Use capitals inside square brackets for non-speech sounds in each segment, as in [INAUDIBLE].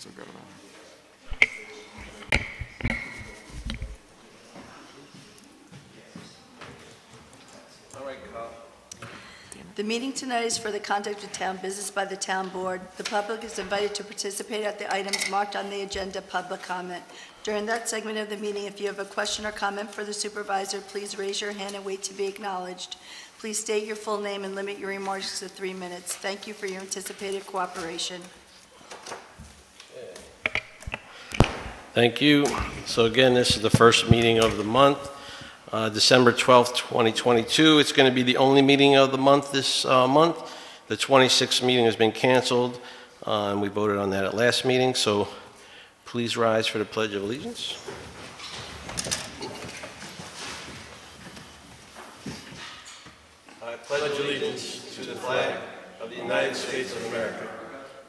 still got it on. All right, Carl. The meeting tonight is for the conduct of town business by the town board. The public is invited to participate at the items marked on the agenda, public comment. During that segment of the meeting, if you have a question or comment for the supervisor, please raise your hand and wait to be acknowledged. Please state your full name and limit your remarks to three minutes. Thank you for your anticipated cooperation. Thank you. So again, this is the first meeting of the month, uh, December 12th, 2022. It's going to be the only meeting of the month this uh, month. The 26th meeting has been canceled, uh, and we voted on that at last meeting, so please rise for the Pledge of Allegiance. I pledge allegiance to the flag of the United States of America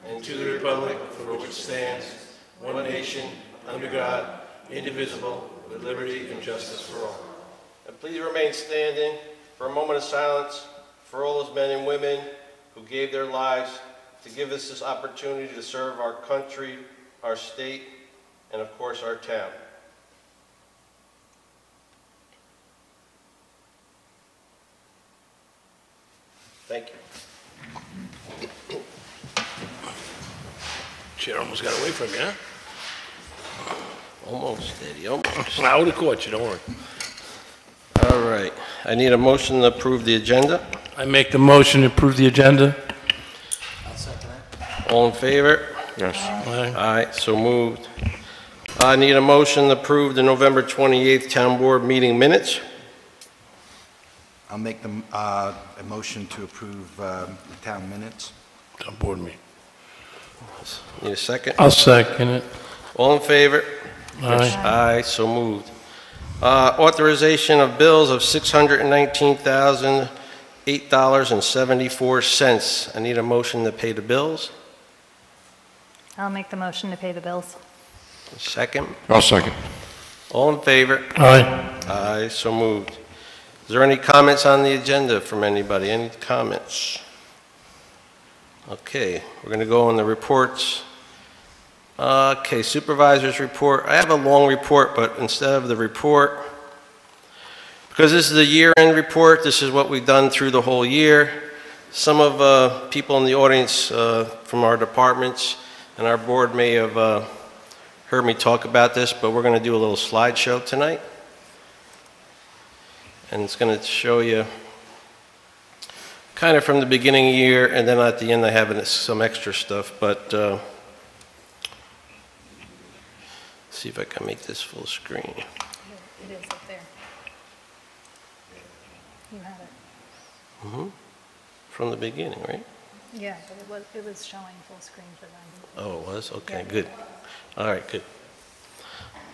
and to the republic for which it stands, one nation, under God, indivisible, with liberty and justice for all. And please remain standing for a moment of silence for all those men and women who gave their lives to give us this opportunity to serve our country, our state, and of course, our town. Thank you. Chair almost got away from you, huh? Almost, Eddie, almost. I would have caught you, don't worry. All right, I need a motion to approve the agenda. I make the motion to approve the agenda. All in favor? Yes. Aye. Aye, so moved. I need a motion to approve the November 28th Town Board meeting minutes. I'll make the, uh, a motion to approve um, the town minutes. Don't board me. Need a second? I'll second it. All in favor? Aye. Aye, so moved. Uh, Authorization of bills of $619,008.74. I need a motion to pay the bills. I'll make the motion to pay the bills. Second? I'll second. All in favor? Aye. Aye, so moved. Is there any comments on the agenda from anybody? Any comments? Okay, we're going to go on the reports. Okay, supervisor's report. I have a long report, but instead of the report, because this is the year-end report, this is what we've done through the whole year. Some of uh, people in the audience uh, from our departments and our board may have uh, heard me talk about this, but we're going to do a little slideshow tonight and it's going to show you kind of from the beginning of the year, and then at the end I have some extra stuff, but uh, see if I can make this full screen. It is up there. You have it. hmm From the beginning, right? Yeah, but it was, it was showing full screen for them. Oh, it was? Okay, Yeah. good. All right, good.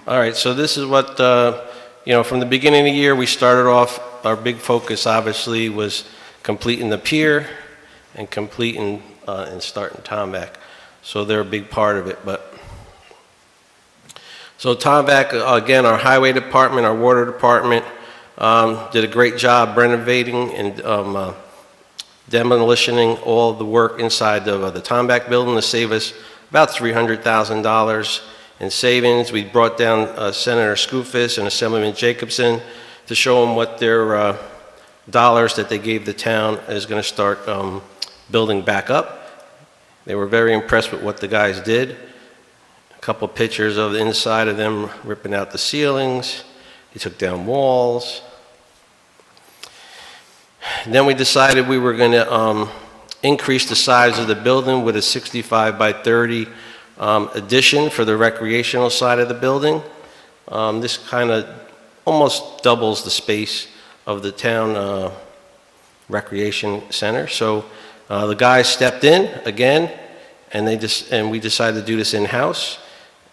All right, so this is what, uh, you know, from the beginning of the year, we started off, our big focus obviously was completing the pier and completing uh, and starting Tomback. So they're a big part of it, but. So Tomback, uh, again, our highway department, our water department, um, did a great job renovating and um, uh, demolishing all the work inside of uh, the Tomback building to save us about $300,000 in savings. We brought down uh, Senator Skoufis and Assemblyman Jacobson to show them what their uh, dollars that they gave the town is going to start um, building back up. They were very impressed with what the guys did. Couple pictures of the inside of them ripping out the ceilings. They took down walls. Then we decided we were going to um, increase the size of the building with a 65 by 30 um, addition for the recreational side of the building. Um, This kind of almost doubles the space of the town uh, recreation center. So uh, the guys stepped in again, and they just, and we decided to do this in-house,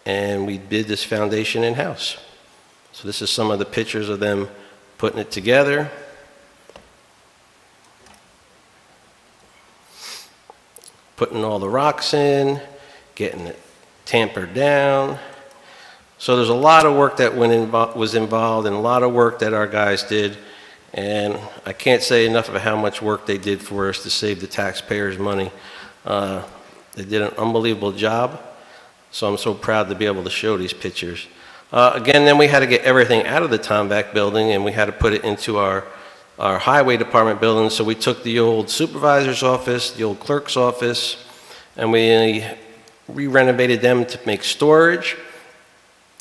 and we did this foundation in-house. So this is some of the pictures of them putting it together. putting all the rocks in, getting it tampered down. So there's a lot of work that went invo- was involved and a lot of work that our guys did. And I can't say enough of how much work they did for us to save the taxpayers money. Uh, They did an unbelievable job. So I'm so proud to be able to show these pictures. Uh, Again, then we had to get everything out of the Tomback building, and we had to put it into our, our highway department building. So we took the old supervisor's office, the old clerk's office, and we re-renovated them to make storage.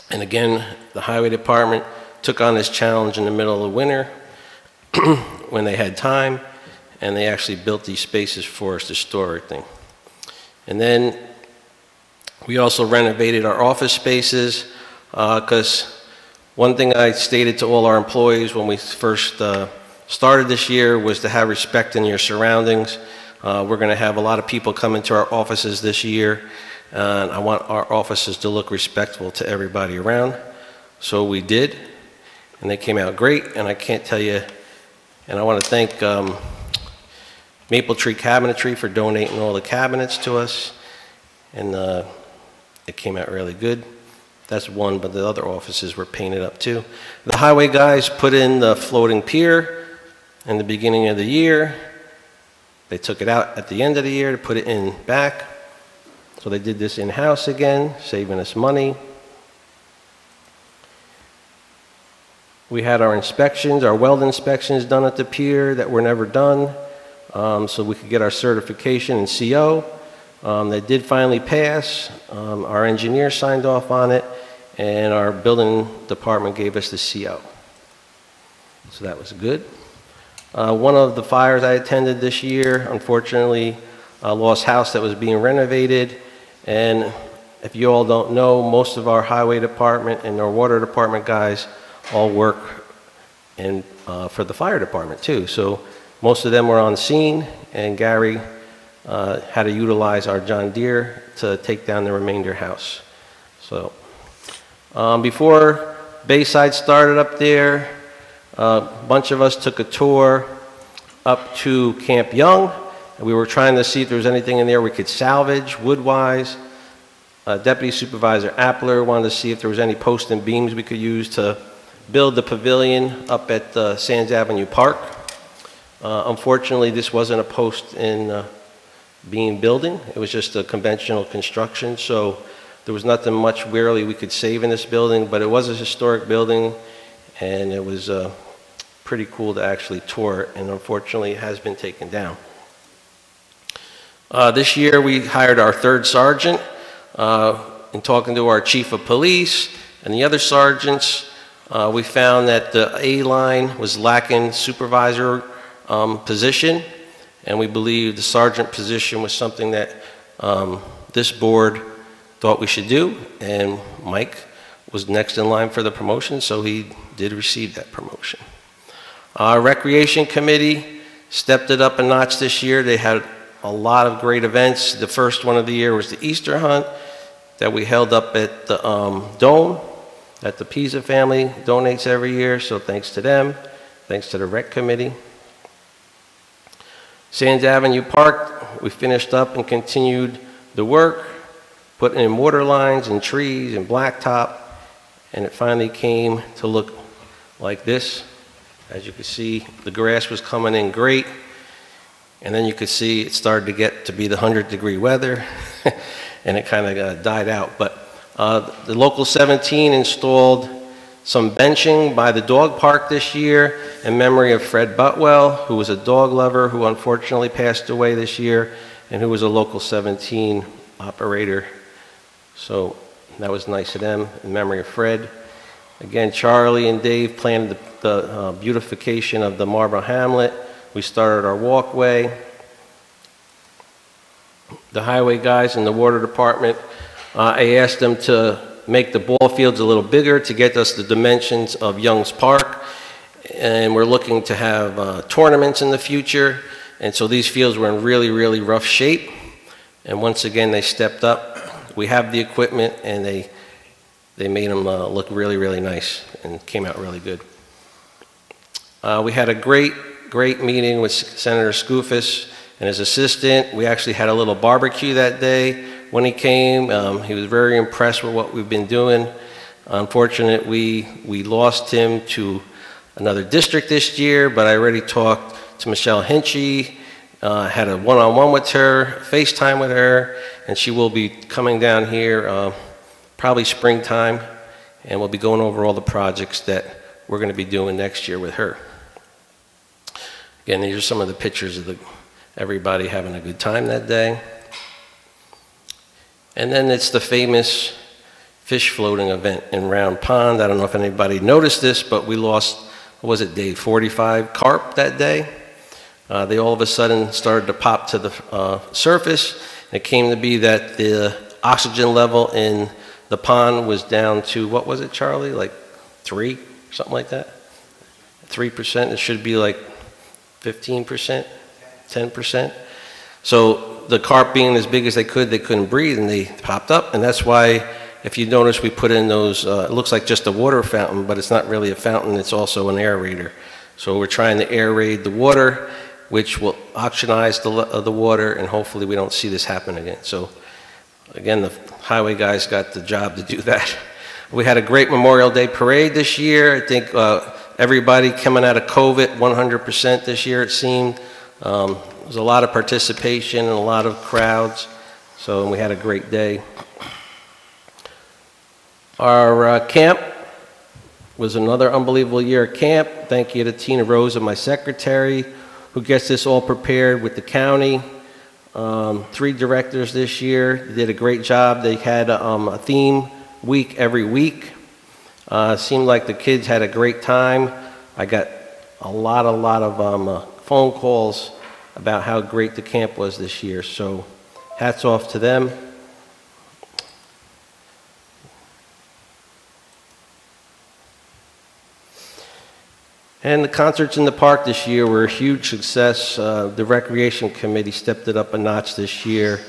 And again, the highway department took on this challenge in the middle of the winter [CLEARS THROAT] when they had time, and they actually built these spaces for us to store everything. And then we also renovated our office spaces, because one thing I stated to all our employees when we first uh, started this year was to have respect in your surroundings. Uh, We're going to have a lot of people come into our offices this year, and I want our offices to look respectful to everybody around. So we did, and they came out great, and I can't tell you, and I want to thank um, Maple Tree Cabinetry for donating all the cabinets to us, and uh, it came out really good. That's one, but the other offices were painted up too. The highway guys put in the floating pier in the beginning of the year. They took it out at the end of the year to put it in back. So they did this in-house again, saving us money. We had our inspections, our weld inspections done at the pier that were never done, um, so we could get our certification and CO. Um, They did finally pass. Um, Our engineer signed off on it, and our building department gave us the CO. So that was good. Uh, One of the fires I attended this year, unfortunately, uh, lost house that was being renovated, and if you all don't know, most of our highway department and our water department guys all work in, uh, for the fire department too. So most of them were on scene, and Gary uh, had to utilize our John Deere to take down the remainder house. So, um, before Bayside started up there, a bunch of us took a tour up to Camp Young, and we were trying to see if there was anything in there we could salvage wood-wise. Uh, Deputy Supervisor Appler wanted to see if there was any posts and beams we could use to build the pavilion up at uh, Sands Avenue Park. Uh, Unfortunately, this wasn't a post in uh, beam building. It was just a conventional construction, so there was nothing much really we could save in this building, but it was a historic building, and it was uh, pretty cool to actually tour and unfortunately, it has been taken down. Uh, This year, we hired our third sergeant. Uh, In talking to our chief of police and the other sergeants, uh, we found that the A line was lacking supervisor um, position, and we believe the sergeant position was something that um, this board thought we should do, and Mike was next in line for the promotion, so he did receive that promotion. Our Recreation Committee stepped it up a notch this year. They had a lot of great events. The first one of the year was the Easter Hunt that we held up at the um, Dome, that the Pisa family donates every year, so thanks to them. Thanks to the Rec Committee. Sands Avenue Park, we finished up and continued the work, putting in water lines and trees and blacktop, and it finally came to look like this. As you can see, the grass was coming in great, and then you could see it started to get to be the 100-degree weather, [LAUGHS] and it kind of uh, died out. But uh, the Local 17 installed some benching by the dog park this year in memory of Fred Butwell, who was a dog lover who unfortunately passed away this year, and who was a Local 17 operator. So that was nice of them in memory of Fred. Again, Charlie and Dave planned the, the uh, beautification of the Marlboro Hamlet. We started our walkway. The highway guys and the water department, uh, I asked them to make the ball fields a little bigger to get us the dimensions of Young's Park. And we're looking to have uh, tournaments in the future. And so these fields were in really, really rough shape. And once again, they stepped up. We have the equipment, and they, they made them uh, look really, really nice and came out really good. Uh, we had a great, great meeting with Senator Skoufis and his assistant. We actually had a little barbecue that day when he came. Um, he was very impressed with what we've been doing. Unfortunately, we, we lost him to another district this year, but I already talked to Michelle Hinchey. uh, had a one-on-one with her, FaceTime with her, and she will be coming down here uh, probably springtime, and we'll be going over all the projects that we're going to be doing next year with her. Again, these are some of the pictures of the, everybody having a good time that day. And then it's the famous fish floating event in Round Pond. I don't know if anybody noticed this, but we lost, what was it, day 45 carp that day. Uh, they all of a sudden started to pop to the uh, surface. It came to be that the oxygen level in the pond was down to, what was it, Charlie? Like three, something like that? 3%. It should be like 15%, 10%. So the carp being as big as they could, they couldn't breathe and they popped up. And that's why, if you notice, we put in those, uh, it looks like just a water fountain, but it's not really a fountain, it's also an aerator. So we're trying to aerate the water, which will oxygenize the, uh, the water, and hopefully we don't see this happen again. So again, the highway guys got the job to do [LAUGHS] that. We had a great Memorial Day parade this year. I think uh, everybody coming out of COVID, 100% this year, it seemed. Um, was a lot of participation and a lot of crowds, so we had a great day. Our uh, camp was another unbelievable year at camp. Thank you to Tina Rosa, my secretary, who gets this all prepared with the county. Um, three directors this year did a great job. They had um, a theme week every week. Uh, seemed like the kids had a great time. I got a lot, a lot of um, uh, phone calls about how great the camp was this year. So hats off to them. And the concerts in the park this year were a huge success. Uh, the Recreation Committee stepped it up a notch this year.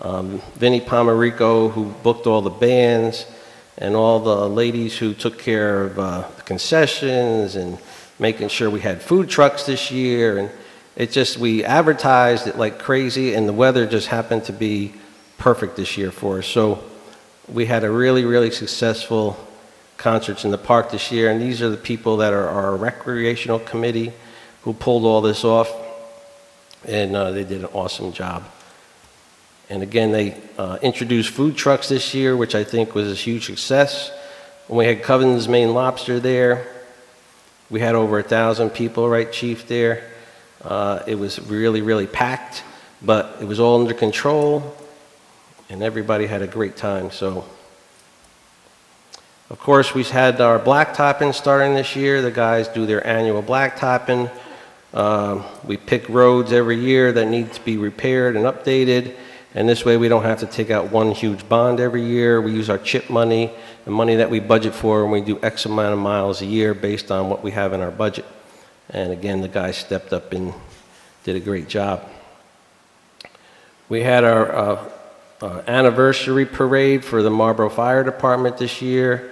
Um, Vinnie Pomerico, who booked all the bands, and all the ladies who took care of uh, the concessions and making sure we had food trucks this year. And it just, we advertised it like crazy, and the weather just happened to be perfect this year for us. So we had a really, really successful concerts in the park this year, and these are the people that are our recreational committee who pulled all this off, and uh, they did an awesome job. And again, they uh, introduced food trucks this year, which I think was a huge success. When we had Cousins Maine Lobster there, we had over a thousand people, right, Chief, there. Uh, it was really, really packed, but it was all under control, and everybody had a great time. So of course, we've had our blacktopping starting this year. The guys do their annual blacktopping. Um, we pick roads every year that need to be repaired and updated, and this way we don't have to take out one huge bond every year. We use our chip money, the money that we budget for, and we do X amount of miles a year based on what we have in our budget. And again, the guy stepped up and did a great job. We had our uh, uh, anniversary parade for the Marlboro Fire Department this year.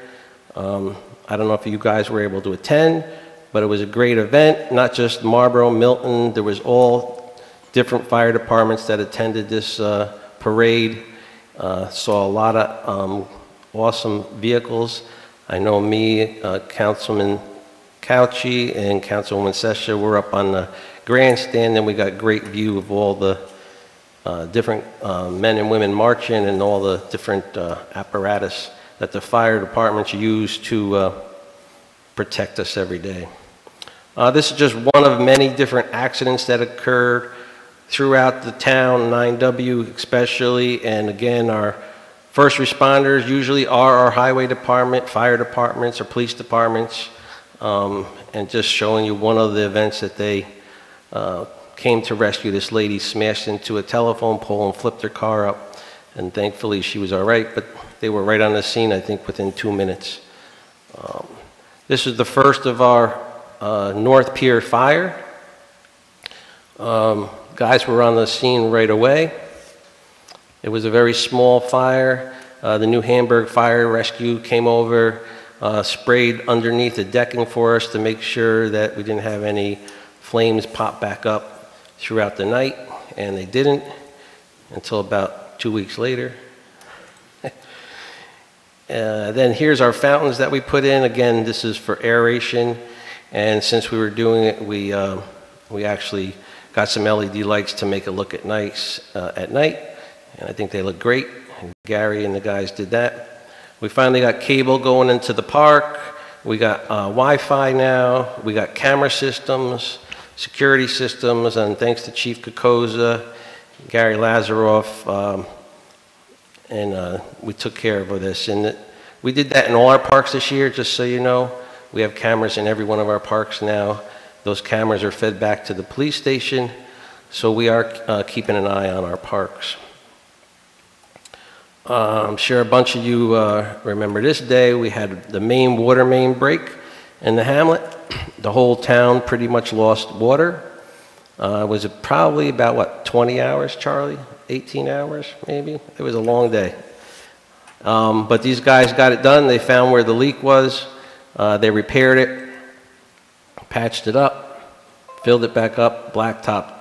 Um, I don't know if you guys were able to attend, but it was a great event, not just Marlboro, Milton, there was all different fire departments that attended this uh, parade. Uh, saw a lot of um, awesome vehicles. I know me, uh, Councilman Couchy, and Councilwoman Sesha were up on the grandstand, and we got great view of all the uh, different uh, men and women marching and all the different uh, apparatus that the fire departments use to uh, protect us every day. Uh, this is just one of many different accidents that occurred throughout the town, 9W especially, and again, our first responders usually are our highway department, fire departments, or police departments, um, and just showing you one of the events that they uh, came to rescue. This lady smashed into a telephone pole and flipped her car up, and thankfully she was all right, but they were right on the scene, I think, within two minutes. Um, this is the first of our uh, North Pier fire. Um, guys were on the scene right away. It was a very small fire. Uh, the New Hamburg Fire Rescue came over, uh, sprayed underneath the decking for us to make sure that we didn't have any flames pop back up throughout the night, and they didn't until about two weeks later. [LAUGHS] Uh, then here's our fountains that we put in. Again, this is for aeration. And since we were doing it, we, uh, we actually got some LED lights to make it look at nice uh, at night, and I think they look great. Gary and the guys did that. We finally got cable going into the park. We got uh, Wi-Fi now. We got camera systems, security systems, and thanks to Chief Kokoza, Gary Lazaroff, um, and uh, we took care of this. And we did that in all our parks this year, just so you know. We have cameras in every one of our parks now. Those cameras are fed back to the police station, so we are uh, keeping an eye on our parks. Uh, I'm sure a bunch of you uh, remember this day. We had the main water main break in the hamlet. [CLEARS THROAT] The whole town pretty much lost water. Uh, was it probably about, what, 20 hours, Charlie? 18 hours, maybe? It was a long day. Um, But these guys got it done. They found where the leak was. Uh, They repaired it, patched it up, filled it back up, blacktop.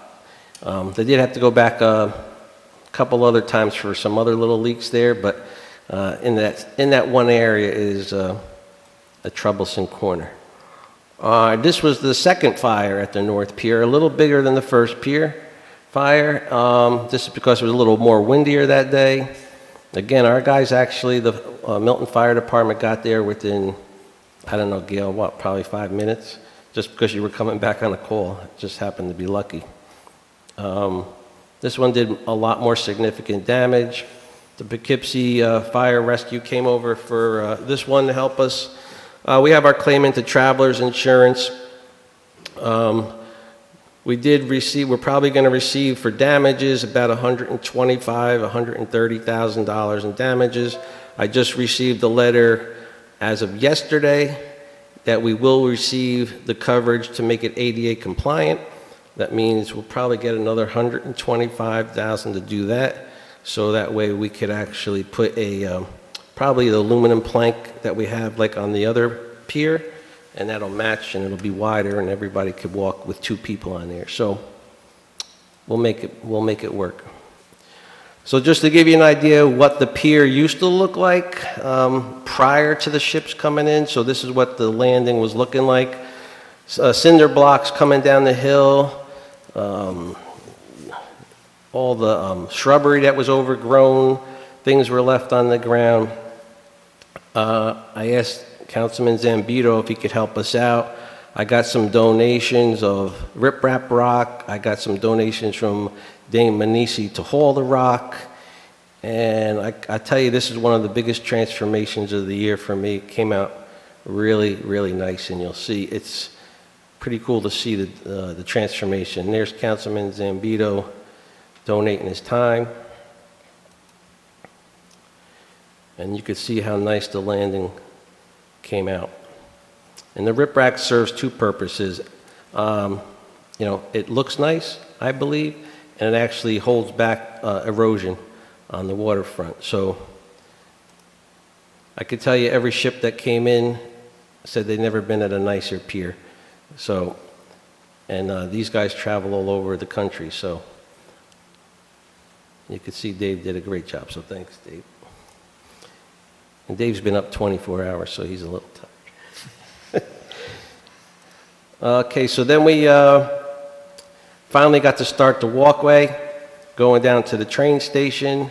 Um, They did have to go back uh, couple other times for some other little leaks there, but uh, in that, in that one area is uh, a troublesome corner. Uh, This was the second fire at the North Pier, a little bigger than the first pier fire. Um, This is because it was a little more windier that day. Again, our guys actually, the uh, Milton Fire Department got there within, I don't know, Gail, what, probably five minutes? Just because you were coming back on a call. Just happened to be lucky. Um, This one did a lot more significant damage. The Poughkeepsie uh, Fire Rescue came over for uh, this one to help us. Uh, We have our claimant to Travelers Insurance. Um, We did receive, we're probably going to receive for damages about 125, 130,000 dollars in damages. I just received a letter as of yesterday that we will receive the coverage to make it ADA compliant. That means we'll probably get another 125,000 to do that. So that way we could actually put a, um, probably the aluminum plank that we have like on the other pier, and that'll match and it'll be wider and everybody could walk with two people on there. So we'll make it, we'll make it work. So just to give you an idea what the pier used to look like um, prior to the ships coming in, so this is what the landing was looking like. Uh, Cinder blocks coming down the hill, um, all the um, shrubbery that was overgrown, things were left on the ground. Uh, I asked Councilman Zambito if he could help us out. I got some donations of riprap rock. I got some donations from Dame Manisi to haul the rock. And I, I tell you, this is one of the biggest transformations of the year for me. It came out really, really nice, and you'll see it's pretty cool to see the, uh, the transformation. There's Councilman Zambito donating his time. And you could see how nice the landing came out. And the riprap serves two purposes. Um, you know, it looks nice, I believe, and it actually holds back uh, erosion on the waterfront. So I could tell you every ship that came in said they'd never been at a nicer pier. So, and uh, these guys travel all over the country, so you can see Dave did a great job, so thanks, Dave. And Dave's been up 24 hours, so he's a little tired. [LAUGHS] okay, so then we uh, finally got to start the walkway going down to the train station.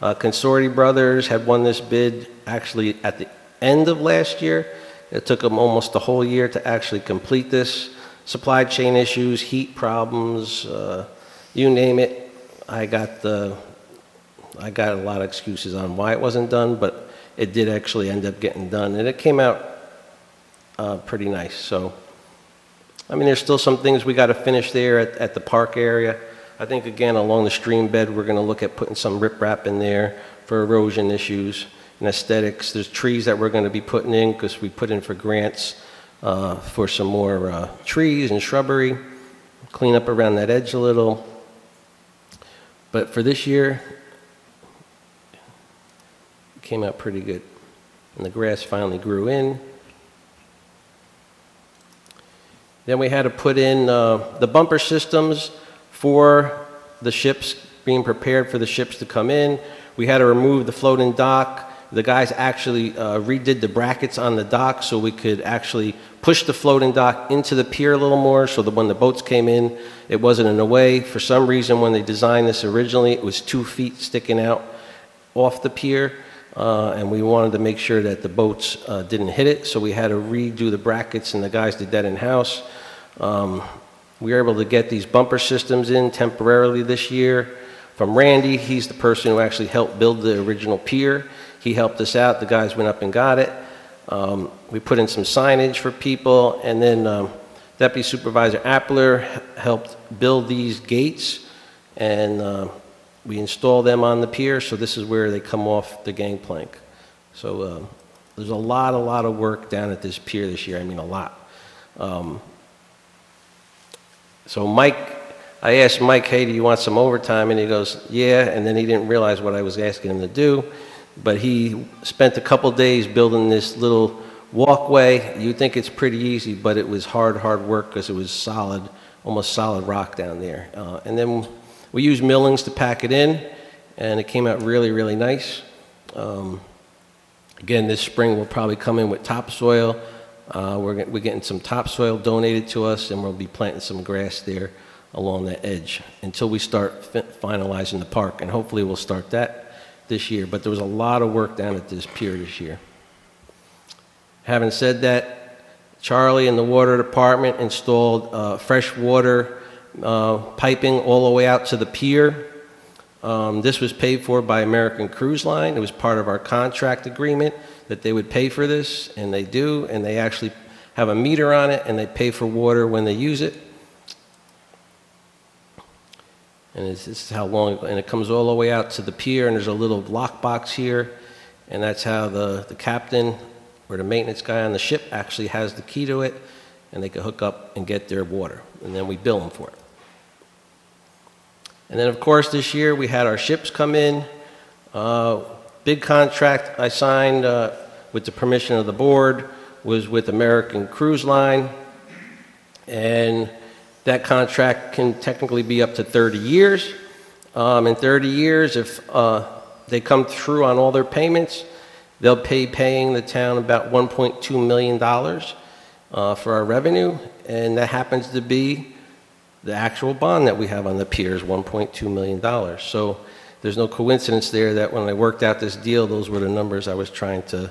Uh, Consorti Brothers had won this bid actually at the end of last year. It took them almost a whole year to actually complete this. Supply chain issues, heat problems, uh, you name it. I got the, I got a lot of excuses on why it wasn't done, but it did actually end up getting done, and it came out uh, pretty nice. So, I mean, there's still some things we got to finish there at, at the park area. I think again along the stream bed, we're going to look at putting some riprap in there for erosion issues and aesthetics. There's trees that we're going to be putting in because we put in for grants uh, for some more uh, trees and shrubbery, clean up around that edge a little. But for this year, it came out pretty good. And the grass finally grew in. Then we had to put in uh, the bumper systems for the ships, being prepared for the ships to come in. We had to remove the floating dock. The guys actually uh, redid the brackets on the dock so we could actually push the floating dock into the pier a little more so that when the boats came in, it wasn't in the way. For some reason, when they designed this originally, it was two feet sticking out off the pier, uh, and we wanted to make sure that the boats uh, didn't hit it, so we had to redo the brackets, and the guys did that in-house. Um, We were able to get these bumper systems in temporarily this year from Randy. He's the person who actually helped build the original pier. He helped us out. The guys went up and got it. Um, We put in some signage for people, and then um, Deputy Supervisor Appler helped build these gates, and uh, we installed them on the pier, so this is where they come off the gangplank. So uh, there's a lot, a lot of work down at this pier this year, I mean, a lot. Um, So Mike, I asked Mike, hey, do you want some overtime? And he goes, yeah, and then he didn't realize what I was asking him to do. But he spent a couple days building this little walkway. You'd think it's pretty easy, but it was hard, hard work because it was solid, almost solid rock down there. Uh, And then we used millings to pack it in, and it came out really, really nice. Um, Again, this spring, we'll probably come in with topsoil. Uh, We're we're getting some topsoil donated to us, and we'll be planting some grass there along that edge until we start finalizing the park, and hopefully we'll start that this year. But there was a lot of work down at this pier this year. Having said that, Charlie and the water department installed uh, fresh water uh, piping all the way out to the pier. Um, This was paid for by American Cruise Line. It was part of our contract agreement that they would pay for this, and they do, and they actually have a meter on it, and they pay for water when they use it. And this is how long, and it comes all the way out to the pier, and there's a little lockbox here, and that's how the, the captain or the maintenance guy on the ship actually has the key to it, and they can hook up and get their water, and then we bill them for it. And then, of course, this year, we had our ships come in. Uh, Big contract I signed uh, with the permission of the board was with American Cruise Line. And that contract can technically be up to 30 years. Um, In 30 years, if uh, they come through on all their payments, they'll pay paying the town about $1.2 million uh, for our revenue, and that happens to be the actual bond that we have on the pier is $1.2 million. So there's no coincidence there that when I worked out this deal, those were the numbers I was trying to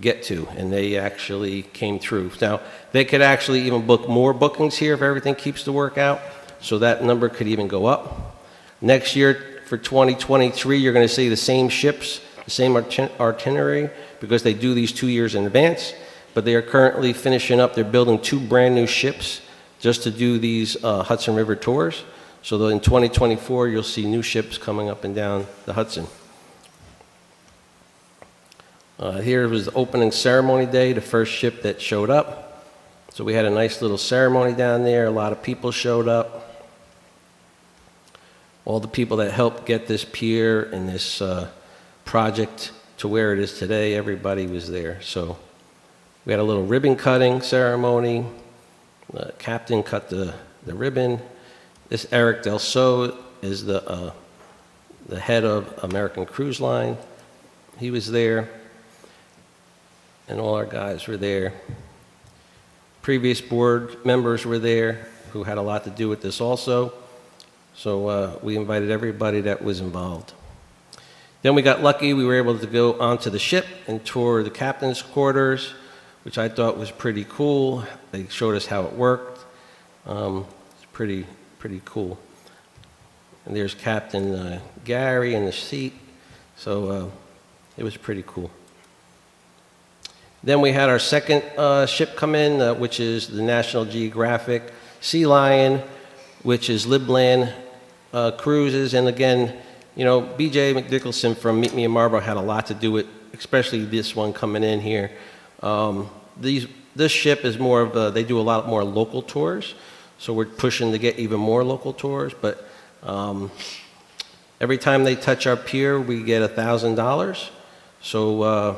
get to, and they actually came through. Now, they could actually even book more bookings here if everything keeps to work out, so that number could even go up. Next year, for 2023, you're going to see the same ships, the same itinerary, because they do these two years in advance, but they are currently finishing up, they're building two brand-new ships just to do these uh, Hudson River tours. So in 2024, you'll see new ships coming up and down the Hudson. Uh, Here was opening ceremony day, the first ship that showed up. So we had a nice little ceremony down there, a lot of people showed up. All the people that helped get this pier and this uh, project to where it is today, everybody was there. So we had a little ribbon cutting ceremony. The captain cut the, the ribbon. This Eric Del So is the, uh, the head of American Cruise Line. He was there, and all our guys were there. Previous board members were there who had a lot to do with this also. So uh, we invited everybody that was involved. Then we got lucky. We were able to go onto the ship and tour the captain's quarters, which I thought was pretty cool. They showed us how it worked. Um, it's pretty, pretty cool. And there's Captain uh, Gary in the seat. So uh, it was pretty cool. Then we had our second uh, ship come in, uh, which is the National Geographic Sea Lion, which is Lindblad uh, Cruises. And again, you know, BJ McDickelson from Meet Me in Marlboro had a lot to do with, especially this one coming in here. Um, these, this ship is more of a, they do a lot more local tours, so we're pushing to get even more local tours. But um, every time they touch our pier, we get a thousand dollars. So uh,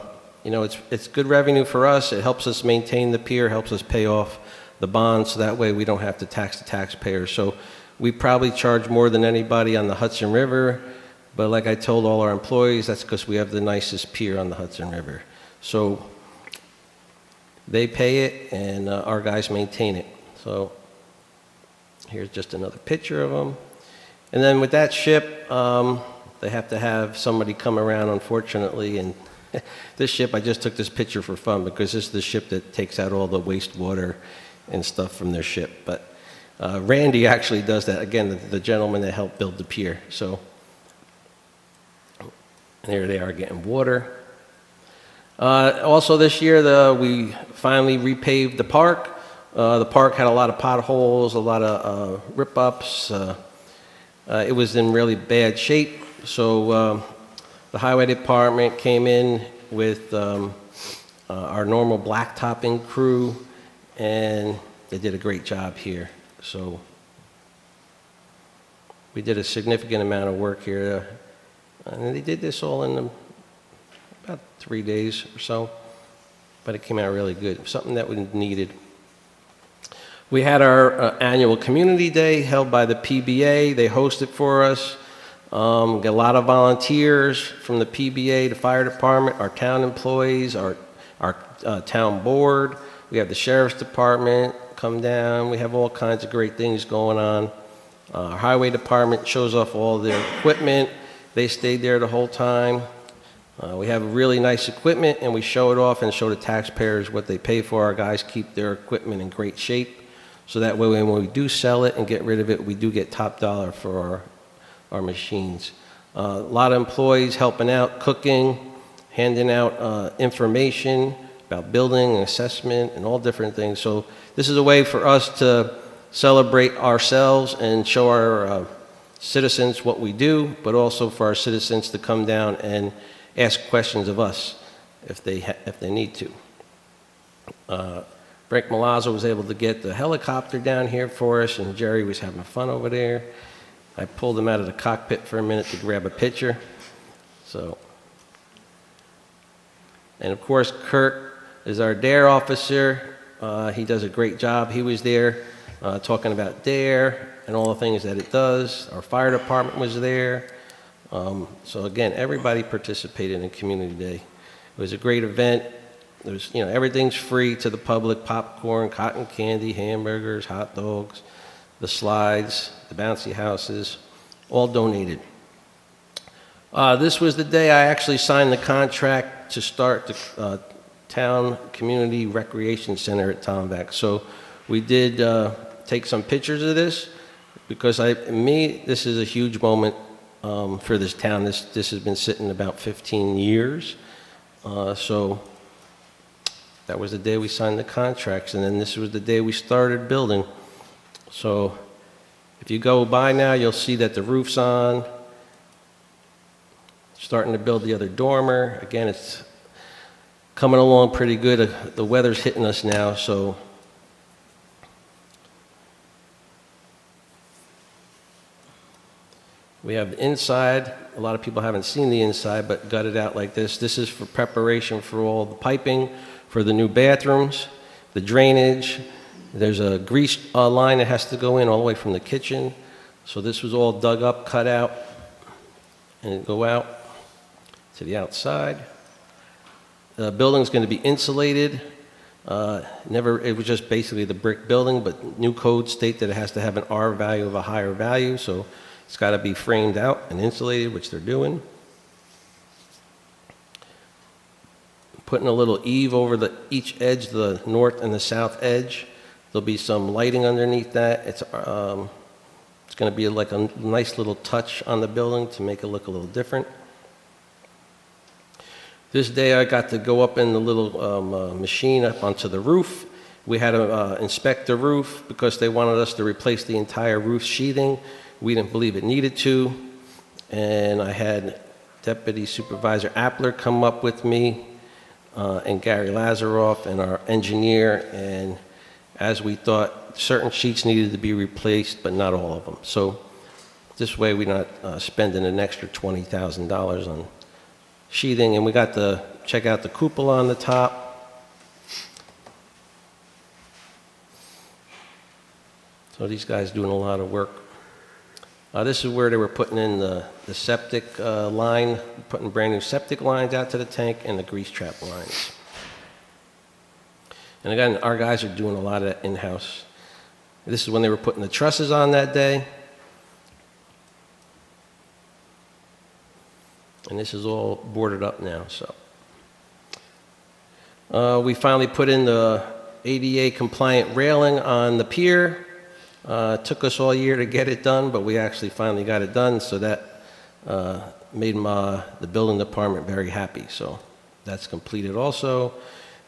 you know, it's it's good revenue for us. It helps us maintain the pier, helps us pay off the bonds, so that way we don't have to tax the taxpayers. So we probably charge more than anybody on the Hudson River, But like I told all our employees, that's because we have the nicest pier on the Hudson River. So they pay it, and uh, our guys maintain it. So here's just another picture of them. And then with that ship, um, they have to have somebody come around, unfortunately, and [LAUGHS] this ship, I just took this picture for fun because this is the ship that takes out all the wastewater and stuff from their ship. But uh, Randy actually does that, again, the, the gentleman that helped build the pier. So there they are getting water. Uh, also this year, the, we finally repaved the park. Uh, the park had a lot of potholes, a lot of uh, rip-ups. Uh, uh, it was in really bad shape, so um, the highway department came in with um, uh, our normal blacktopping crew, and they did a great job here. So we did a significant amount of work here, uh, and they did this all in um, about three days or so, but it came out really good. Something that was needed. We had our uh, annual community day held by the PBA. They hosted for us. Um, got a lot of volunteers from the PBA, the fire department, our town employees, our our uh, town board. We have the sheriff's department come down. We have all kinds of great things going on. Uh, our highway department shows off all their equipment. They stayed there the whole time. Uh, we have really nice equipment, and we show it off and show the taxpayers what they pay for. Our guys keep their equipment in great shape, so that way when we do sell it and get rid of it, we do get top dollar for our, our machines. Uh, a lot of employees helping out, cooking, handing out uh, information about building and assessment and all different things. So this is a way for us to celebrate ourselves and show our uh, citizens what we do, but also for our citizens to come down and ask questions of us if they, if they need to. Uh, Frank Milazzo was able to get the helicopter down here for us, and Jerry was having fun over there. I pulled him out of the cockpit for a minute to grab a picture. So, and of course, Kurt is our DARE officer. Uh, he does a great job. He was there uh, talking about DARE and all the things that it does. Our fire department was there. Um, so again, everybody participated in Community Day. It was a great event. There's, you know, everything's free to the public: popcorn, cotton candy, hamburgers, hot dogs, the slides, the bouncy houses, all donated. Uh, this was the day I actually signed the contract to start the uh, town community recreation center at Tomback. So we did uh, take some pictures of this because I, me, this is a huge moment um, for this town. This this has been sitting about 15 years. Uh, so that was the day we signed the contracts, and then this was the day we started building. So if you go by now, you'll see that the roof's on. Starting to build the other dormer. Again, it's coming along pretty good. The weather's hitting us now, so We have the inside. A lot of people haven't seen the inside, but gutted out like this. This is for preparation for all the piping for the new bathrooms, the drainage. There's a grease uh, line that has to go in all the way from the kitchen. So this was all dug up, cut out, and go out to the outside. The building's going to be insulated. Uh, Never, it was just basically the brick building, but new codes state that it has to have an R value of a higher value, so it's got to be framed out and insulated, which they're doing. Putting a little eave over the, each edge, the north and the south edge. There'll be some lighting underneath that. It's, um, it's going to be like a nice little touch on the building to make it look a little different. This day I got to go up in the little um, uh, machine up onto the roof. We had to uh, inspect the roof because they wanted us to replace the entire roof sheathing. We didn't believe it needed to. And I had Deputy Supervisor Appler come up with me uh, and Gary Lazaroff and our engineer. And as we thought, certain sheets needed to be replaced, but not all of them. So this way we're not uh, spending an extra $20,000 on sheathing, and we got to check out the cupola on the top. So these guys doing a lot of work. Uh, This is where they were putting in the the septic uh, line, putting brand-new septic lines out to the tank and the grease trap lines. And again, our guys are doing a lot of that in-house. This is when they were putting the trusses on that day. And this is all boarded up now, so. Uh, We finally put in the ADA compliant railing on the pier. Uh, took us all year to get it done, but we actually finally got it done, so that uh, made my, the building department very happy, so that's completed also.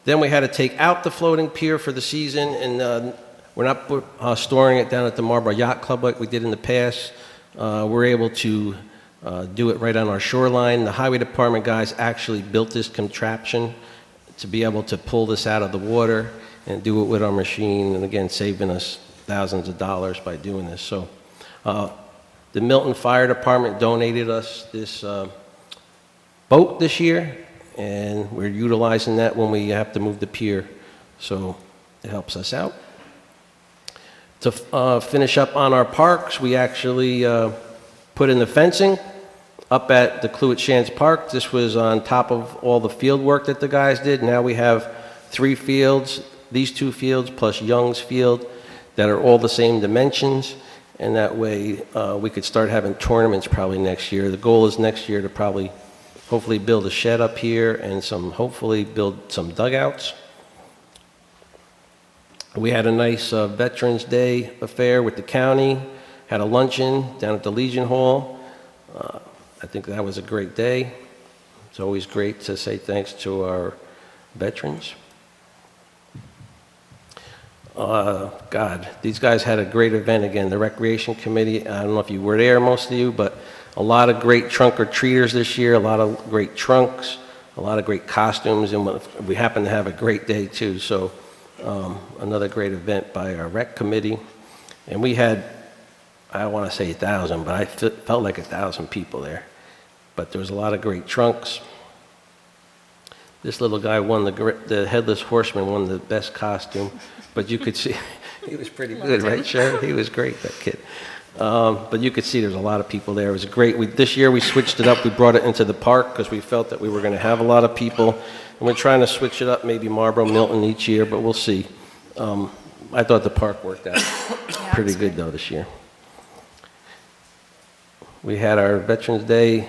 Then we had to take out the floating pier for the season, and uh, we're not uh, storing it down at the Marlboro Yacht Club like we did in the past. Uh, We're able to uh, do it right on our shoreline. The highway department guys actually built this contraption to be able to pull this out of the water and do it with our machine, and again, saving us thousands of dollars by doing this. So uh, the Milton Fire Department donated us this uh, boat this year, and we're utilizing that when we have to move the pier, so it helps us out. To uh, finish up on our parks, we actually uh, put in the fencing up at the Cluett Schantz Park. This was on top of all the field work that the guys did. Now we have three fields, these two fields plus Young's Field, that are all the same dimensions, and that way uh, we could start having tournaments probably next year. The goal is next year to probably, hopefully build a shed up here and some, hopefully build some dugouts. We had a nice uh, Veterans Day affair with the county, had a luncheon down at the Legion Hall. Uh, I think that was a great day. It's always great to say thanks to our veterans. Uh, God, these guys had a great event again. The Recreation Committee, I don't know if you were there, most of you, but a lot of great trunk or treaters this year, a lot of great trunks, a lot of great costumes, and we happened to have a great day too. So um, another great event by our Rec Committee. And we had, I want to say a thousand, but I felt like a thousand people there. But there was a lot of great trunks. This little guy won the, the headless horseman won the best costume, but you could see, [LAUGHS] he was pretty good, right, Sharon? He was great, that kid. Um, but you could see there's a lot of people there. It was great. We, this year we switched it up. We brought it into the park because we felt that we were going to have a lot of people. And we're trying to switch it up, maybe Marlboro, Milton each year, but we'll see. Um, I thought the park worked out pretty good though this year. We had our Veterans Day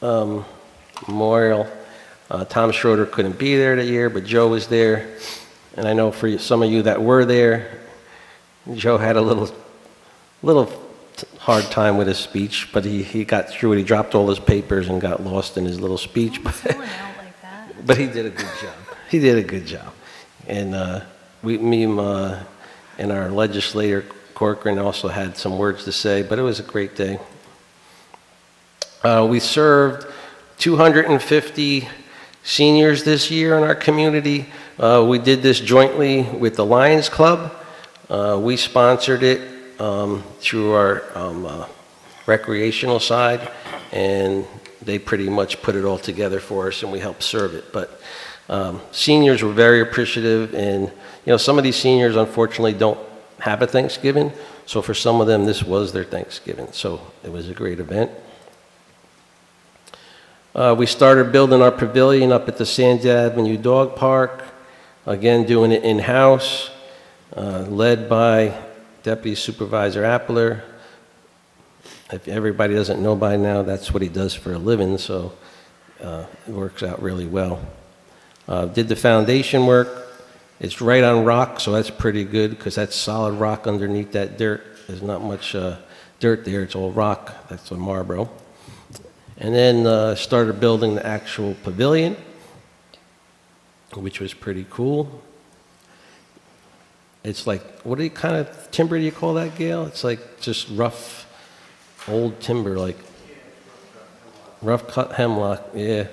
um, memorial. Uh, Tom Schroeder couldn't be there that year, but Joe was there. And I know for some of you that were there, Joe had a little, little hard time with his speech, but he, he got through it. He dropped all his papers and got lost in his little speech. But, [LAUGHS] like but he did a good job. He did a good job. And uh, we, me and, uh, and our legislator Corcoran also had some words to say, but it was a great day. Uh, we served 250 seniors this year in our community. Uh, we did this jointly with the Lions Club. Uh, we sponsored it um, through our um, uh, recreational side, and they pretty much put it all together for us, and we helped serve it. But um, seniors were very appreciative, and you know some of these seniors unfortunately don't have a Thanksgiving, so for some of them this was their Thanksgiving. So it was a great event. Uh, we started building our pavilion up at the Sands Avenue Dog Park, again, doing it in-house, uh, led by Deputy Supervisor Appler. If everybody doesn't know by now, that's what he does for a living, so uh, it works out really well. Uh, Did the foundation work. It's right on rock, so that's pretty good, because that's solid rock underneath that dirt. There's not much uh, dirt there, it's all rock. That's a Marlboro. And then uh, started building the actual pavilion, which was pretty cool. It's like, what do you kind of timber do you call that, Gail? It's like just rough, old timber, like rough cut hemlock, yeah.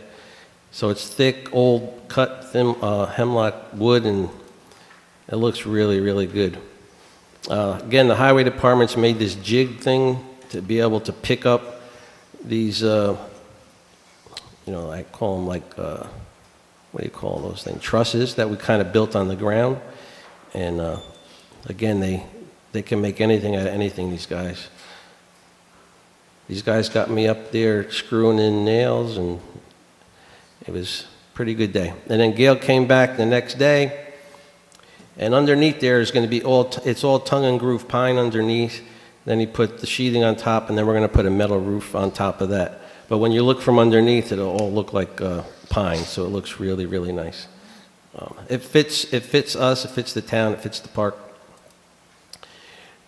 So it's thick, old cut thin, uh, hemlock wood, and it looks really, really good. Uh, again, the highway department's made this jig thing to be able to pick up these, uh, you know, I call them like, uh, what do you call those things? Trusses that we kind of built on the ground. And uh, again, they, they can make anything out of anything, these guys. These guys got me up there screwing in nails, and it was pretty good day. And then Gail came back the next day, and underneath there is going to be all, it's all tongue and groove pine underneath. Then he put the sheathing on top, and then we're going to put a metal roof on top of that. But when you look from underneath, it'll all look like uh, pine, so it looks really, really nice. Um, It fits, it fits us, it fits the town, it fits the park.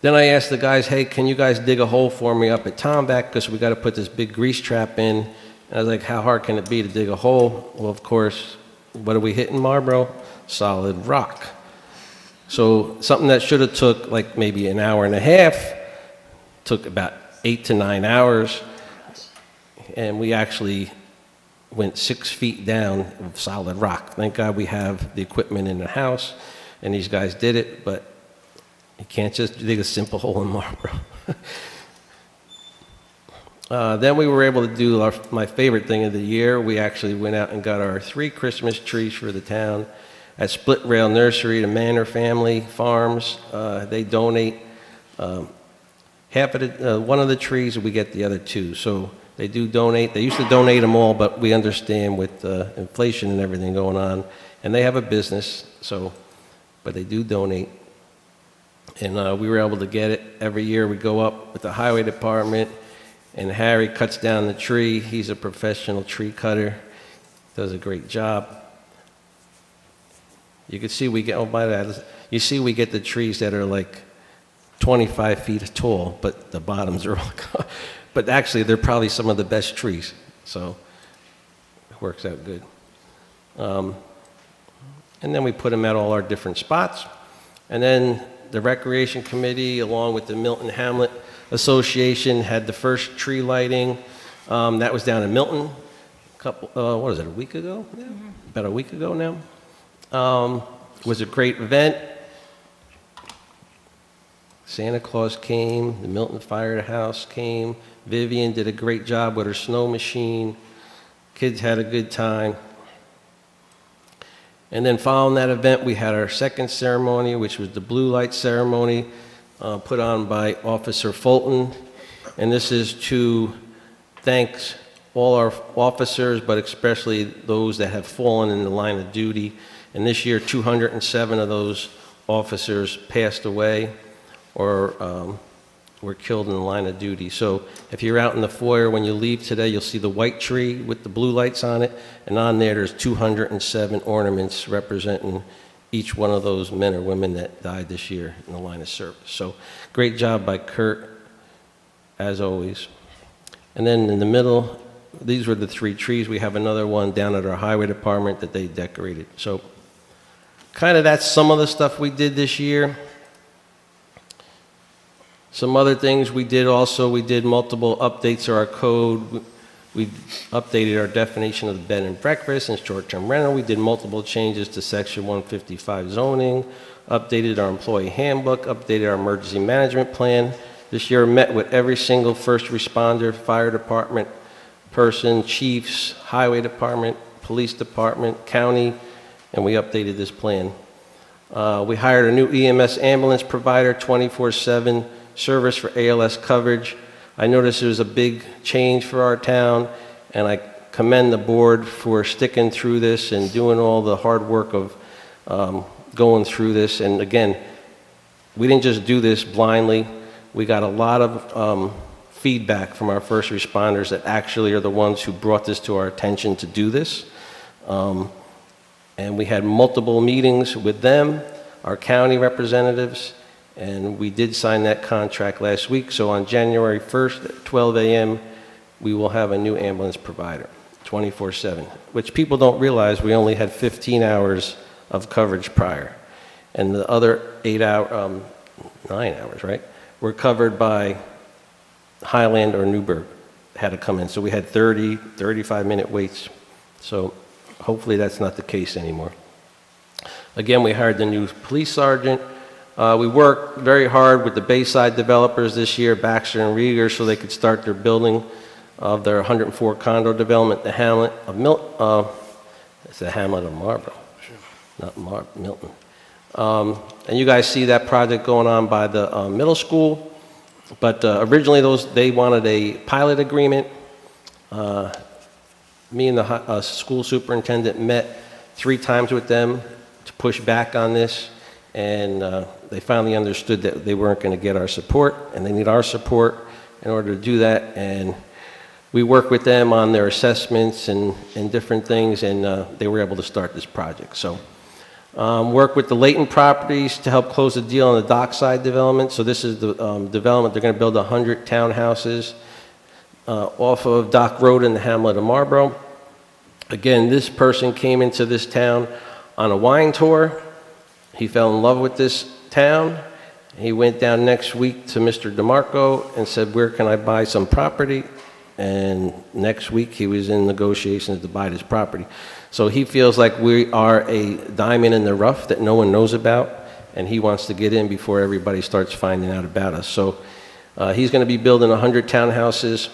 Then I asked the guys, hey, can you guys dig a hole for me up at Tomback, because we got to put this big grease trap in. And I was like, how hard can it be to dig a hole? Well, of course, what are we hitting Marlboro? Solid rock. So something that should have took like maybe an hour and a half took about eight to nine hours. And we actually went six feet down of solid rock. Thank God we have the equipment in the house, and these guys did it, but you can't just dig a simple [LAUGHS] hole in Marlboro. [LAUGHS] Uh, then we were able to do our, my favorite thing of the year. We actually went out and got our three Christmas trees for the town at Split Rail Nursery, the Manor Family Farms. Uh, they donate um, half of the, uh, one of the trees, and we get the other two. So they do donate. They used to donate them all, but we understand with uh, inflation and everything going on, and they have a business. So, but they do donate and uh, we were able to get it. Every year we go up with the highway department, and Harry cuts down the tree. He's a professional tree cutter, does a great job. You can see we get, oh, by that, you see we get the trees that are like 25 feet tall, but the bottoms are all, [LAUGHS] but actually they're probably some of the best trees, so it works out good. Um, and then we put them at all our different spots. And then the Recreation Committee, along with the Milton Hamlet Association, had the first tree lighting. Um, that was down in Milton, a couple, uh, what is it, a week ago? now? About a week ago now. Um, it was a great event. Santa Claus came, the Milton Firehouse came, Vivian did a great job with her snow machine. Kids had a good time. And then following that event, we had our second ceremony, which was the blue light ceremony uh, put on by Officer Fulton. And this is to thank all our officers, but especially those that have fallen in the line of duty. And this year, 207 of those officers passed away or um, were killed in the line of duty. So if you're out in the foyer, when you leave today, you'll see the white tree with the blue lights on it, and on there, there's 207 ornaments representing each one of those men or women that died this year in the line of service. So great job by Kurt, as always. And then in the middle, these were the three trees. We have another one down at our highway department that they decorated. So kind of that's some of the stuff we did this year. Some other things we did also, we did multiple updates of our code. We updated our definition of the bed and breakfast and short-term rental. We did multiple changes to section 155 zoning, updated our employee handbook, updated our emergency management plan. This year met with every single first responder, fire department person, chiefs, highway department, police department, county, and we updated this plan. Uh, We hired a new EMS ambulance provider, 24/7 service for ALS coverage. I noticed it was a big change for our town, and I commend the board for sticking through this and doing all the hard work of um, going through this. And again, we didn't just do this blindly. We got a lot of um, feedback from our first responders that actually are the ones who brought this to our attention to do this. Um, and we had multiple meetings with them, our county representatives, and we did sign that contract last week. So on January 1st at 12 a.m., we will have a new ambulance provider, 24/7, which people don't realize we only had 15 hours of coverage prior. And the other eight hour, um, nine hours, right, were covered by Highland or Newburgh had to come in. So we had 30, 35 minute waits. So hopefully that's not the case anymore. Again, we hired the new police sergeant. Uh, we worked very hard with the Bayside developers this year, Baxter and Rieger, so they could start their building of their 104 condo development, the Hamlet of Mil, uh, it's the Hamlet of Marlboro, not Mar, Milton. Um, and you guys see that project going on by the uh, middle school. But uh, originally, those, they wanted a pilot agreement. Uh, Me and the uh, school superintendent met three times with them to push back on this, and uh, they finally understood that they weren't going to get our support, and they need our support in order to do that. And we worked with them on their assessments and, and different things, and uh, they were able to start this project. So, um, work with the Layton Properties to help close the deal on the dockside development. So this is the um, development, they're going to build 100 townhouses uh, off of Dock Road in the hamlet of Marlboro. Again, this person came into this town on a wine tour. He fell in love with this town. He went down next week to Mr. DeMarco and said, where can I buy some property? And next week, he was in negotiations to buy this property. So he feels like we are a diamond in the rough that no one knows about, and he wants to get in before everybody starts finding out about us. So uh, he's going to be building 100 townhouses.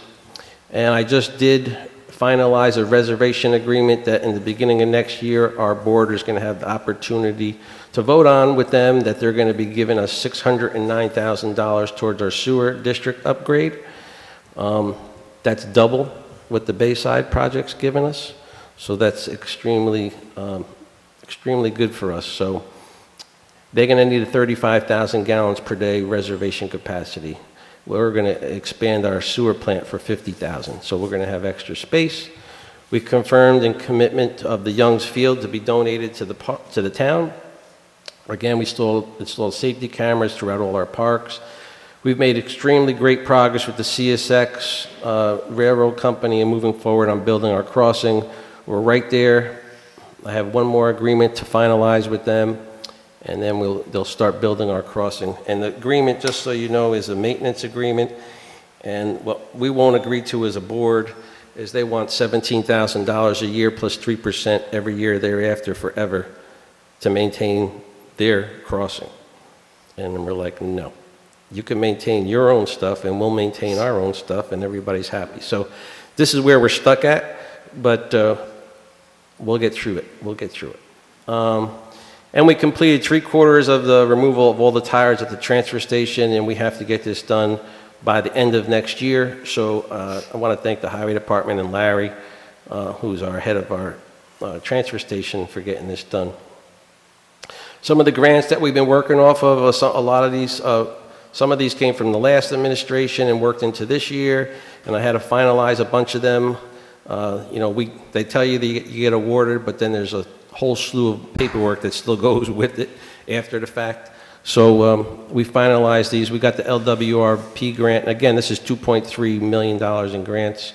And I just did finalize a reservation agreement that in the beginning of next year, our board is going to have the opportunity to vote on with them that they're going to be giving us $609,000 towards our sewer district upgrade. Um, That's double what the Bayside project's given us, so that's extremely, um, extremely good for us. So they're going to need a 35,000 gallons per day reservation capacity. We're going to expand our sewer plant for 50,000, so we're going to have extra space. We confirmed in commitment of the Youngs Field to be donated to the, to the town. Again, we installed, safety cameras throughout all our parks. We've made extremely great progress with the CSX uh, Railroad Company and moving forward on building our crossing. We're right there. I have one more agreement to finalize with them, and then we'll, they'll start building our crossing. And the agreement, just so you know, is a maintenance agreement, and what we won't agree to as a board is they want $17,000 a year plus 3% every year thereafter forever to maintain their crossing. And we're like, no. You can maintain your own stuff, and we'll maintain our own stuff, and everybody's happy. So this is where we're stuck at, but uh, we'll get through it. We'll get through it. Um, And we completed three quarters of the removal of all the tires at the transfer station, and we have to get this done by the end of next year. So uh, I want to thank the Highway Department and Larry, uh, who's our head of our uh, transfer station, for getting this done. Some of the grants that we've been working off of, uh, a lot of these, uh, some of these came from the last administration and worked into this year, and I had to finalize a bunch of them. Uh, You know, we, they tell you that you get awarded, but then there's a whole slew of paperwork that still [LAUGHS] goes with it after the fact. So um, we finalized these. We got the LWRP grant. Again, this is $2.3 million in grants.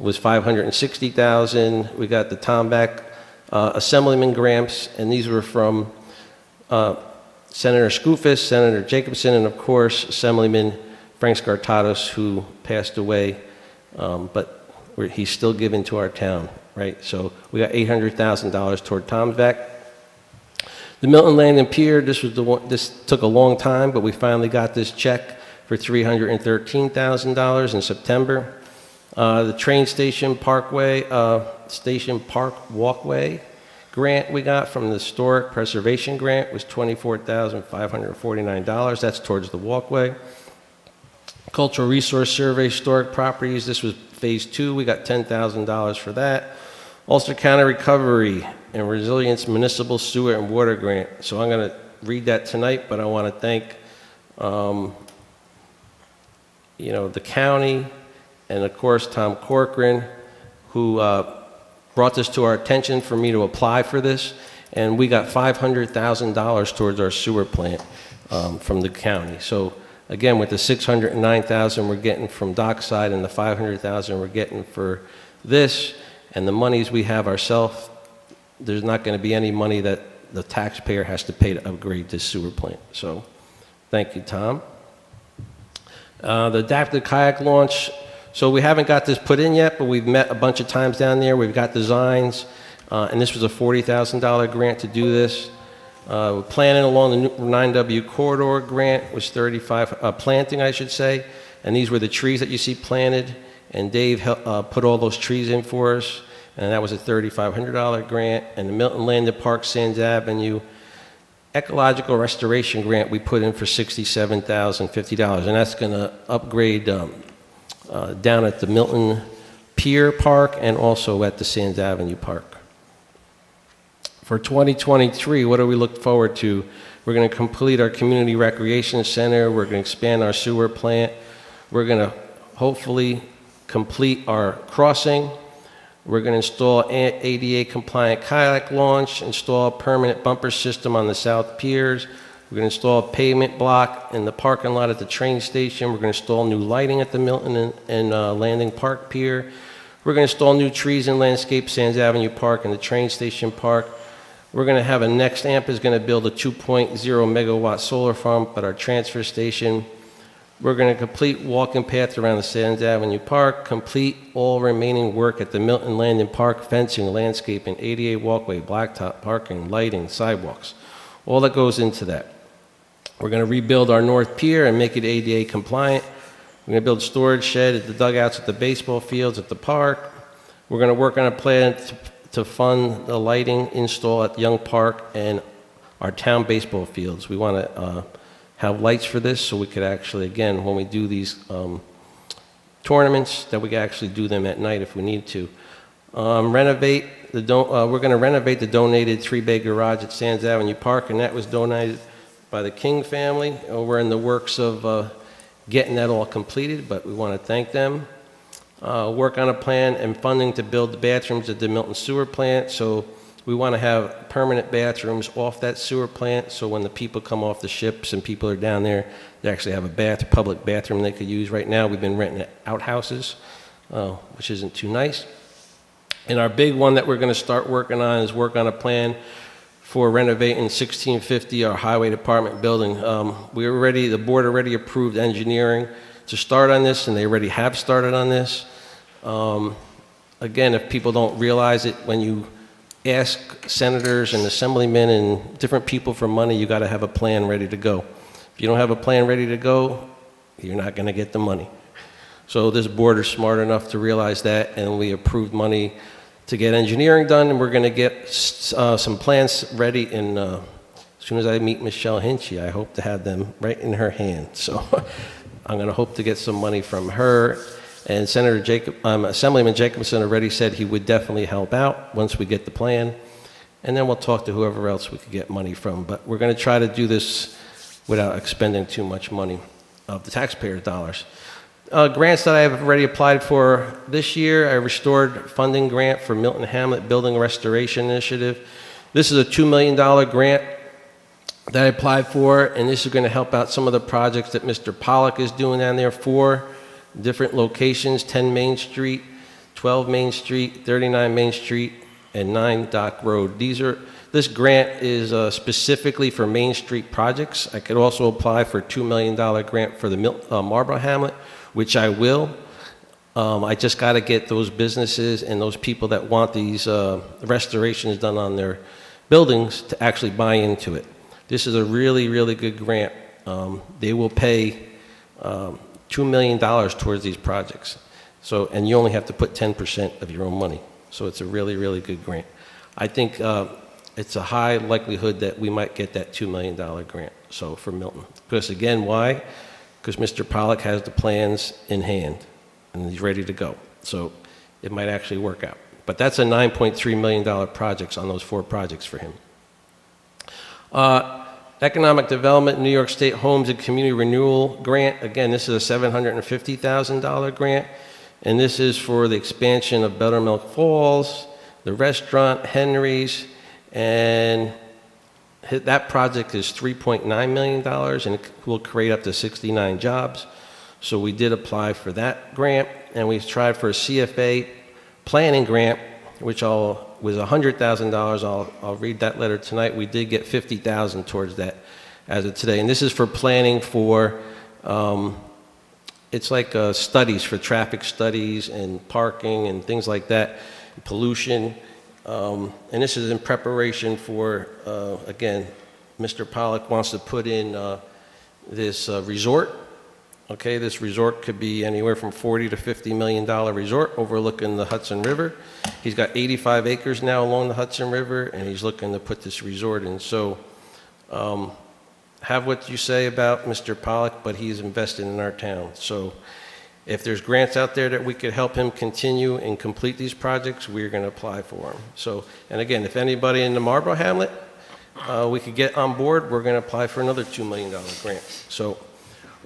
It was 560,000. We got the Tomback uh, Assemblyman grants, and these were from uh, Senator Skoufis, Senator Jacobson, and of course, Assemblyman Frank Skartados, who passed away, um, but he's still giving to our town, right? So we got $800,000 toward Tomback. The Milton Landing Pier, this was the one, this took a long time, but we finally got this check for $313,000 in September. Uh, The train station parkway, uh, station park walkway grant we got from the Historic Preservation Grant was $24,549. That's towards the walkway. Cultural Resource Survey, Historic Properties, this was Phase Two, we got $10,000 for that. Ulster County Recovery and Resilience Municipal Sewer and Water Grant. So I'm going to read that tonight, but I want to thank, um, you know, the county and of course Tom Corcoran, who uh, brought this to our attention for me to apply for this, and we got $500,000 towards our sewer plant um, from the county. So again, with the 609,000 we're getting from Dockside and the 500,000 we're getting for this, and the monies we have ourselves, there's not going to be any money that the taxpayer has to pay to upgrade this sewer plant. So thank you, Tom. Uh, The adaptive kayak launch, so we haven't got this put in yet, but we've met a bunch of times down there. We've got designs, uh, and this was a $40,000 grant to do this. Uh, along the 9W corridor grant was 35, uh, planting, I should say, and these were the trees that you see planted, and Dave hel- uh, put all those trees in for us, and that was a $3,500 grant. And the Milton Landing Park, Sands Avenue, ecological restoration grant we put in for $67,050, and that's going to upgrade um, uh, down at the Milton Pier Park and also at the Sands Avenue Park. For 2023, what do we look forward to? We're going to complete our community recreation center, we're going to expand our sewer plant, we're going to hopefully complete our crossing, we're going to install ADA compliant kayak launch, install permanent bumper system on the south piers, we're going to install a pavement block in the parking lot at the train station, we're going to install new lighting at the Milton and- and uh, Landing Park Pier, we're going to install new trees and landscape Sands Avenue Park and the train station park, we're going to have a Nexamp is going to build a 2.0 megawatt solar farm at our transfer station. We're going to complete walking path around the Sands Avenue Park, complete all remaining work at the Milton Landing Park, fencing, landscaping, ADA walkway, blacktop parking, lighting, sidewalks, all that goes into that. We're going to rebuild our north pier and make it ADA compliant. We're going to build storage shed at the dugouts at the baseball fields at the park. We're going to work on a plan to to fund the lighting install at Young Park and our town baseball fields. We want to uh, have lights for this so we could actually, again, when we do these um, tournaments, that we can actually do them at night if we need to. Um, Renovate, the, don- uh, we're going to renovate the donated three-bay garage at Sands Avenue Park, and that was donated by the King family. Uh, We're in the works of uh, getting that all completed, but we want to thank them uh, work on a plan and funding to build the bathrooms at the Milton Sewer Plant. So we want to have permanent bathrooms off that sewer plant, so when the people come off the ships and people are down there, they actually have a bath, public bathroom they could use. Right now, we've been renting outhouses, uh, which isn't too nice. And our big one that we're going to start working on is work on a plan for renovating 1650, our highway department building. Um, We already, the board already approved engineering to start on this, and they already have started on this. Um, Again, if people don't realize it, when you ask senators and assemblymen and different people for money, you got to have a plan ready to go. If you don't have a plan ready to go, you're not going to get the money. So this board is smart enough to realize that, and we approved money to get engineering done, and we're going to get uh, some plans ready in, uh, as soon as I meet Michelle Hinchey, I hope to have them right in her hand. So [LAUGHS] I'm going to hope to get some money from her. And Senator Jacob, um, Assemblyman Jacobson already said he would definitely help out once we get the plan. And then we'll talk to whoever else we could get money from. But we're going to try to do this without expending too much money of the taxpayers' dollars. Uh, grants that I have already applied for this year, I restored funding grant for Milton Hamlet Building Restoration Initiative. This is a $2 million grant that I applied for, and this is going to help out some of the projects that Mr. Pollock is doing down there, four different locations, 10 Main Street, 12 Main Street, 39 Main Street, and 9 Dock Road. These are, this grant is uh, specifically for Main Street projects. I could also apply for a $2 million grant for the Mil- uh, Marlboro Hamlet, which I will. Um, I just got to get those businesses and those people that want these uh, restorations done on their buildings to actually buy into it. This is a really, really good grant. Um, They will pay um, $2 million towards these projects. So, and you only have to put 10% of your own money. So it's a really, really good grant. I think uh, it's a high likelihood that we might get that $2 million grant, so for Milton. Because again, why? Because Mr. Pollock has the plans in hand, and he's ready to go. So it might actually work out. But that's a $9.3 million projects on those four projects for him. Uh, Economic Development, New York State Homes and Community Renewal Grant. Again, this is a $750,000 grant, and this is for the expansion of Buttermilk Falls, the restaurant, Henry's, and that project is $3.9 million, and it will create up to 69 jobs. So we did apply for that grant, and we tried for a CFA planning grant, which all was $100,000. I'll, I'll read that letter tonight. We did get 50,000 towards that as of today. And this is for planning for, um, it's like uh, studies for traffic studies and parking and things like that, pollution. Um, and this is in preparation for, uh, again, Mr. Pollock wants to put in uh, this uh, resort Okay, this resort could be anywhere from 40 to 50 million dollar resort overlooking the Hudson River. He's got 85 acres now along the Hudson River, and he's looking to put this resort in. So um, have what you say about Mr. Pollock, but he's invested in our town. So if there's grants out there that we could help him continue and complete these projects, we're going to apply for them. So, and again, if anybody in the Marlboro Hamlet, uh, we could get on board, we're going to apply for another $2 million grant. So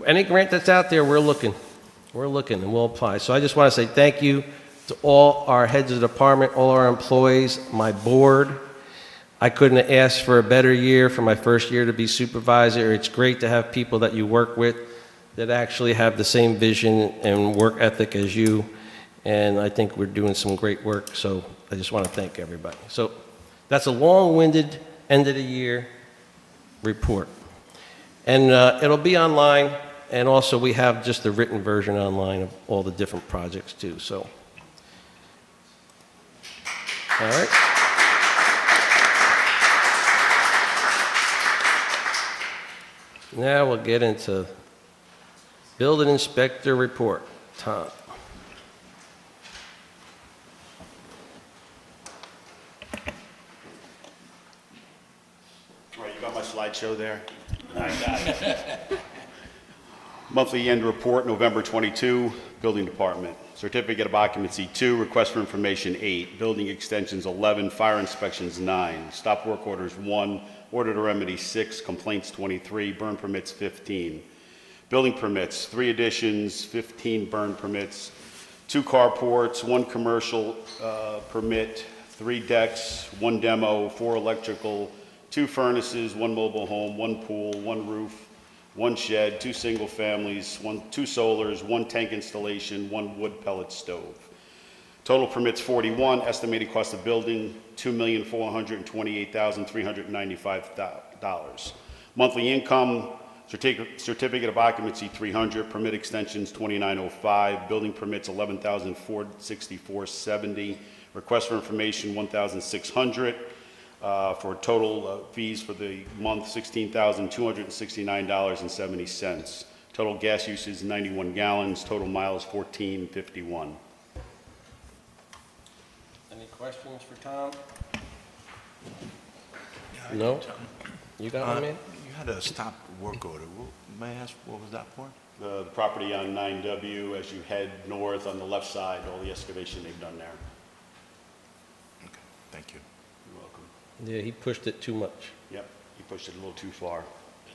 any grant that's out there, we're looking. We're looking and we'll apply. So I just want to say thank you to all our heads of department, all our employees, my board. I couldn't have asked for a better year for my first year to be supervisor. It's great to have people that you work with that actually have the same vision and work ethic as you. And I think we're doing some great work. So I just want to thank everybody. So that's a long-winded end of the year report. And uh, it'll be online, and also we have just the written version online of all the different projects too, so. All right. Now we'll get into building inspector report. Tom. All right, you got my slideshow there? I got it. [LAUGHS] Monthly end report, November 22, Building Department. Certificate of occupancy, 2. Request for information, 8. Building extensions, 11. Fire inspections, 9. Stop work orders, 1. Order to remedy, 6. Complaints, 23. Burn permits, 15. Building permits, 3 additions, 15 burn permits, 2 carports, 1 commercial uh, permit, 3 decks, 1 demo, 4 electrical, 2 furnaces, 1 mobile home, 1 pool, 1 roof, 1 shed, 2 single families, 1, 2 solars, 1 tank installation, 1 wood pellet stove. Total permits 41, estimated cost of building $2,428,395. Monthly income, certificate certificate of occupancy 300, permit extensions 2905, building permits 11,464.70, request for information 1,600, uh, for total uh, fees for the month $16,269.70. Total gas usage 91 gallons, total miles 1451. Any questions for Tom? No? You got one, man? You had a stop work order. Wh- May I ask, what was that for? The the property on 9W, as you head north on the left side, all the excavation they've done there. Okay, Thank you. You're welcome. Yeah, he pushed it too much. Yep, he pushed it a little too far.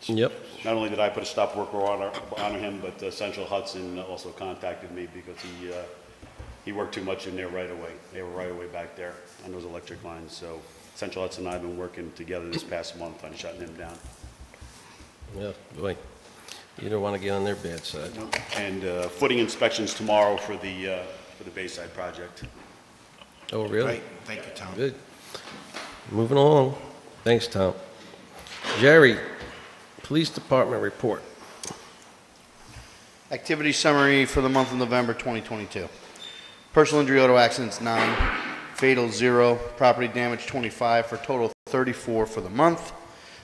Yep. Not only did I put a stop work order on him, but uh, Central Hudson also contacted me because he, uh, he worked too much in there right away. They were right away back there on those electric lines. So Central Hudson and I have been working together this past month on shutting them down. Yeah, boy. You don't want to get on their bad side. And uh, footing inspections tomorrow for the, uh, for the Bayside project. Oh, really? Great, thank you, Tom. Good. Moving along. Thanks, Tom. Jerry, Police Department report. Activity summary for the month of November 2022. Personal injury auto accidents, nine. Fatal, zero. Property damage, 25, for total of 34 for the month.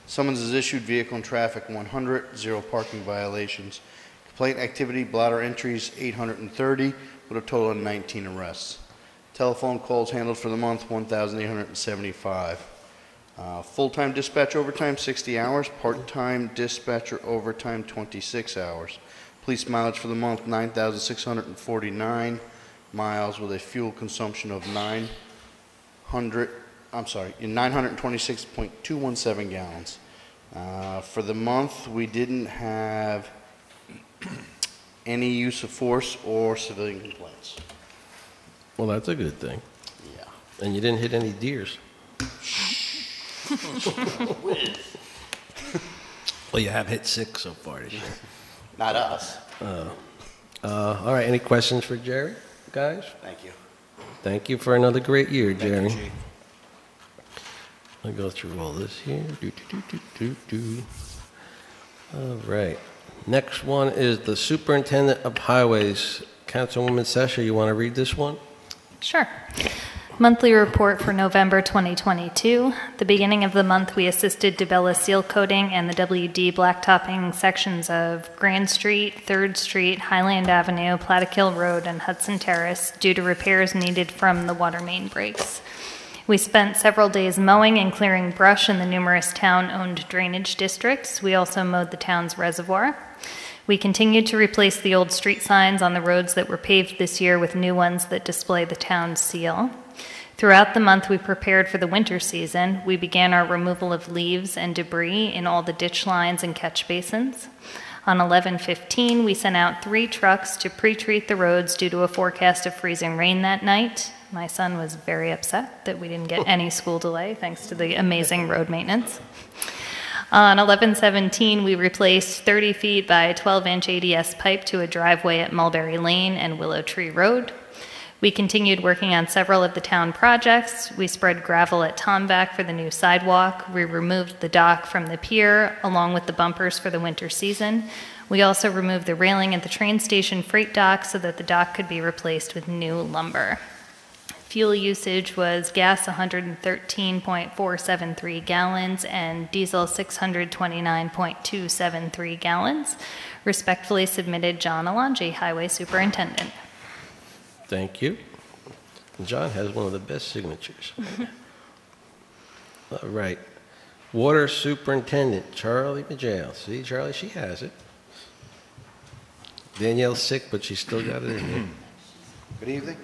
Summons is issued, vehicle and traffic, 100, zero parking violations. Complaint activity, blotter entries, 830, with a total of 19 arrests. Telephone calls handled for the month, 1,875. Uh, Full-time dispatch overtime, 60 hours. Part-time dispatcher overtime, 26 hours. Police mileage for the month, 9,649 miles with a fuel consumption of 900, I'm sorry, 926.217 gallons. Uh, For the month, we didn't have [CLEARS THROAT] any use of force or civilian complaints. Well, that's a good thing. Yeah. And you didn't hit any deers. [LAUGHS] Well, you have hit six so far this year. [LAUGHS] Not us. Uh, All right, any questions for Jerry, guys? Thank you. Thank you for another great year, Thank Jerry. I'll go through all this here. Do, do, do, do, do, do. All right. Next one is the Superintendent of Highways. Councilwoman Sesha, you want to read this one? Sure. Monthly report for November 2022. The beginning of the month, we assisted DeBella seal coating and the WD blacktopping sections of Grand Street, 3rd Street, Highland Avenue, Plattekill Road, and Hudson Terrace due to repairs needed from the water main breaks. We spent several days mowing and clearing brush in the numerous town-owned drainage districts. We also mowed the town's reservoir. We continued to replace the old street signs on the roads that were paved this year with new ones that display the town's seal. Throughout the month, we prepared for the winter season. We began our removal of leaves and debris in all the ditch lines and catch basins. On 11/15, we sent out three trucks to pre-treat the roads due to a forecast of freezing rain that night. My son was very upset that we didn't get [LAUGHS] any school delay, thanks to the amazing road maintenance. On 11/17, we replaced 30 feet by 12-inch ADS pipe to a driveway at Mulberry Lane and Willow Tree Road. We continued working on several of the town projects. We spread gravel at Tomback for the new sidewalk. We removed the dock from the pier, along with the bumpers for the winter season. We also removed the railing at the train station freight dock so that the dock could be replaced with new lumber. Fuel usage was gas 113.473 gallons and diesel 629.273 gallons. Respectfully submitted, John Alonji, Highway Superintendent. Thank you. John has one of the best signatures. [LAUGHS] All right. Water Superintendent, Charlie Majale. See, Charlie, she has it. Danielle's sick, but she still got it in Good evening.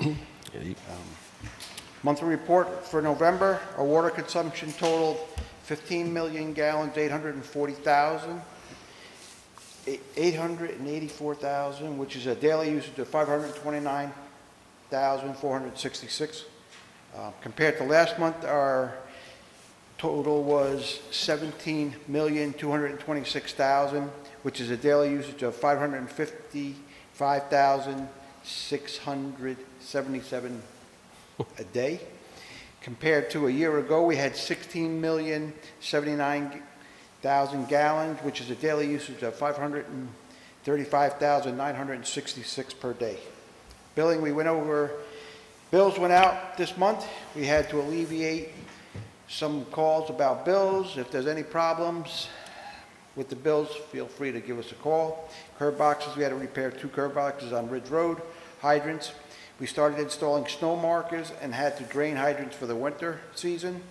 [CLEARS THROAT] Yeah, Monthly report for November, our water consumption totaled 15 million gallons, 840,000. Eight- 884,000, which is a daily usage of 529,466. Uh, Compared to last month, our total was 17,226,000, which is a daily usage of 555,677 a day. Compared to a year ago, we had 16,079,000 gallons, which is a daily usage of 535,966 per day. Billing, we went over, bills went out this month. We had to alleviate some calls about bills. If there's any problems with the bills, feel free to give us a call. Curb boxes, we had to repair two curb boxes on Ridge Road. Hydrants, we started installing snow markers and had to drain hydrants for the winter season.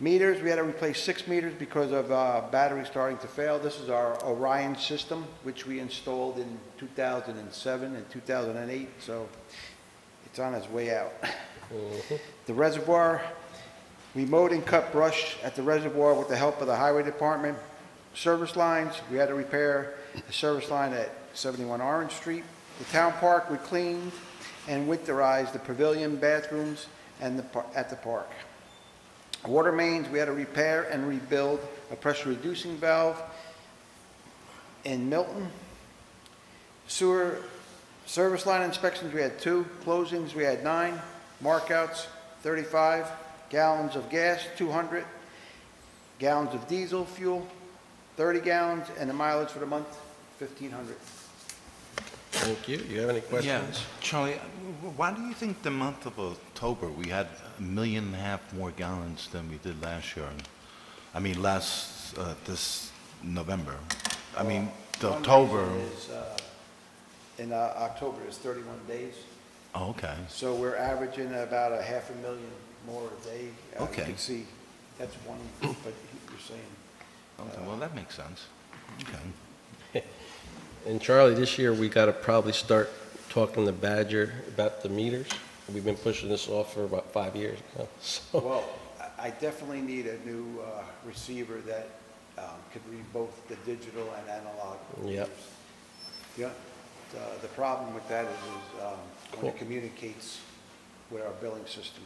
Meters, we had to replace six meters because of uh, batteries starting to fail. This is our Orion system, which we installed in 2007 and 2008, so it's on its way out. The reservoir, we mowed and cut brush at the reservoir with the help of the highway department. Service lines, we had to repair the service line at 71 Orange Street. The town park, we cleaned and winterized the pavilion bathrooms and the, par- at the park. Water mains, we had to repair and rebuild a pressure reducing valve in Milton. Sewer service line inspections, we had two. Closings, we had nine. Markouts, 35. Gallons of gas, 200. Gallons of diesel fuel, 30 gallons. And the mileage for the month, 1,500. Thank you. You have any Yeah, questions? Charlie, w- why do you think the month of October, we had a million and a half more gallons than we did last year? I mean, last, uh, this November? I mean, the One October, reason is, uh, In uh, October is 31 days, oh, okay. so we're averaging about a half a million more a day. Uh, Okay. You can see, that's one, but you're saying, Okay, well, that makes sense. Okay. [LAUGHS] And Charlie, this year, we got to probably start talking to Badger about the meters. We've been pushing this off for about five years now, [LAUGHS] so. well, I- I definitely need a new uh, receiver that um, could read both the digital and analog. Yep. meters. Yeah, the- the problem with that is, is um, when Cool. it communicates with our billing system.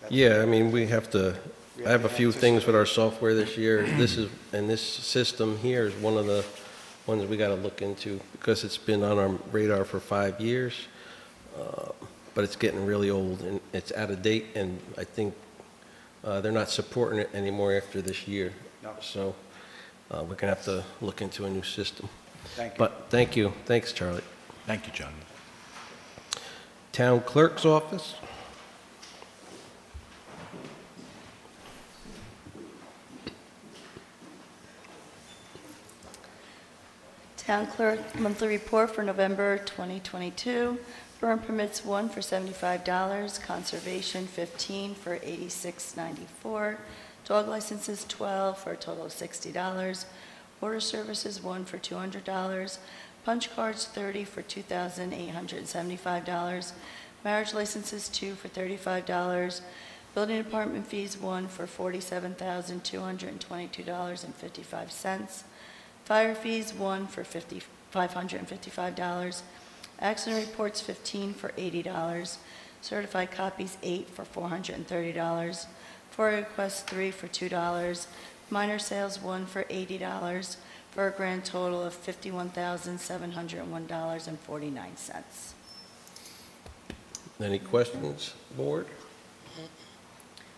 That's- Yeah, I mean, we have to, I have a few things with our software this year. This is, and this system here is one of the ones we got to look into because it's been on our radar for five years. uh, But it's getting really old and it's out of date and I think uh, they're not supporting it anymore after this year. No. So uh, we're going to have to look into a new system. Thank you. But thank you. Thanks, Charlie. Thank you, John. Town Clerk's Office? Town Clerk Monthly Report for November 2022. Burn permits, one for $75, conservation, 15 for $86.94, dog licenses, 12 for a total of $60, water services, one for $200, punch cards, 30 for $2,875, marriage licenses, two for $35, building department fees, one for $47,222.55, fire fees, one for 50 $555, Accident reports, 15 for $80. Certified copies, eight for $430. FOIA requests, three for $2. Minor sales, one for $80, for a grand total of $51,701.49. Any questions, board?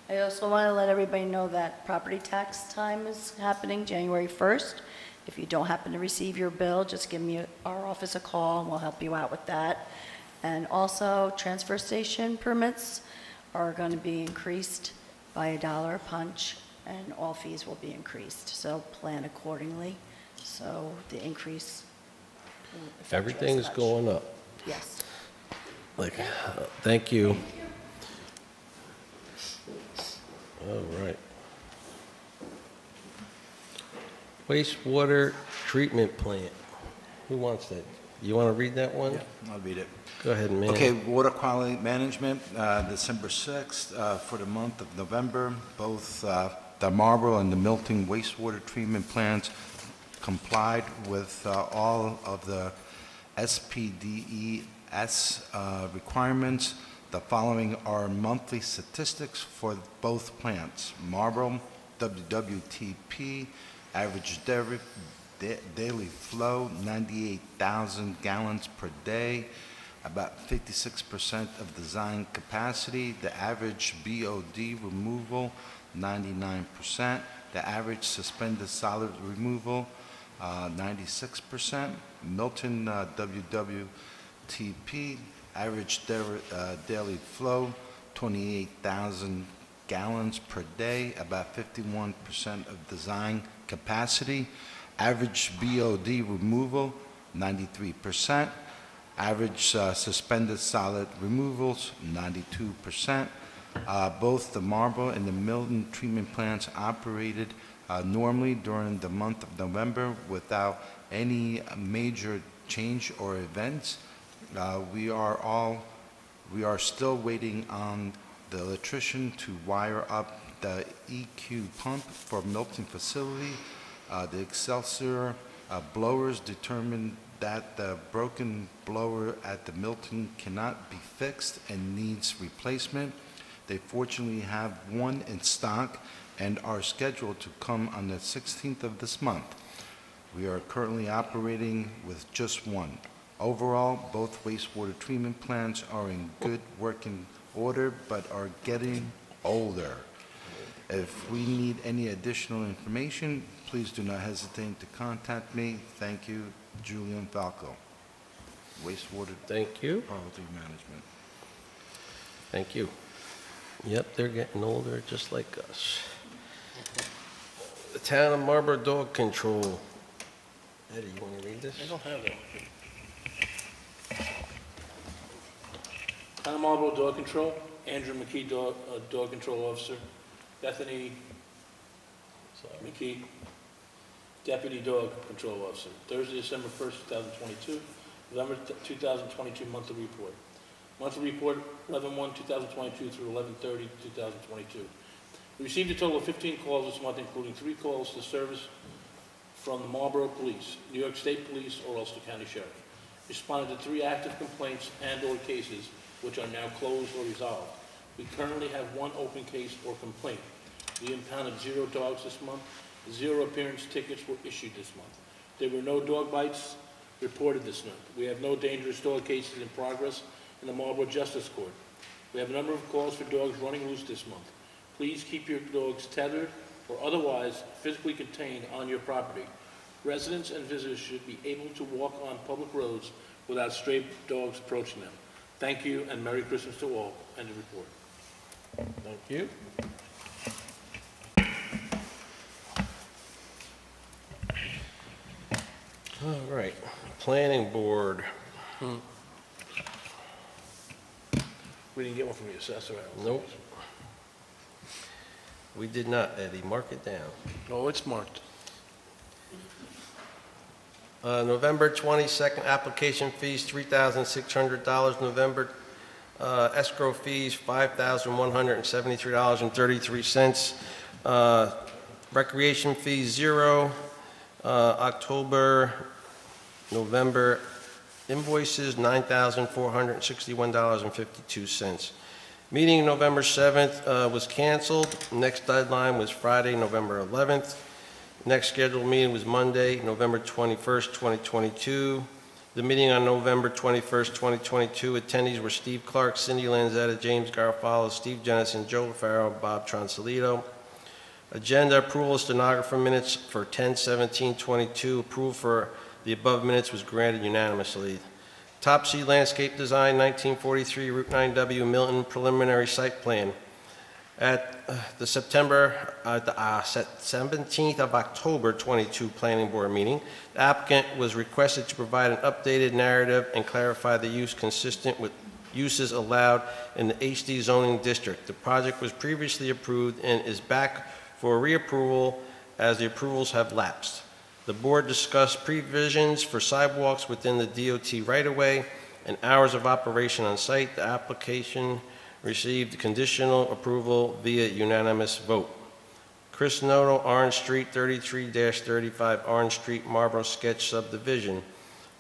I also want to let everybody know that property tax time is happening January 1st. If you don't happen to receive your bill, just give me, our office a call, and we'll help you out with that. And also, transfer station permits are going to be increased by a dollar a punch, and all fees will be increased, so plan accordingly. So the increase. will affect you as Everything's going up. Yes. Like, uh, thank you. All right. Wastewater treatment plant. Who wants that? You want to read that one? I'll read it. Go ahead, man. Okay, water quality management, uh, December 6th, uh, for the month of November, both uh, the Marlboro and the Milton wastewater treatment plants complied with uh, all of the SPDES uh, requirements. The following are monthly statistics for both plants. Marlboro, WWTP, average daily flow, 98,000 gallons per day, about 56% of design capacity. The average BOD removal, 99%. The average suspended solid removal, uh, 96%. Milton uh, WWTP, average uh, daily flow, 28,000 gallons per day, about 51% of design capacity. Average BOD removal, 93%. Average uh, suspended solid removals, 92%. Uh, Both the Marlboro and the Milton treatment plants operated uh, normally during the month of November without any major change or events. Uh, We are all, we are still waiting on the electrician to wire up the EQ pump for Milton facility. Uh, The Excelsior uh, blowers determined that the broken blower at the Milton cannot be fixed and needs replacement. They fortunately have one in stock and are scheduled to come on the 16th of this month. We are currently operating with just one. Overall, both wastewater treatment plants are in good working order, but are getting older. If we need any additional information, please do not hesitate to contact me. Thank you, Julian Falco, wastewater Thank you. quality management. Thank you. Yep, they're getting older, just like us. The Town of Marlboro Dog Control. Eddie, you want to read this? I don't have that. Town of Marlboro Dog Control, Andrew McKee, Dog, uh, Dog Control Officer, Bethany McKee, Deputy Dog Control Officer. Thursday, December 1st, 2022, November t- 2022 monthly report. Monthly report, 11/1/2022 through 11/30/2022. We received a total of 15 calls this month, including three calls to service from the Marlboro Police, New York State Police, or Ulster County Sheriff. Responded to three active complaints and/or cases which are now closed or resolved. We currently have one open case or complaint. We impounded zero dogs this month. Zero appearance tickets were issued this month. There were no dog bites reported this month. We have no dangerous dog cases in progress in the Marlborough Justice Court. We have a number of calls for dogs running loose this month. Please keep your dogs tethered or otherwise physically contained on your property. Residents and visitors should be able to walk on public roads without stray dogs approaching them. Thank you and Merry Christmas to all. End of report. Thank you. All right, Planning Board. We didn't get one from the assessor. I don't think. Nope. We did not, Eddie, mark it down. No, it's marked. Uh, November 22nd, application fees, $3,600. November uh, escrow fees, $5,173.33. Uh, Recreation fees, zero. Uh, October, November invoices, $9,461.52. Meeting November 7th uh, was canceled. Next deadline was Friday, November 11th. Next scheduled meeting was Monday, November 21st, 2022. The meeting on November 21st, 2022, attendees were Steve Clark, Cindy Lanzetta, James Garofalo, Steve Jennison, Joe LaFaro, Bob Tronsolito. Agenda approval stenographer minutes for 10/17/22. Approval for the above minutes was granted unanimously. Top Sea Landscape Design, 1943 Route 9W Milton preliminary site plan. At uh, the September, uh, the uh, 17th of October 22 Planning Board meeting, the applicant was requested to provide an updated narrative and clarify the use consistent with uses allowed in the HD zoning district. The project was previously approved and is back for reapproval as the approvals have lapsed. The board discussed provisions for sidewalks within the DOT right-of-way and hours of operation on site. The application received conditional approval via unanimous vote. Chris Noto, Orange Street, 33-35 Orange Street, Marlboro Sketch subdivision.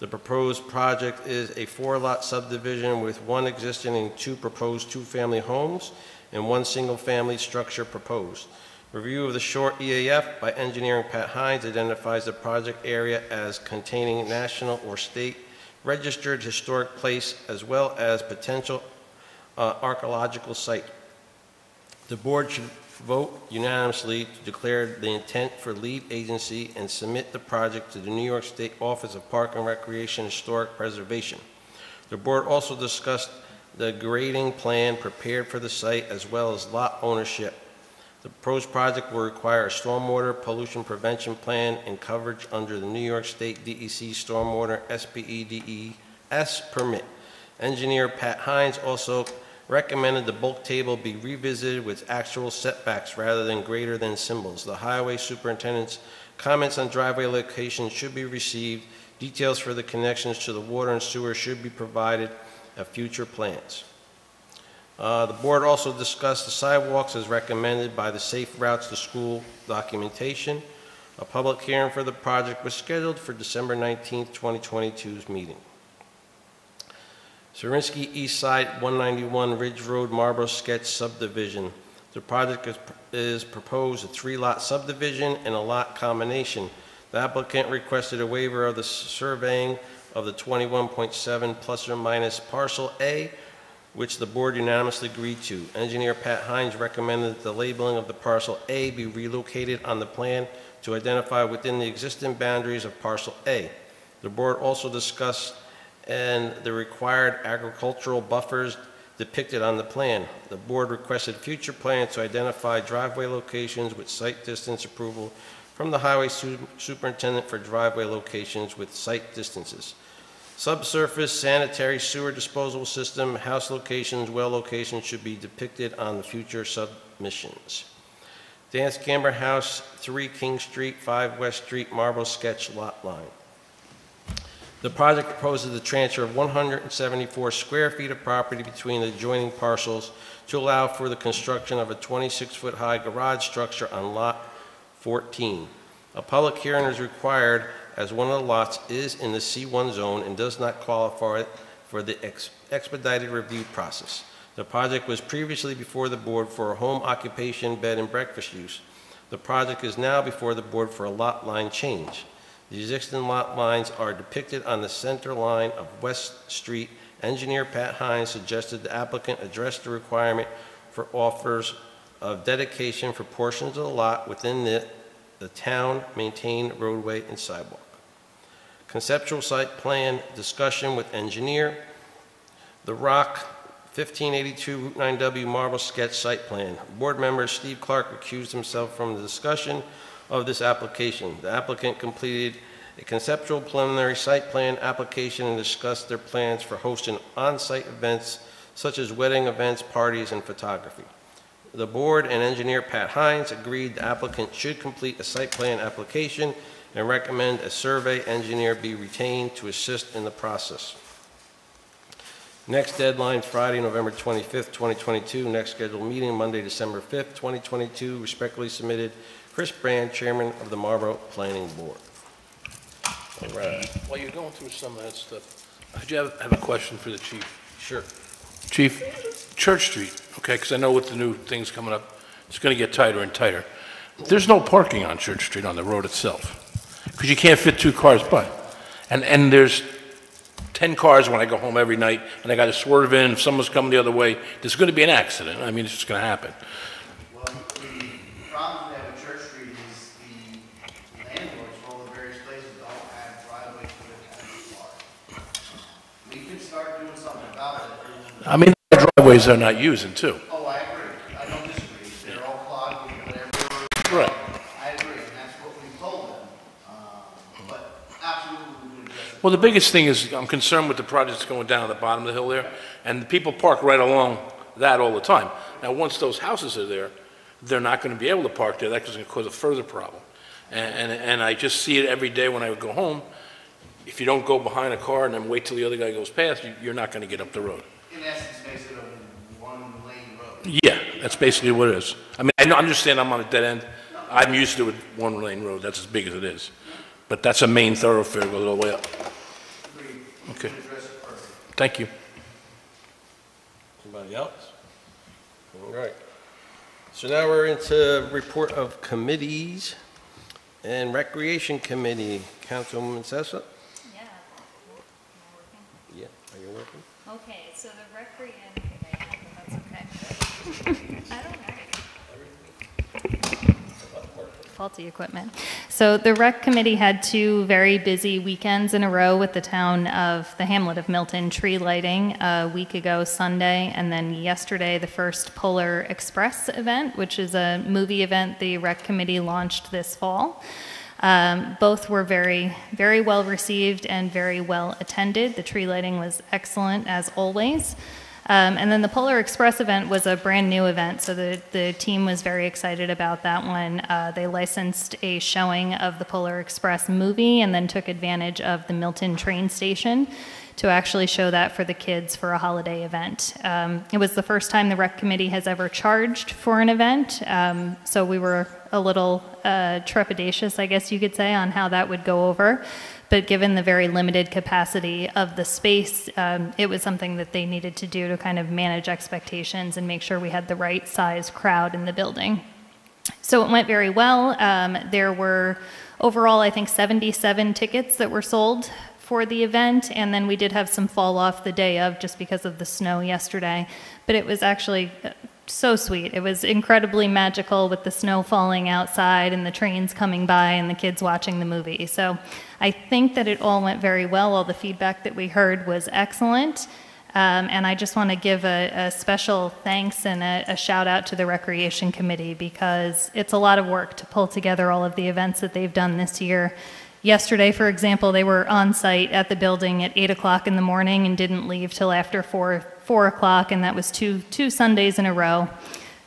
The proposed project is a four-lot subdivision with one existing and two proposed two-family homes and one single-family structure proposed. Review of the short EAF by engineering Pat Hines identifies the project area as containing national or state registered historic place as well as potential uh, archaeological site. The board should vote unanimously to declare the intent for lead agency and submit the project to the New York State Office of Park and Recreation Historic Preservation. The board also discussed the grading plan prepared for the site as well as lot ownership. The proposed project will require a stormwater pollution prevention plan and coverage under the New York State DEC Stormwater SPE DES permit. Engineer Pat Hines also recommended the bulk table be revisited with actual setbacks rather than greater than symbols. The highway superintendent's comments on driveway locations should be received. Details for the connections to the water and sewer should be provided at future plans. Uh, The board also discussed the sidewalks as recommended by the Safe Routes to School documentation. A public hearing for the project was scheduled for December 19th, 2022's meeting. Zirinsky East Side, 191 Ridge Road, Marlboro Sketch subdivision. The project is, is proposed a three-lot subdivision and a lot combination. The applicant requested a waiver of the surveying of the 21.7 plus or minus parcel A, which the board unanimously agreed to. Engineer Pat Hines recommended that the labeling of the parcel A be relocated on the plan to identify within the existing boundaries of parcel A. The board also discussed and the required agricultural buffers depicted on the plan. The board requested future plans to identify driveway locations with site distance approval from the highway su- superintendent for driveway locations with site distances. Subsurface sanitary sewer disposal system, house locations, well locations should be depicted on the future submissions. Dance Camber House, 3 King Street, 5 West Street, Marlboro Sketch Lot Line. The project proposes the transfer of 174 square feet of property between the adjoining parcels to allow for the construction of a 26-foot-high garage structure on Lot 14. A public hearing is required as one of the lots is in the C1 zone and does not qualify for the ex- expedited review process. The project was previously before the board for a home occupation bed and breakfast use. The project is now before the board for a lot line change. The existing lot lines are depicted on the center line of West Street. Engineer Pat Hines suggested the applicant address the requirement for offers of dedication for portions of the lot within the, the town-maintained roadway and sidewalk. Conceptual site plan discussion with engineer. The Rock, 1582 Route 9W Marlboro Sketch Site Plan. Board member Steve Clark recused himself from the discussion of this application. The applicant completed a conceptual preliminary site plan application and discussed their plans for hosting on-site events such as wedding events, parties, and photography. The board and engineer Pat Hines agreed the applicant should complete a site plan application and recommend a survey engineer be retained to assist in the process. Next deadline, Friday, November 25th, 2022. Next scheduled meeting, Monday, December 5th, 2022. Respectfully submitted, Chris Brand, Chairman of the Marlboro Planning Board. All right. While you're going through some of that stuff, I do have, have a question for the chief. Sure. Chief, Church Street, okay, because I know with the new things coming up, it's going to get tighter and tighter. There's no parking on Church Street on the road itself, because you can't fit two cars by. And, and there's 10 cars when I go home every night, and I got to swerve in, if someone's coming the other way, there's going to be an accident. I mean, it's just going to happen. Well, the problem we have with Church Street is the landlords for all the various places don't have driveways for their tenants to park. We can start doing something about it. I mean, the driveways they're not using, too. Oh, I agree. I don't disagree. They're all clogged with whatever. Right. I agree, and that's what we told them. Um, But absolutely, we would address it. Well, the biggest thing is, I'm concerned with the projects going down at the bottom of the hill there, and people park right along that all the time. Now, once those houses are there, they're not going to be able to park there, that's going to cause a further problem. And, and, and I just see it every day when I would go home. If you don't go behind a car and then wait till the other guy goes past, you- you're not going to get up the road. In essence, makes it a one-lane road. Yeah, that's basically what it is. I mean, I know- understand I'm on a dead end. I'm used to it, one-lane road, that's as big as it is. But that's a main thoroughfare, goes all the way up. Agreed. Okay, We address it perfect. thank you. Anybody else? All right. So now we're into report of committees and Recreation Committee. Councilwoman Sessa? Yeah. Yeah, are you working? Okay, so the recreation, that's okay. I don't know. Faulty equipment. So the rec committee had two very busy weekends in a row with the town of the Hamlet of Milton tree lighting a week ago Sunday, and then yesterday the first Polar Express event, which is a movie event the rec committee launched this fall. Um, both were very, very well received and very well attended. The tree lighting was excellent as always. Um, and then the Polar Express event was a brand new event, so the, the team was very excited about that one. Uh, they licensed a showing of the Polar Express movie and then took advantage of the Milton train station to actually show that for the kids for a holiday event. Um, it was the first time the rec committee has ever charged for an event, um, so we were a little uh, trepidatious, I guess you could say, on how that would go over. But given the very limited capacity of the space, um, it was something that they needed to do to kind of manage expectations and make sure we had the right size crowd in the building. So it went very well. Um, there were overall, I think, 77 tickets that were sold for the event, and then we did have some fall off the day of just because of the snow yesterday. But it was actually uh, so sweet. It was incredibly magical with the snow falling outside and the trains coming by and the kids watching the movie. So I think that it all went very well. All the feedback that we heard was excellent. Um, and I just want to give a, a special thanks and a, a shout out to the Recreation Committee because it's a lot of work to pull together all of the events that they've done this year. Yesterday, for example, they were on site at the building at 8 o'clock in the morning and didn't leave till after 4, 4 o'clock, and that was two, two Sundays in a row,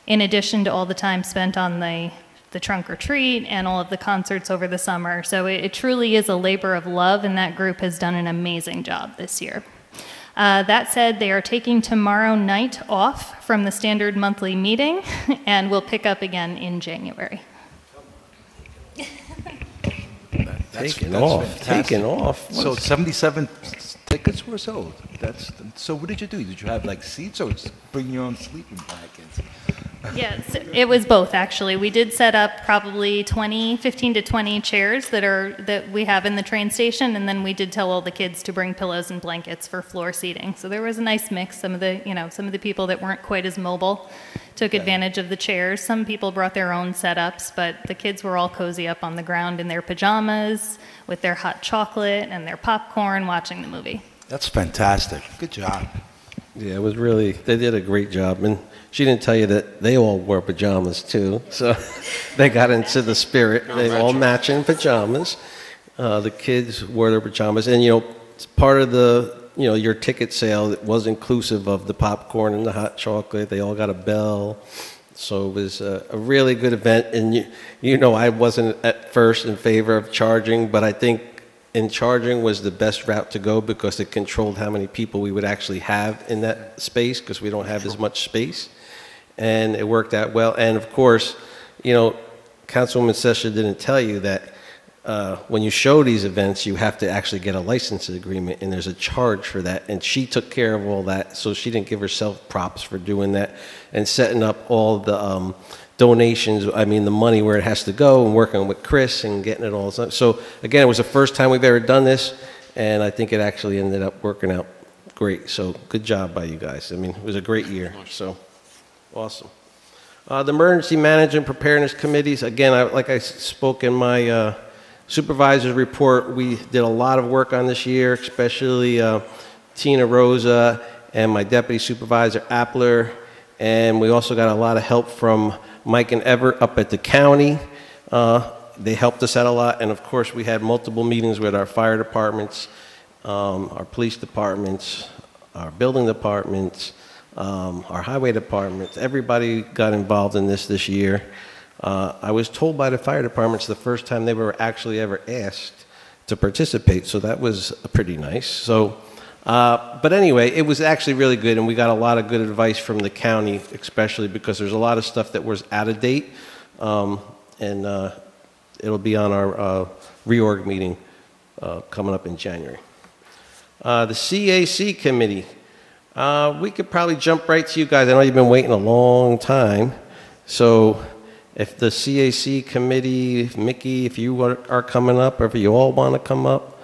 in addition to all the time spent on the, the trunk or treat and all of the concerts over the summer. So it, it truly is a labor of love, and that group has done an amazing job this year. Uh, that said, they are taking tomorrow night off from the standard monthly meeting [LAUGHS] and will pick up again in January. That's- Taking that's off, fantastic. taking off. So 77 tickets were sold. That's, so what did you do? Did you have like seats or bring your own sleeping blankets? Yes, it was both actually. We did set up probably 20, 15 to 20 chairs that are that we have in the train station, and then we did tell all the kids to bring pillows and blankets for floor seating. So there was a nice mix. Some of the you know some of the people that weren't quite as mobile took advantage of the chairs. Some people brought their own setups, but the kids were all cozy up on the ground in their pajamas with their hot chocolate and their popcorn, watching the movie. That's fantastic. Good job. Yeah, it was really, they did a great job. And she didn't tell you that they all wore pajamas too. So [LAUGHS] they got into the spirit. They all matching pajamas. Uh, the kids wore their pajamas. And, you know, part of the you know, your ticket sale was inclusive of the popcorn and the hot chocolate. They all got a bell. So it was a, a really good event. And you, you know, I wasn't at first in favor of charging, but I think in charging was the best route to go because it controlled how many people we would actually have in that space because we don't have as much space. And it worked out well. And of course, you know, Councilwoman Sessa didn't tell you that uh, when you show these events, you have to actually get a license agreement, and there's a charge for that. And she took care of all that, so she didn't give herself props for doing that and setting up all the um, donations. I mean, the money where it has to go, and working with Chris and getting it all. So again, it was the first time we've ever done this, and I think it actually ended up working out great. So, good job by you guys. I mean, it was a great year. So, awesome. Uh, the emergency management preparedness committees, again, I, like I spoke in my uh, supervisor's report, we did a lot of work on this year, especially uh, Tina Rosa and my deputy supervisor Appler, and we also got a lot of help from Mike and Everett up at the county. Uh, they helped us out a lot, and of course, we had multiple meetings with our fire departments, um, our police departments, our building departments, um, our highway departments. Everybody got involved in this this year. Uh, I was told by the fire departments the first time they were actually ever asked to participate, so that was pretty nice. So, uh, but anyway, it was actually really good, and we got a lot of good advice from the county, especially because there's a lot of stuff that was out of date, um, and uh, it'll be on our uh, reorg meeting uh, coming up in January. Uh, the CAC committee, uh, we could probably jump right to you guys. I know you've been waiting a long time. So if the CAC committee, if Mickey, if you are are coming up, or if you all want to come up.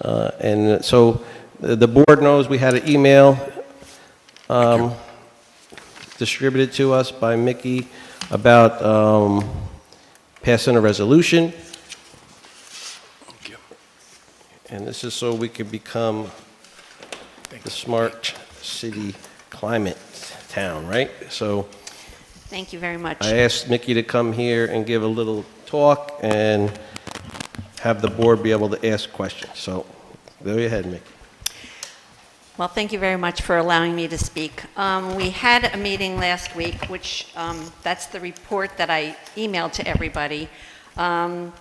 uh, And so the board knows we had an email um, distributed to us by Mickey about um, passing a resolution. And this is so we can become the smart city climate town, right? So Thank you very much. I asked Mickey to come here and give a little talk and have the board be able to ask questions. So go ahead, Mickey. Well, thank you very much for allowing me to speak. Um, We had a meeting last week, which, um, that's the report that I emailed to everybody. Um,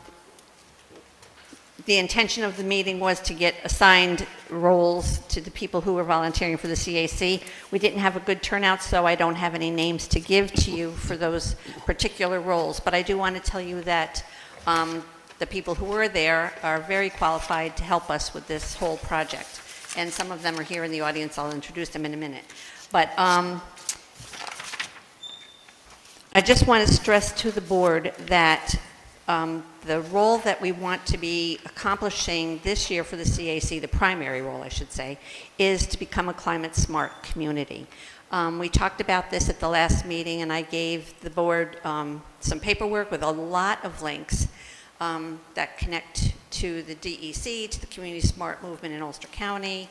The intention of the meeting was to get assigned roles to the people who were volunteering for the CAC. We didn't have a good turnout, so I don't have any names to give to you for those particular roles. But I do want to tell you that um, the people who were there are very qualified to help us with this whole project. And some of them are here in the audience. I'll introduce them in a minute. But um, I just want to stress to the board that um, the role that we want to be accomplishing this year for the CAC, the primary role, I should say, is to become a climate-smart community. Um, We talked about this at the last meeting, and I gave the board um, some paperwork with a lot of links um, that connect to the DEC, to the Community Smart Movement in Ulster County,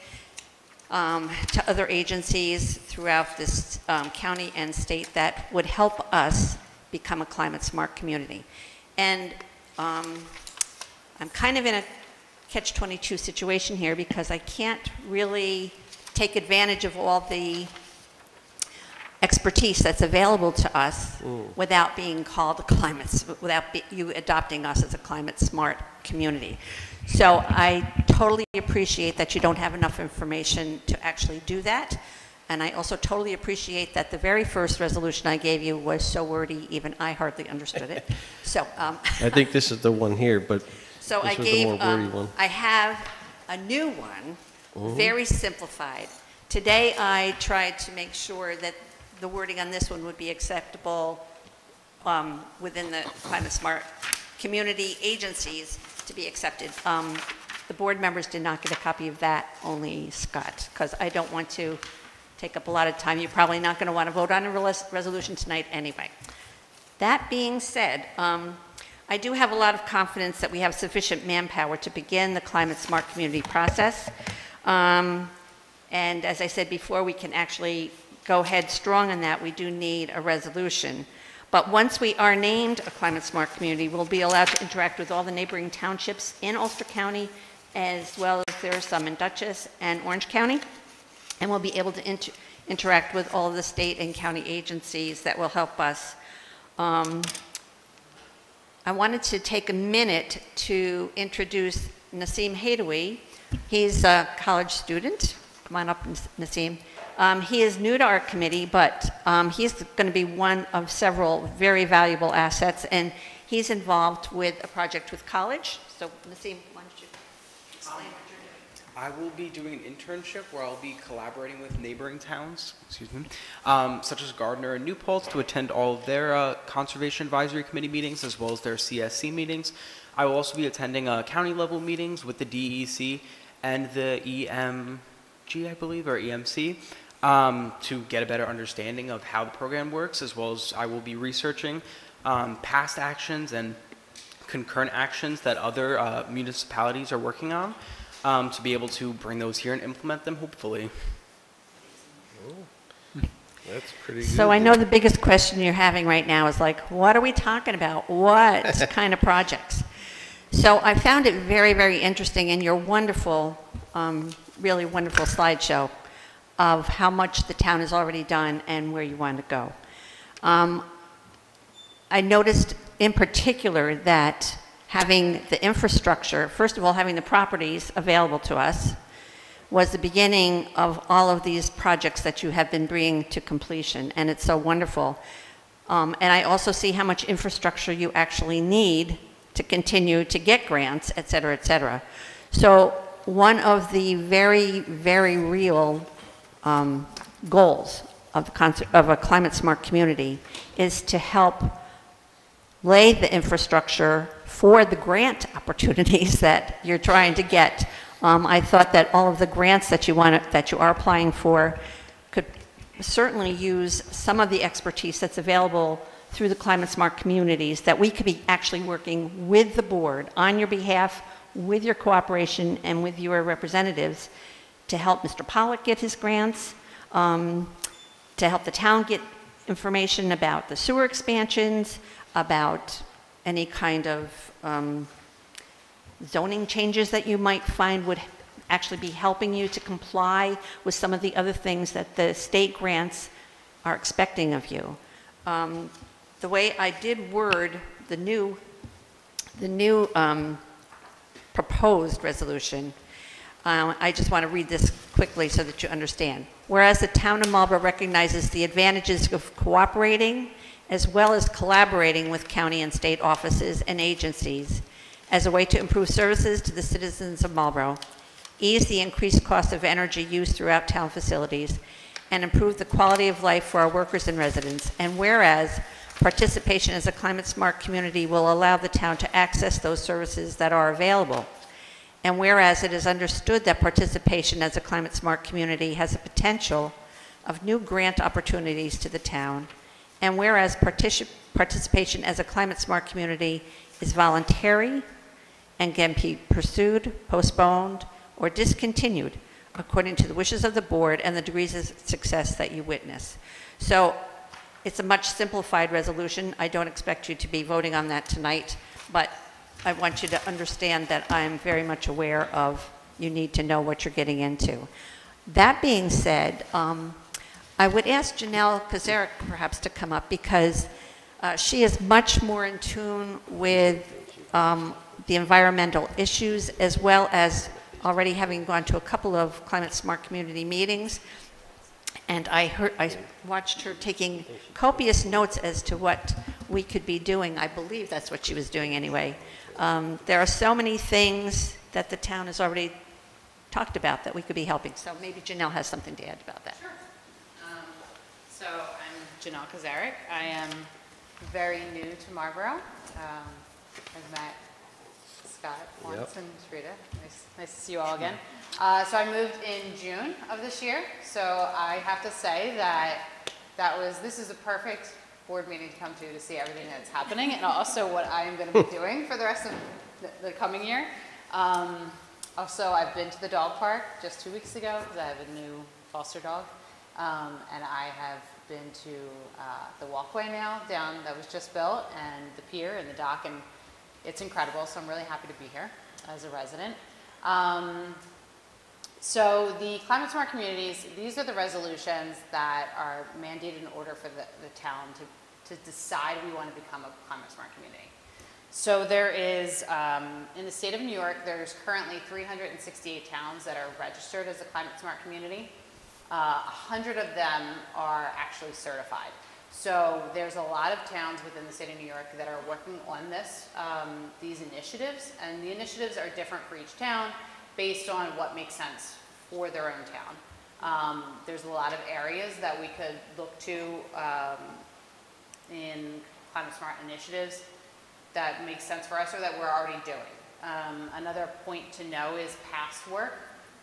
um, to other agencies throughout this um, county and state that would help us become a climate-smart community. And um, I'm kind of in a catch-22 situation here because I can't really take advantage of all the expertise that's available to us without being called a climate, without be- you adopting us as a climate-smart community. So I totally appreciate that you don't have enough information to actually do that. And I also totally appreciate that the very first resolution I gave you was so wordy, even I hardly understood it. [LAUGHS] So, um, I think this is the one here, but [LAUGHS] so I this was the more wordy um, one. I have a new one, very simplified. Today, I tried to make sure that the wording on this one would be acceptable um, within the climate smart community agencies to be accepted. Um, The board members did not get a copy of that, only Scott, because I don't want to take up a lot of time. You're probably not going to want to vote on a res- resolution tonight anyway. That being said, um, I do have a lot of confidence that we have sufficient manpower to begin the climate smart community process. Um, and as I said before, we can actually go headstrong on that. We do need a resolution. But once we are named a climate smart community, we'll be allowed to interact with all the neighboring townships in Ulster County as well as there are some in Dutchess and Orange County. And we'll be able to inter- interact with all the state and county agencies that will help us. Um, I wanted to take a minute to introduce Nassim Hadawi. He's a college student. Come on up, Nassim. Um, he is new to our committee, but um, he's going to be one of several very valuable assets, and he's involved with a project with college. So, Nassim, why don't you explain? I will be doing an internship where I'll be collaborating with neighboring towns, excuse me, um, such as Gardiner and New Paltz to attend all of their uh, Conservation Advisory Committee meetings as well as their CSC meetings. I will also be attending uh, county level meetings with the DEC and the EMG, I believe, or EMC, um, to get a better understanding of how the program works, as well as I will be researching um, past actions and concurrent actions that other uh, municipalities are working on um, to be able to bring those here and implement them, hopefully. That's pretty So I know the biggest question you're having right now is like, what are we talking about? What [LAUGHS] kind of projects? So I found it very, very interesting in your wonderful, um, really wonderful slideshow of how much the town has already done and where you want to go. Um, I noticed in particular that having the infrastructure, first of all, having the properties available to us, was the beginning of all of these projects that you have been bringing to completion, and it's so wonderful. Um, and I also see how much infrastructure you actually need to continue to get grants, et cetera, et cetera. So one of the very, very real um, goals of, of a climate smart community is to help lay the infrastructure for the grant opportunities [LAUGHS] that you're trying to get. Um, I thought that all of the grants that you want, that you are applying for could certainly use some of the expertise that's available through the climate smart communities, that we could be actually working with the board on your behalf, with your cooperation and with your representatives to help Mr. Pollock get his grants, um, to help the town get information about the sewer expansions, about any kind of um, zoning changes that you might find would actually be helping you to comply with some of the other things that the state grants are expecting of you. Um, the way I did word the new, the new um, proposed resolution, uh, I just want to read this quickly so that you understand. Whereas the town of Marlborough recognizes the advantages of cooperating as well as collaborating with county and state offices and agencies as a way to improve services to the citizens of Marlborough, ease the increased cost of energy used throughout town facilities, and improve the quality of life for our workers and residents. And whereas participation as a climate smart community will allow the town to access those services that are available. And whereas it is understood that participation as a climate smart community has a potential of new grant opportunities to the town, and whereas partici- participation as a climate smart community is voluntary and can be pursued, postponed, or discontinued according to the wishes of the board and the degrees of success that you witness. So it's a much simplified resolution. I don't expect you to be voting on that tonight, but I want you to understand that I'm very much aware of you need to know what you're getting into. That being said, um, I would ask Janelle Kazarek perhaps to come up because uh, she is much more in tune with um, the environmental issues as well as already having gone to a couple of climate smart community meetings. And I heard, I watched her taking copious notes as to what we could be doing. I believe that's what she was doing anyway. Um, there are so many things that the town has already talked about that we could be helping. So maybe Janelle has something to add about that. Um, So I'm Janelle Kazarek. I am very new to Marlboro. Um, I've met Scott once and Rita. Nice, nice to see you all again. Uh, So I moved in June of this year, so I have to say that that was, this is a perfect board meeting to come to to see everything that's happening and also what I am going to be [LAUGHS] doing for the rest of the- the coming year. Um, Also, I've been to the dog park just two weeks ago because I have a new foster dog. Um, and I have been to uh, the walkway now down that was just built and the pier and the dock, and it's incredible. So I'm really happy to be here as a resident. Um, So the climate smart communities, these are the resolutions that are mandated in order for the, the town to, to decide we want to become a climate smart community. So there is, um, in the state of New York, there's currently 368 towns that are registered as a climate smart community. Uh, 100 of them are actually certified. So there's a lot of towns within the state of New York that are working on this, um, these initiatives, and the initiatives are different for each town based on what makes sense for their own town. Um, there's a lot of areas that we could look to um, in climate smart initiatives that makes sense for us or that we're already doing. Um, another point to know is past work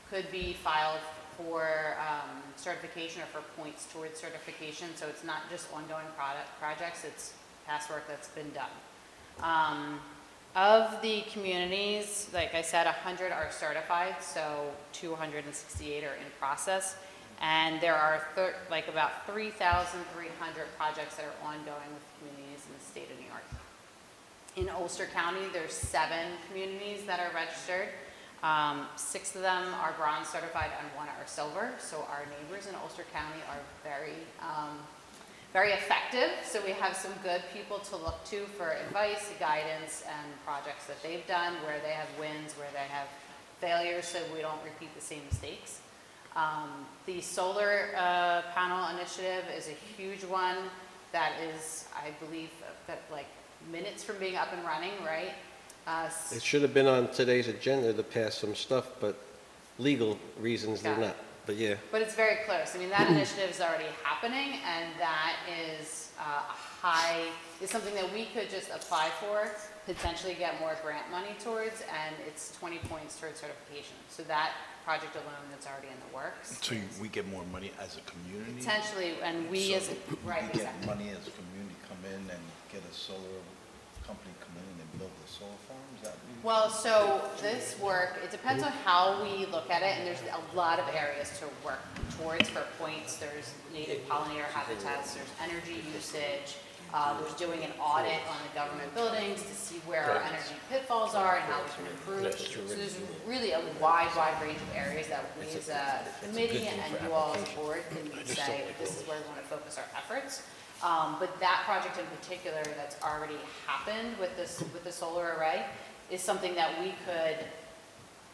could be filed for um, certification or for points towards certification. So it's not just ongoing product projects, it's past work that's been done. Um, of the communities, like I said, 100 are certified, so 268 are in process. And there are like about 3,300 projects that are ongoing with communities in the state of New York. In Ulster County, there's seven communities that are registered. Um, Six of them are bronze certified and one are silver. So our neighbors in Ulster County are very, um, very effective. So we have some good people to look to for advice, guidance, and projects that they've done where they have wins, where they have failures, so we don't repeat the same mistakes. Um, The solar uh, panel initiative is a huge one that is, I believe, that like minutes from being up and running, right? Uh, s- It should have been on today's agenda to pass some stuff, but legal reasons they're Got it. not. But yeah, But it's very close. I mean, that initiative is already happening, and that is uh, a high, is something that we could just apply for, potentially get more grant money towards, and it's 20 points towards certification. So that project alone that's already in the works. So you- we get more money as a community? Potentially, and we as, a right, We get exactly. money as a community, come in and get a solar company come in and build the solar farm, is that? Well, so this work, it depends on how we look at it, and there's a lot of areas to work towards for points. There's native pollinator habitats, there's energy usage, uh, there's doing an audit on the government buildings to see where our energy pitfalls are and how we can improve. So there's really a wide, wide range of areas that we as a committee and you all as a board can say, this is where we want to focus our efforts. Um, But that project in particular that's already happened with this, with the solar array is something that we could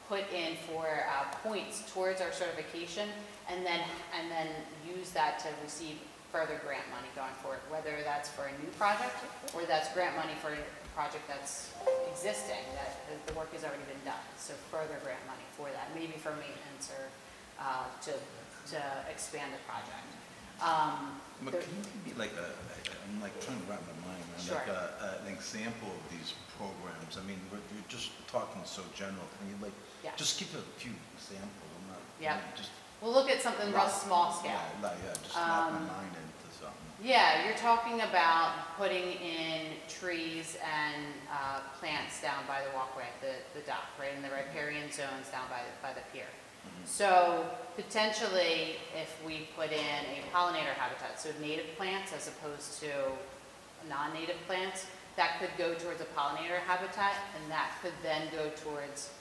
put in for uh, points towards our certification and then, and then use that to receive further grant money going forward, whether that's for a new project or that's grant money for a project that's existing, that the- work has already been done. So further grant money for that, maybe for maintenance or uh, to, to expand the project. Um, But there- can you give me like a, I'm like trying to wrap my mind around, Sure. like a, an example of these programs? I mean, we're, you're just talking so general, can you like, Yeah. just give a few examples, I'm not, Yeah. just. We'll look at something real small scale. Yeah, like, yeah, just Um, my mind into something. Yeah, you're talking about putting in trees and uh, plants down by the walkway, the, the dock, right, in the riparian zones down by, the- by the pier. So potentially, if we put in a pollinator habitat, so native plants as opposed to non-native plants, that could go towards a pollinator habitat, and that could then go towards,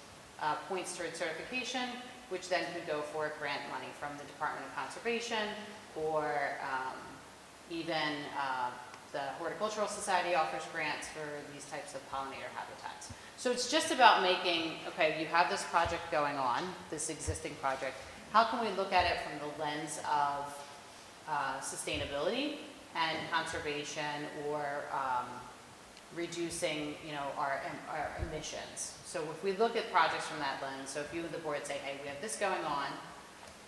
uh, points towards certification, which then could go for grant money from the Department of Conservation, or um, even uh, the Horticultural Society offers grants for these types of pollinator habitats. So it's just about making, okay, you have this project going on, this existing project, how can we look at it from the lens of uh, sustainability and conservation or um, reducing, you know, our, our emissions. So if we look at projects from that lens, so if you and the board say, hey, we have this going on,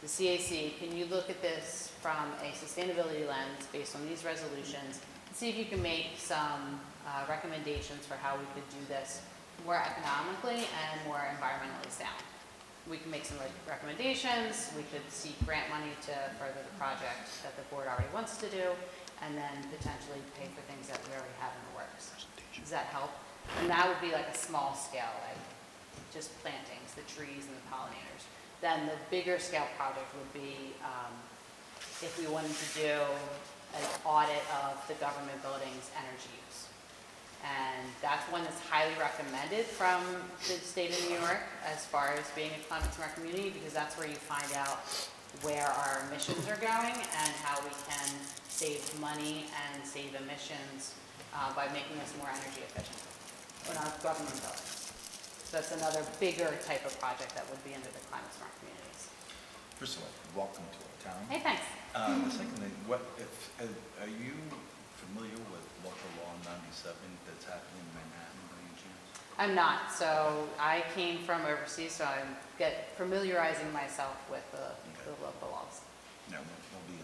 the CAC, can you look at this from a sustainability lens based on these resolutions? and See if you can make some uh, recommendations for how we could do this more economically and more environmentally sound. We can make some recommendations, we could seek grant money to further the project that the board already wants to do, and then potentially pay for things that we already have in the works. Does that help? And that would be like a small scale, like just plantings, the trees and the pollinators. Then the bigger scale project would be um, if we wanted to do an audit of the government building's energy. And that's one that's highly recommended from the state of New York as far as being a climate smart community, because that's where you find out where our emissions are going and how we can save money and save emissions uh, by making us more energy efficient in our government buildings. So that's another bigger type of project that would be under the climate smart communities. First of all, welcome to our town. Hey, thanks. Uh, The second thing, what, if, uh, are you familiar with local law 97 that's happening in Manhattan by any chance? I'm not, so I came from overseas, so I'm get familiarizing myself with the, the local laws. No, that'll be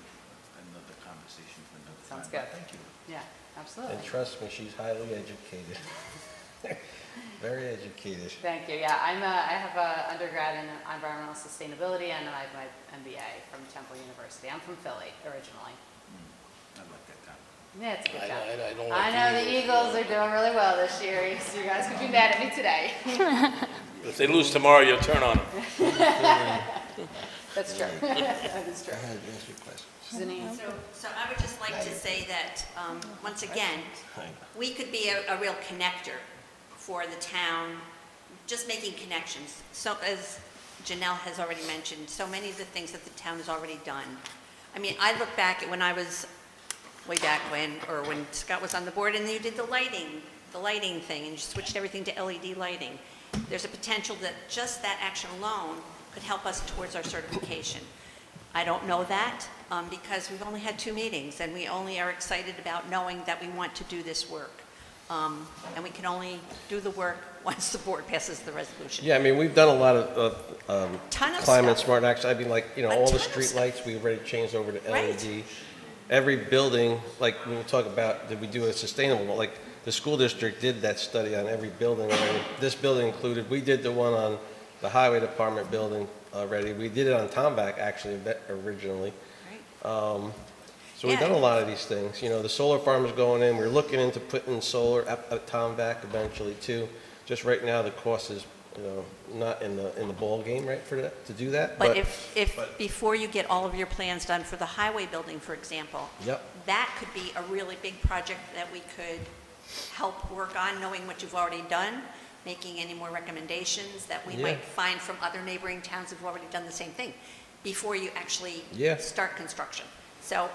another conversation for another time. Sounds but good. Thank you. Yeah, absolutely. And trust me, she's highly educated. [LAUGHS] Very educated. Thank you, yeah, I'm a, I have a undergrad in environmental sustainability and I have my MBA from Temple University. I'm from Philly originally. I like that town. Yeah, it's a good I- job. I- I don't like I know the Eagles, Eagles are doing really well this year, so you guys could be mad at me today. [LAUGHS] If they lose tomorrow, you'll turn on them. [LAUGHS] That's true, [LAUGHS] that is true. Ask your question. Janine? So, so I would just like to say that, um, once again, we could be a, a real connector for the town, just making connections. So, as Janelle has already mentioned, so many of the things that the town has already done. I mean, I look back at when I was, way back when, or when Scott was on the board, and you did the lighting, the lighting thing, and you switched everything to LED lighting. There's a potential that just that action alone could help us towards our certification. I don't know that, um, because we've only had two meetings, and we only are excited about knowing that we want to do this work. Um, And we can only do the work [LAUGHS] once the board passes the resolution. Yeah, I mean, we've done a lot of, uh, um, Ton of climate stuff. smart action. I mean, like, you know, A all the street lights, we already changed over to Right. LED. Every building, like, when we talk about, did we do a sustainable, like, the school district did that study on every building already. This building included, we did the one on the highway department building already. We did it on Tomback, actually, originally. Right. Um, So we've done a lot of these things. You know, the solar farm is going in, we're looking into putting solar at, at Tomback eventually too. Just right now, the cost is, you know, not in the, in the ball game, right, for that, to do that, But if, if, before you get all of your plans done for the highway building, for example, Yep. that could be a really big project that we could help work on, knowing what you've already done, making any more recommendations that we Yeah. might find from other neighboring towns who've already done the same thing, before you actually Yeah. start construction. So,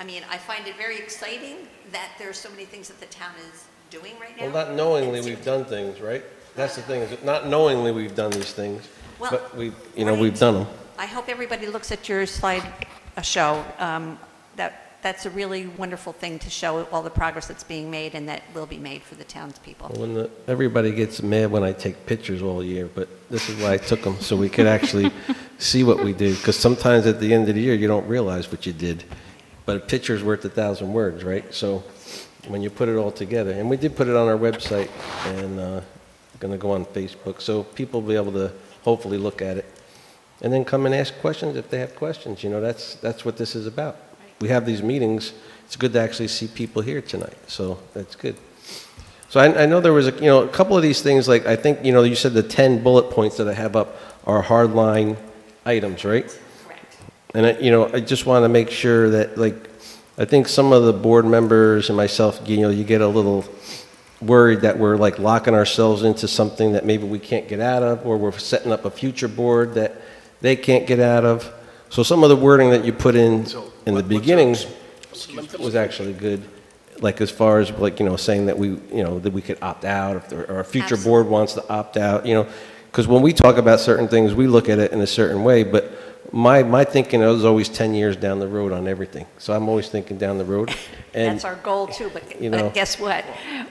I mean, I find it very exciting that there's so many things that the town is doing right now. Well, not knowingly, And we've done things, right? That's the thing, is that not knowingly we've done these things, Well, but we, you know, we've done them. I hope everybody looks at your slide uh, show. Um, That, that's a really wonderful thing to show all the progress that's being made and that will be made for the townspeople. When the, everybody gets mad when I take pictures all year, but this is why I took them, so we could actually [LAUGHS] see what we did. Because sometimes at the end of the year, you don't realize what you did. But a picture's worth a thousand words, right? So when you put it all together, and we did put it on our website and uh, going to go on Facebook, so people will be able to hopefully look at it. And then come and ask questions if they have questions, you know, that's, that's what this is about. We have these meetings, it's good to actually see people here tonight, so that's good. So I, I know there was a, you know, a couple of these things, like, I think, you know, you said the 10 bullet points that I have up are hardline items, right? Correct. And, I- you know, I just want to make sure that, like, I think some of the board members and myself, you know, you get a little worried that we're like locking ourselves into something that maybe we can't get out of, or we're setting up a future board that they can't get out of. So some of the wording that you put in, in the beginnings was actually good, like as far as like, you know, saying that we, you know, that we could opt out, if there- or a future board wants to opt out, you know, because when we talk about certain things, we look at it in a certain way, but my, my thinking is always 10 years down the road on everything. So I'm always thinking down the road. And That's our goal too, but you know, but guess what?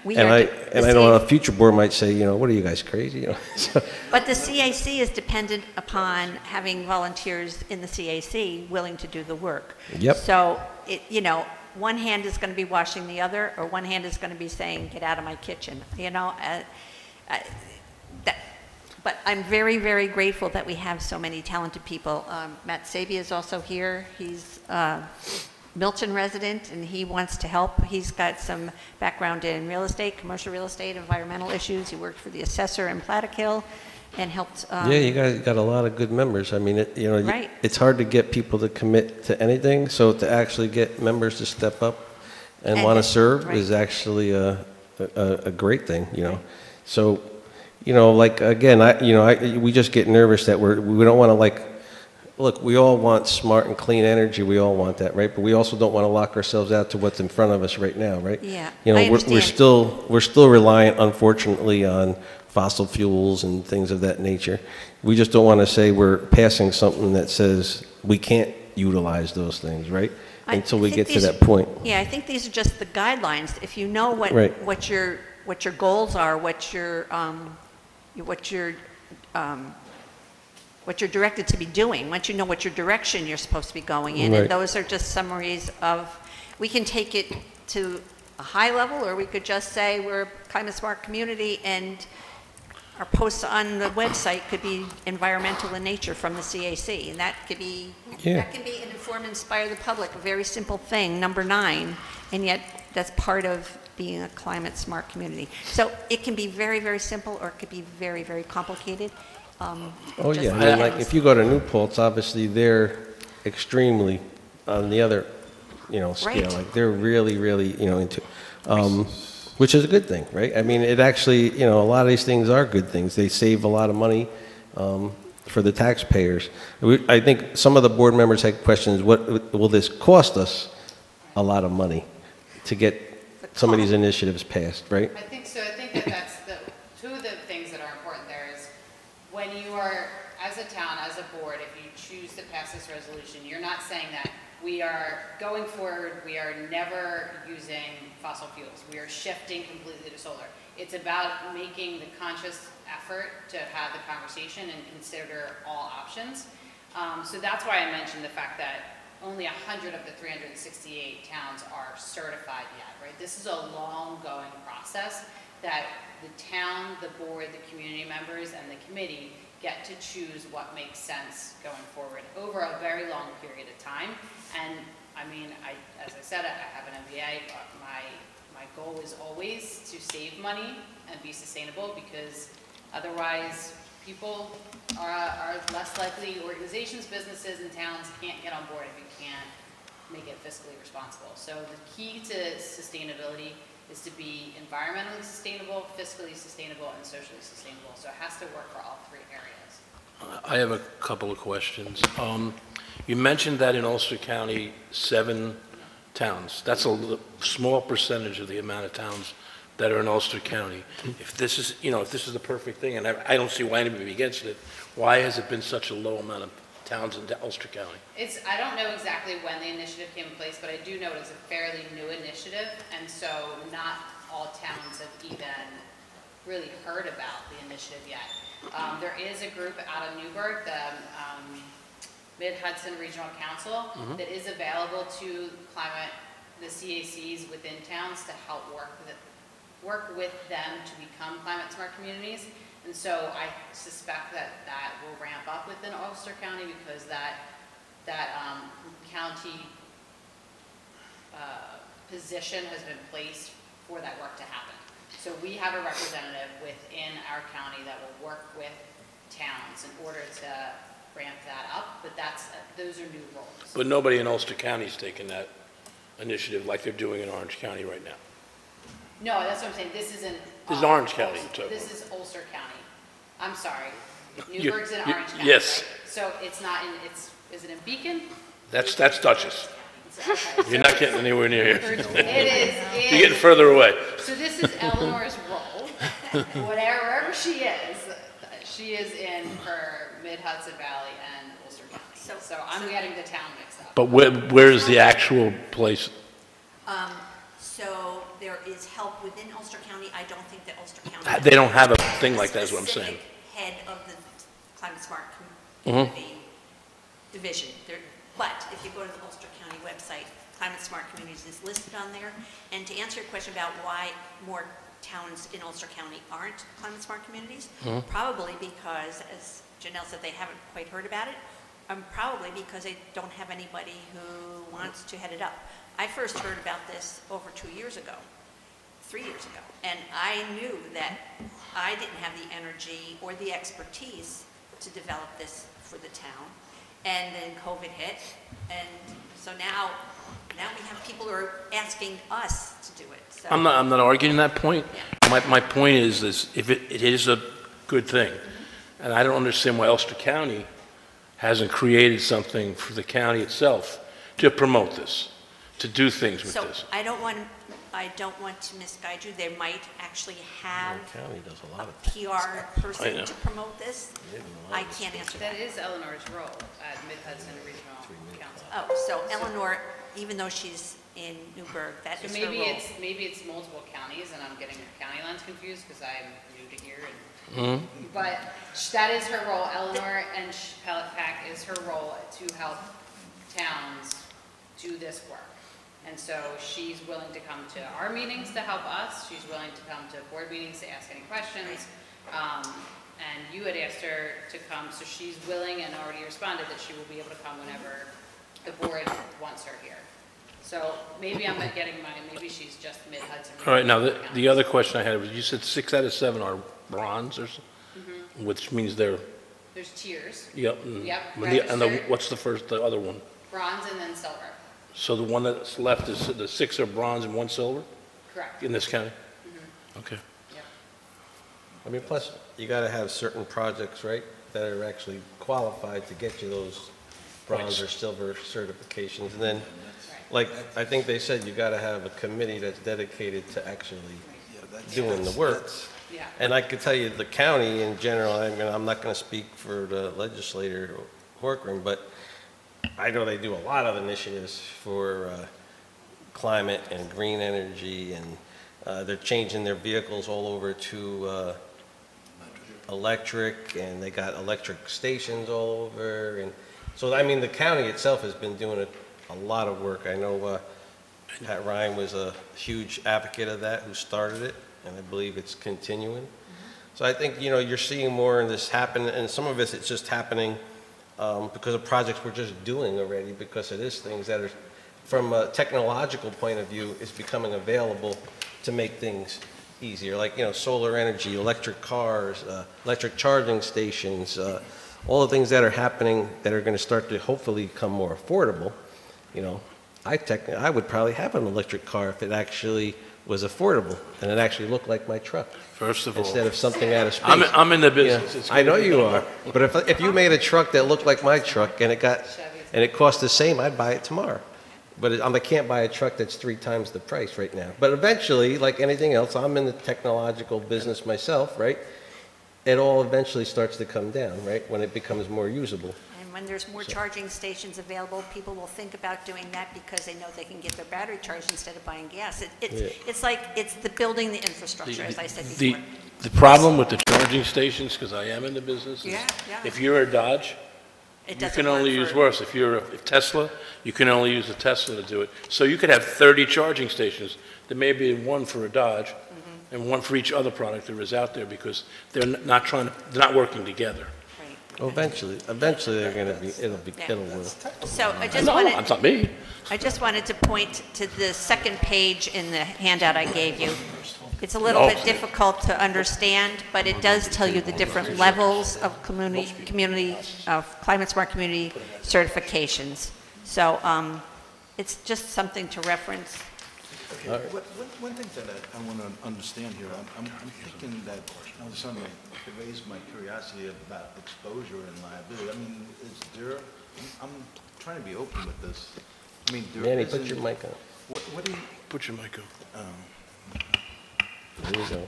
We And are I, and I know a future board might say, you know, what are you guys, crazy? You know, [LAUGHS] so- But the CAC is dependent upon having volunteers in the CAC willing to do the work. Yep. So, it, you know, one hand is going to be washing the other, or one hand is going to be saying, get out of my kitchen, you know? uh, uh, But I'm very, very grateful that we have so many talented people. Um, Matt Sabia is also here. He's uh, Milton resident, and he wants to help. He's got some background in real estate, commercial real estate, environmental issues. He worked for the assessor in Plattekill and helped. um, yeah, you guys got a lot of good members. I mean, it, you know, Right. it's hard to get people to commit to anything, so to actually get members to step up and And want to serve right. is actually a, a, a great thing, you know? So, you know, like, again, I, you know, I, we just get nervous that we're, we don't want to like, look, we all want smart and clean energy, we all want that, right? But we also don't want to lock ourselves out to what's in front of us right now, right? Yeah, You know, I we're, we're still, we're still reliant, unfortunately, on fossil fuels and things of that nature. We just don't want to say we're passing something that says we can't utilize those things, right? I Until we get to that point. Yeah, I think these are just the guidelines. If you know what, Right. what your, what your goals are, what your, um, what your, um, what you're directed to be doing, once you know what your direction you're supposed to be going in, Right. and those are just summaries of, we can take it to a high level, or we could just say we're a climate smart community, and our posts on the website could be environmental in nature from the CAC, and that could be, Yeah. that can be an inform, inspire the public, a very simple thing, number nine, and yet that's part of being a climate smart community. So it can be very, very simple, or it could be very, very complicated. Um, Oh, yeah, I mean, like, if you go to New Paltz, obviously, they're extremely on the other, you know, scale. Right. Like, they're really, really, you know, into, um, which is a good thing, right? I mean, it actually, you know, a lot of these things are good things. They save a lot of money um, for the taxpayers. We- I think some of the board members had questions, what, will this cost us a lot of money to get some of these initiatives passed, right? I think so. I think that that's the, two of the things that are important there is when you are, as a town, as a board, if you choose to pass this resolution, you're not saying that we are going forward, we are never using fossil fuels. We are shifting completely to solar. It's about making the conscious effort to have the conversation and consider all options. Um, so that's why I mentioned the fact that only 100 of the 368 towns are certified yet, right? This is a long-going process that the town, the board, the community members, and the committee get to choose what makes sense going forward over a very long period of time. And, I mean, I, as I said, I have an MBA, but my, my goal is always to save money and be sustainable, because otherwise, people are, are less likely, organizations, businesses, and towns can't get on board if you can't make it fiscally responsible. So the key to sustainability is to be environmentally sustainable, fiscally sustainable, and socially sustainable. So it has to work for all three areas. I have a couple of questions. Um, You mentioned that in Ulster County, seven towns. That's a small percentage of the amount of towns that are in Ulster County. If this is, you know, if this is the perfect thing, and I I don't see why anybody would be against it, why has it been such a low amount of towns in Ulster County? It's, I don't know exactly when the initiative came in place, but I do know it's a fairly new initiative, and so not all towns have even really heard about the initiative yet. Um, there is a group out of Newburgh, the, um, Mid-Hudson Regional Council, that is available to climate, the CACs within towns to help work with, work with them to become climate smart communities. And so I suspect that that will ramp up within Ulster County because that, that, um, county, uh, position has been placed for that work to happen. So we have a representative within our county that will work with towns in order to ramp that up, but that's, those are new roles. But nobody in Ulster County is taking that initiative like they're doing in Orange County right now. No, that's what I'm saying, this isn't. This is Orange County Ulster- you're This is Ulster County. I'm sorry. You- Newburgh's in you- Orange County, yes. right? So it's not in, it's, is it in Beacon? That's, that's Dutchess. It's- okay, You're so not getting anywhere near here. It [LAUGHS] is You're getting in, further away. so this is Eleanor's role, [LAUGHS] whatever, wherever she is, she is in for Mid Hudson Valley and Ulster County. So I'm getting the town mixed up. But where, where is the actual place? Um, So help within Ulster County. I don't think that Ulster County. They don't have a thing like that, is what I'm saying. Head of the Climate Smart. Community Division. There- But if you go to the Ulster County website, Climate Smart Communities is listed on there. And to answer your question about why more towns in Ulster County aren't Climate Smart Communities, probably because, as Janelle said, they haven't quite heard about it, um, probably because they don't have anybody who wants to head it up. I first heard about this over two years ago three years ago. And I knew that I didn't have the energy or the expertise to develop this for the town. And then COVID hit, and so now Now we have people who are asking us to do it, so. I'm not, I'm not arguing that point. My, my point is, is if it, it is a good thing, and I don't understand why Ulster County hasn't created something for the county itself to promote this, to do things with So this. I don't want, I don't want to misguide you. They might actually have County does a a lot of PR I person to promote this. I can't answer That that. is Eleanor's role at Mid-Hudson Regional Council. Oh, so Eleanor, even though she's in Newburgh, that So is her maybe role. it's, maybe it's multiple counties, and I'm getting county lines confused because I'm new to here, and, Mm-hmm. but sh- that is her role. Eleanor and Sh- Pellet Pack is her role to help towns do this work. And so she's willing to come to our meetings to help us, she's willing to come to board meetings to ask any questions. Um, and you had asked her to come, so she's willing and already responded that she will be able to come whenever the board wants her here. So maybe I'm not getting my, maybe she's just mid-Hudson. All right, now, the, the other question I had was, you said six out of seven are bronze, or, s- which means they're, There's tiers, yep. and- Yep, and the- And the, registered. what's the first, the other one? bronze and then silver, So the one that's left is, the six are bronze and one silver correct. in this county? Mm-hmm. Okay. Yep. I mean, plus, you gotta have certain projects, right, that are actually qualified to get you those bronze or silver certifications. And then, like, I think they said you gotta have a committee that's dedicated to actually doing the work. Yeah. And I could tell you, the county in general, I mean, I'm not gonna speak for the legislator, Corcoran, but I know they do a lot of initiatives for uh, climate and green energy, and uh, they're changing their vehicles all over to uh, electric, and they got electric stations all over, and so, I mean, the county itself has been doing a, a lot of work. I know uh, Pat Ryan was a huge advocate of that, who started it, and I believe it's continuing. So I think, you know, you're seeing more of this happen, and some of it, it's just happening um, because of projects we're just doing already, because it is things that are, from a technological point of view, is becoming available to make things easier, like, you know, solar energy, electric cars, uh, electric charging stations, uh, all the things that are happening that are going to start to hopefully become more affordable, you know. I tech, I would probably have an electric car if it actually was affordable, and it actually looked like my truck, First of all, instead of something out of space. I'm, I'm in the Yeah, business. It's I know gonna be- you are, but if, if you made a truck that looked like my truck and it got, and it cost the same, I'd buy it tomorrow. But it- I can't buy a truck that's three times the price right now. But eventually, like anything else, I'm in the technological business myself, right? It all eventually starts to come down, right, when it becomes more usable. When there's more charging stations available, people will think about doing that because they know they can get their battery charged instead of buying gas. It- It's, Yeah. it's like, it's the building the infrastructure, as I said The, before. the problem with the charging stations, because I am in the business, is Yeah, yeah. if you're a Dodge, It you doesn't can only use for- worse. If you're a Tesla, you can only use a Tesla to do it. So you could have 30 charging stations. There may be one for a Dodge Mm-hmm. and one for each other product there is out there because they're n- not trying, to they're not working together. Right. Eventually, eventually they're gonna be, it'll be, Yeah. it'll work. So I just No, wanted. it's not me. I just wanted to point to the second page in the handout I gave you. It's a little Oh. bit difficult to understand, but it does tell you the different levels of community, community, of climate-smart community certifications. So um, it's just something to reference. Okay, one, one- one thing that I, I want to understand here, I'm, I'm I'm thinking that, all of a sudden, it raised my curiosity about exposure and liability. I mean, is there, I'm I'm trying to be open with this. I mean, there Manny, put isn't- your mic on. What, what do you, Put your mic up. There you go.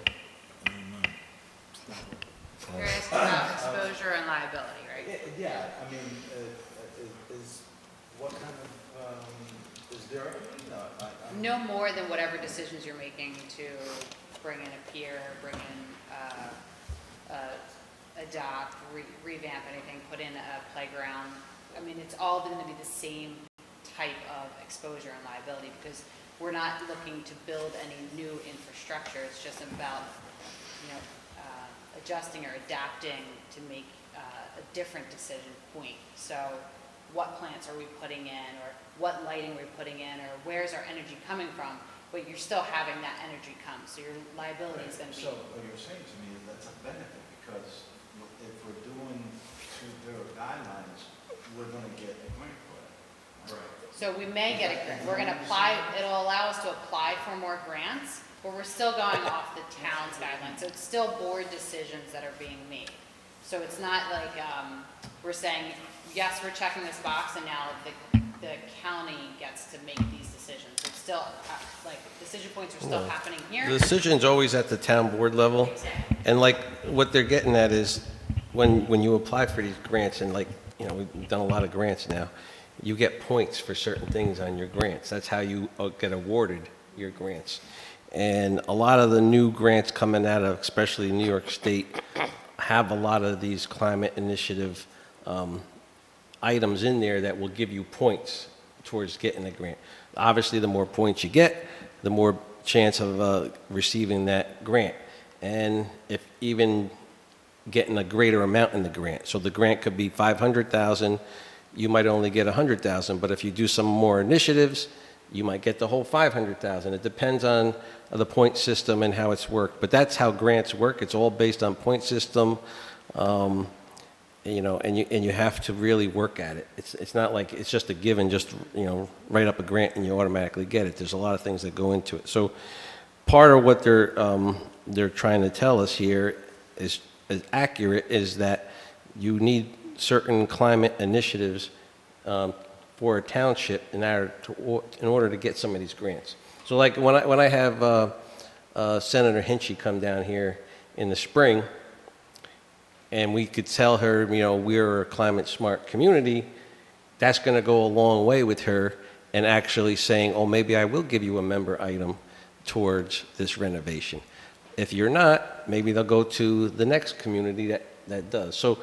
You're asking about exposure and liability, right? Yeah, I mean, uh, is, what kind of, um, is there, no, I, I'm. No more than whatever decisions you're making to bring in a peer, bring in uh, a, a dock, re- revamp anything, put in a playground. I mean, it's all going to be the same type of exposure and liability because we're not looking to build any new infrastructure. It's just about, you know, uh, adjusting or adapting to make uh, a different decision point. So what plants are we putting in, or what lighting are we putting in, or where's our energy coming from? But you're still having that energy come, so your liability is going to be. So what you're saying to me is that's a benefit, because if we're doing to their guidelines, we're gonna get a grant for it. Right. So we may get a grant. We're gonna apply, it'll allow us to apply for more grants, but we're still going off the town's guidelines. So it's still board decisions that are being made. So it's not like, um, we're saying, yes, we're checking this box and now the, the county gets to make these decisions. Still, uh, like, decision points are still No. happening here. The decision's always at the town board level. And like, what they're getting at is, when, when you apply for these grants, and like, you know, we've done a lot of grants now, you get points for certain things on your grants. That's how you uh, get awarded your grants. And a lot of the new grants coming out of, especially New York State, have a lot of these climate initiative um, items in there that will give you points towards getting a grant. Obviously, the more points you get, the more chance of uh, receiving that grant. And if even getting a greater amount in the grant. So the grant could be 500,000, you might only get 100,000, but if you do some more initiatives, you might get the whole 500,000. It depends on the point system and how it's worked. But that's how grants work. It's all based on point system. Um, you know, and you, and you have to really work at it. It's, it's not like it's just a given, just, you know, write up a grant and you automatically get it. There's a lot of things that go into it. So part of what they're, um, they're trying to tell us here is, is accurate, is that you need certain climate initiatives um, for a township in order to, in order to get some of these grants. So like when I, when I have uh, uh, Senator Hinchey come down here in the spring, and we could tell her, you know, we're a climate smart community, that's going to go a long way with her and actually saying, oh, maybe I will give you a member item towards this renovation. If you're not, maybe they'll go to the next community that, that does. So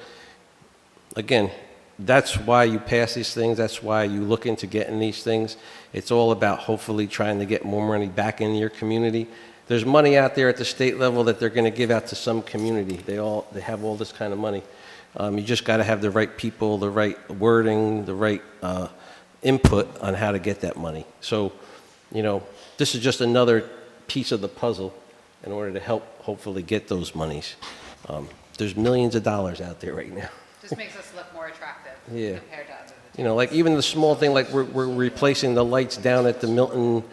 again, that's why you pass these things. That's why you look into getting these things. It's all about hopefully trying to get more money back in your community. There's money out there at the state level that they're going to give out to some community. They all they have all this kind of money. Um, you just got to have the right people, the right wording, the right uh, input on how to get that money. So, you know, this is just another piece of the puzzle in order to help hopefully get those monies. Um, there's millions of dollars out there right now. Just makes us look more attractive [LAUGHS] Yeah. compared to other. You know, like even the small thing, like we're, we're replacing the lights down at the Milton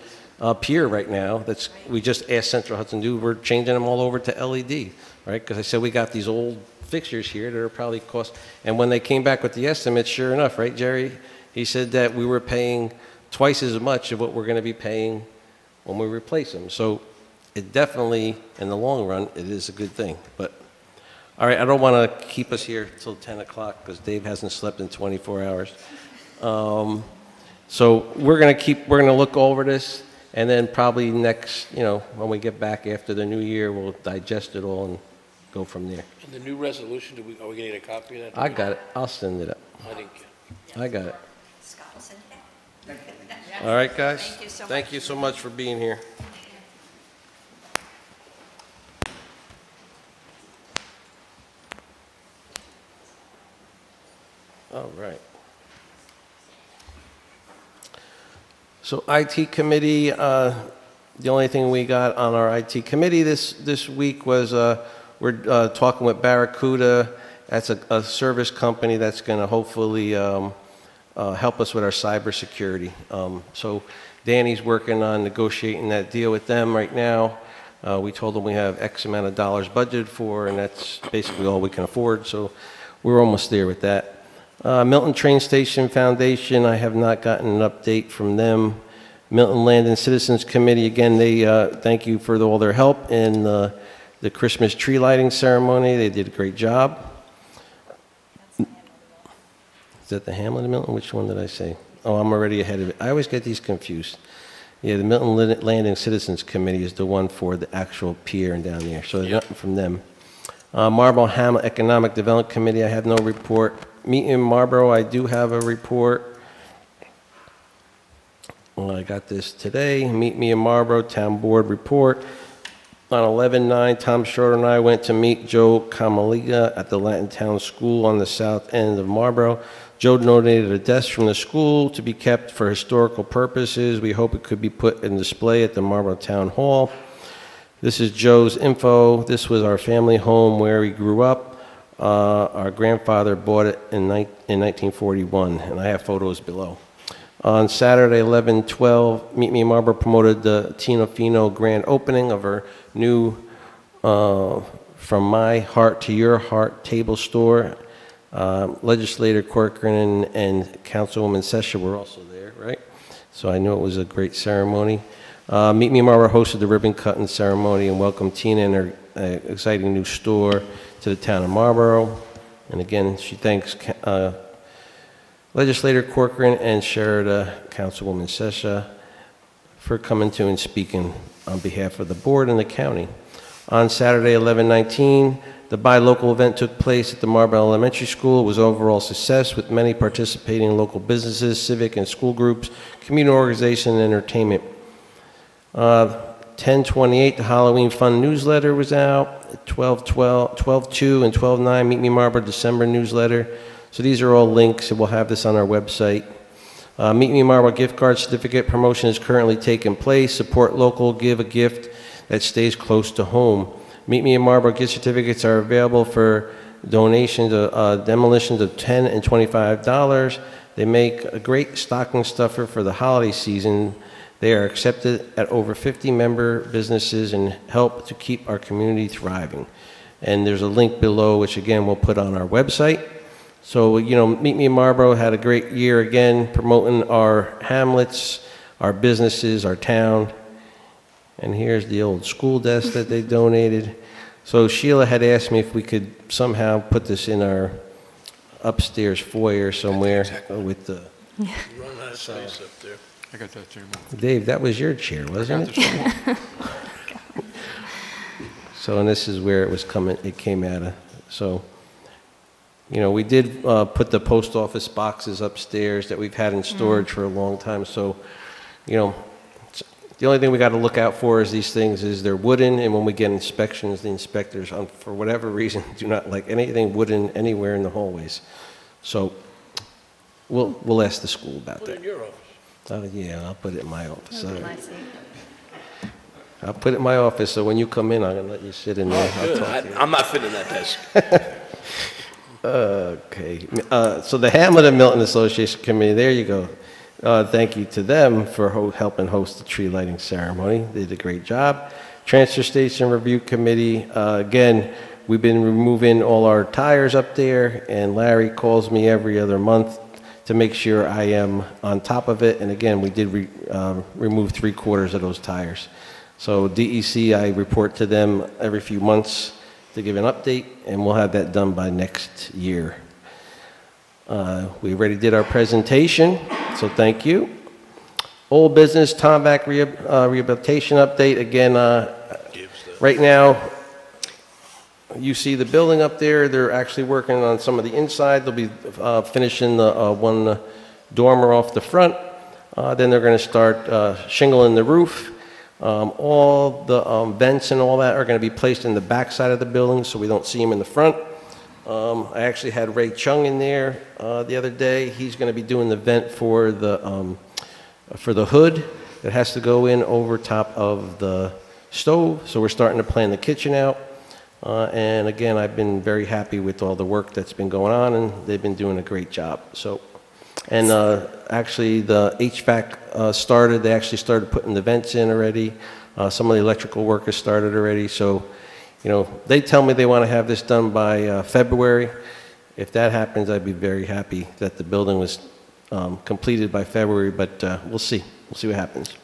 uh, Pier right now. That's, we just asked Central Hudson do, we're changing them all over to LED, right? Because I said we got these old fixtures here that are probably cost, and when they came back with the estimate, sure enough, right, Jerry? He said that we were paying twice as much of what we're going to be paying when we replace them. So it definitely, in the long run, it is a good thing. But, all right, I don't want to keep us here till 10 o'clock because Dave hasn't slept in 24 hours. Um, So we're going to keep, we're going to look over this, and then probably next, you know, when we get back after the new year, we'll digest it all and go from there. And the new resolution, do we, are we getting a copy of that? I got it. I'll send it up. I didn't get. I got it. Scott, send All right, guys? Thank you so Thank much. you so much for being here. All right. So IT committee, uh, the only thing we got on our IT committee this, this week was, uh, we're uh, talking with Barracuda. That's a, a service company that's going to hopefully um, uh, help us with our cybersecurity. Um, So Danny's working on negotiating that deal with them right now. Uh, We told them we have X amount of dollars budgeted for, and that's basically all we can afford, so we're almost there with that. Uh, Milton Train Station Foundation, I have not gotten an update from them. Milton Land and Citizens Committee, again, they, uh, thank you for all their help in uh, the Christmas tree lighting ceremony. They did a great job. Is that the Hamlet of Milton? Which one did I say? Oh, I'm already ahead of it. I always get these confused. Yeah, the Milton Lin- Land and Citizens Committee is the one for the actual pier and down there, so nothing from them. Uh, Marlboro Hamlet Economic Development Committee, I have no report. Meeting in Marlboro, I do have a report. Well, I got this today. Meet me in Marlboro Town Board report. On 11/9, Tom Schroeder and I went to meet Joe Camaliga at the Lattintown School on the south end of Marlboro. Joe donated a desk from the school to be kept for historical purposes. We hope it could be put in display at the Marlboro Town Hall. This is Joe's info. This was our family home where he grew up. Uh, Our grandfather bought it in nine- in 1941, and I have photos below. On Saturday, 11/12, Meet Me in promoted the Tino Fino grand opening of our new uh, From My Heart to Your Heart table store. Um, Legislator Corcoran and Councilwoman Sessa were also there, right? So I know it was a great ceremony. Uh, Meet Me in hosted the ribbon cutting ceremony and welcomed Tina and her uh, exciting new store to the town of Marlboro. And again, she thanks uh, Legislator Corcoran and Sherida Councilwoman Sessa for coming to and speaking on behalf of the board and the county. On Saturday, 11/19, the buy local event took place at the Marlboro Elementary School. It was overall success with many participating local businesses, civic and school groups, community organization, and entertainment. Uh, 10/28, the Halloween Fun newsletter was out. 12/12, 12/2 and 12/9, Meet Me Marlboro December newsletter. So these are all links, and we'll have this on our website. Uh, Meet Me Marlboro gift card certificate promotion is currently taking place. Support local, give a gift that stays close to home. Meet Me in gift certificates are available for donations, uh, uh, demolitions of 10 and 25 dollars. They make a great stocking stuffer for the holiday season. They are accepted at over 50 member businesses and help to keep our community thriving. And there's a link below, which again we'll put on our website. So, you know, Meet Me in Marlboro had a great year again, promoting our hamlets, our businesses, our town. And here's the old school desk that they donated. So Sheila had asked me if we could somehow put this in our upstairs foyer somewhere with the, Run out of space up there. I got that chair. Dave, that was your chair, wasn't it? [LAUGHS] So, and this is where it was coming, it came out of, so, you know, we did uh, put the post office boxes upstairs that we've had in storage for a long time, so, you know, it's- the only thing we got to look out for is these things is they're wooden, and when we get inspections, the inspectors, um, for whatever [LAUGHS] reason, do not like anything wooden anywhere in the hallways. So, we'll, we'll ask the school about Put that. in your office. Uh, Yeah, I'll put it in my office. That would be my seat. I'll put it in my office, so when you come in, I'm gonna let you sit in there. I'll Good. talk I- to you. I'm not fitting in that desk. [LAUGHS] Okay, uh, so the Hamlet and Milton Association Committee, there you go. Uh, Thank you to them for ho- helping host the tree lighting ceremony. They did a great job. Transfer Station Review Committee, uh, again, we've been removing all our tires up there, and Larry calls me every other month to make sure I am on top of it. And again, we did re- um, remove three quarters of those tires. So DEC, I report to them every few months to give an update, and we'll have that done by next year. Uh, We already did our presentation, so thank you. Old business, Tomback rehab- uh, rehabilitation update, again, uh, right now, you see the building up there, they're actually working on some of the inside, they'll be uh, finishing the uh, one dormer off the front, Uh, then they're going to start uh, shingling the roof. Um, All the um, vents and all that are going to be placed in the back side of the building, so we don't see them in the front. Um, I actually had Ray Chung in there uh, the other day. He's going to be doing the vent for the, um, for the hood that has to go in over top of the stove. So we're starting to plan the kitchen out. Uh, And again, I've been very happy with all the work that's been going on, and they've been doing a great job. So, and uh, actually, the HVAC uh, started, they actually started putting the vents in already. Uh, Some of the electrical work has started already, so, you know, they tell me they want to have this done by uh, February. If that happens, I'd be very happy that the building was um, completed by February, but uh, we'll see. We'll see what happens.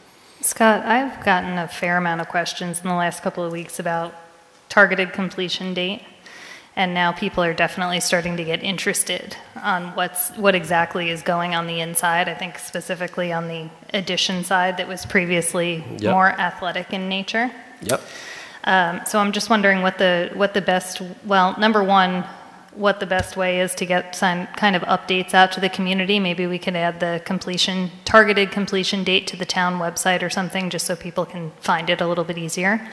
Scott, I've gotten a fair amount of questions in the last couple of weeks about targeted completion date. And now people are definitely starting to get interested on what's, what exactly is going on the inside. I think specifically on the addition side that was previously Yep. more athletic in nature. Yep. Um, So I'm just wondering what the, what the best, well, number one, what the best way is to get some kind of updates out to the community. Maybe we could add the completion, targeted completion date to the town website or something, just so people can find it a little bit easier.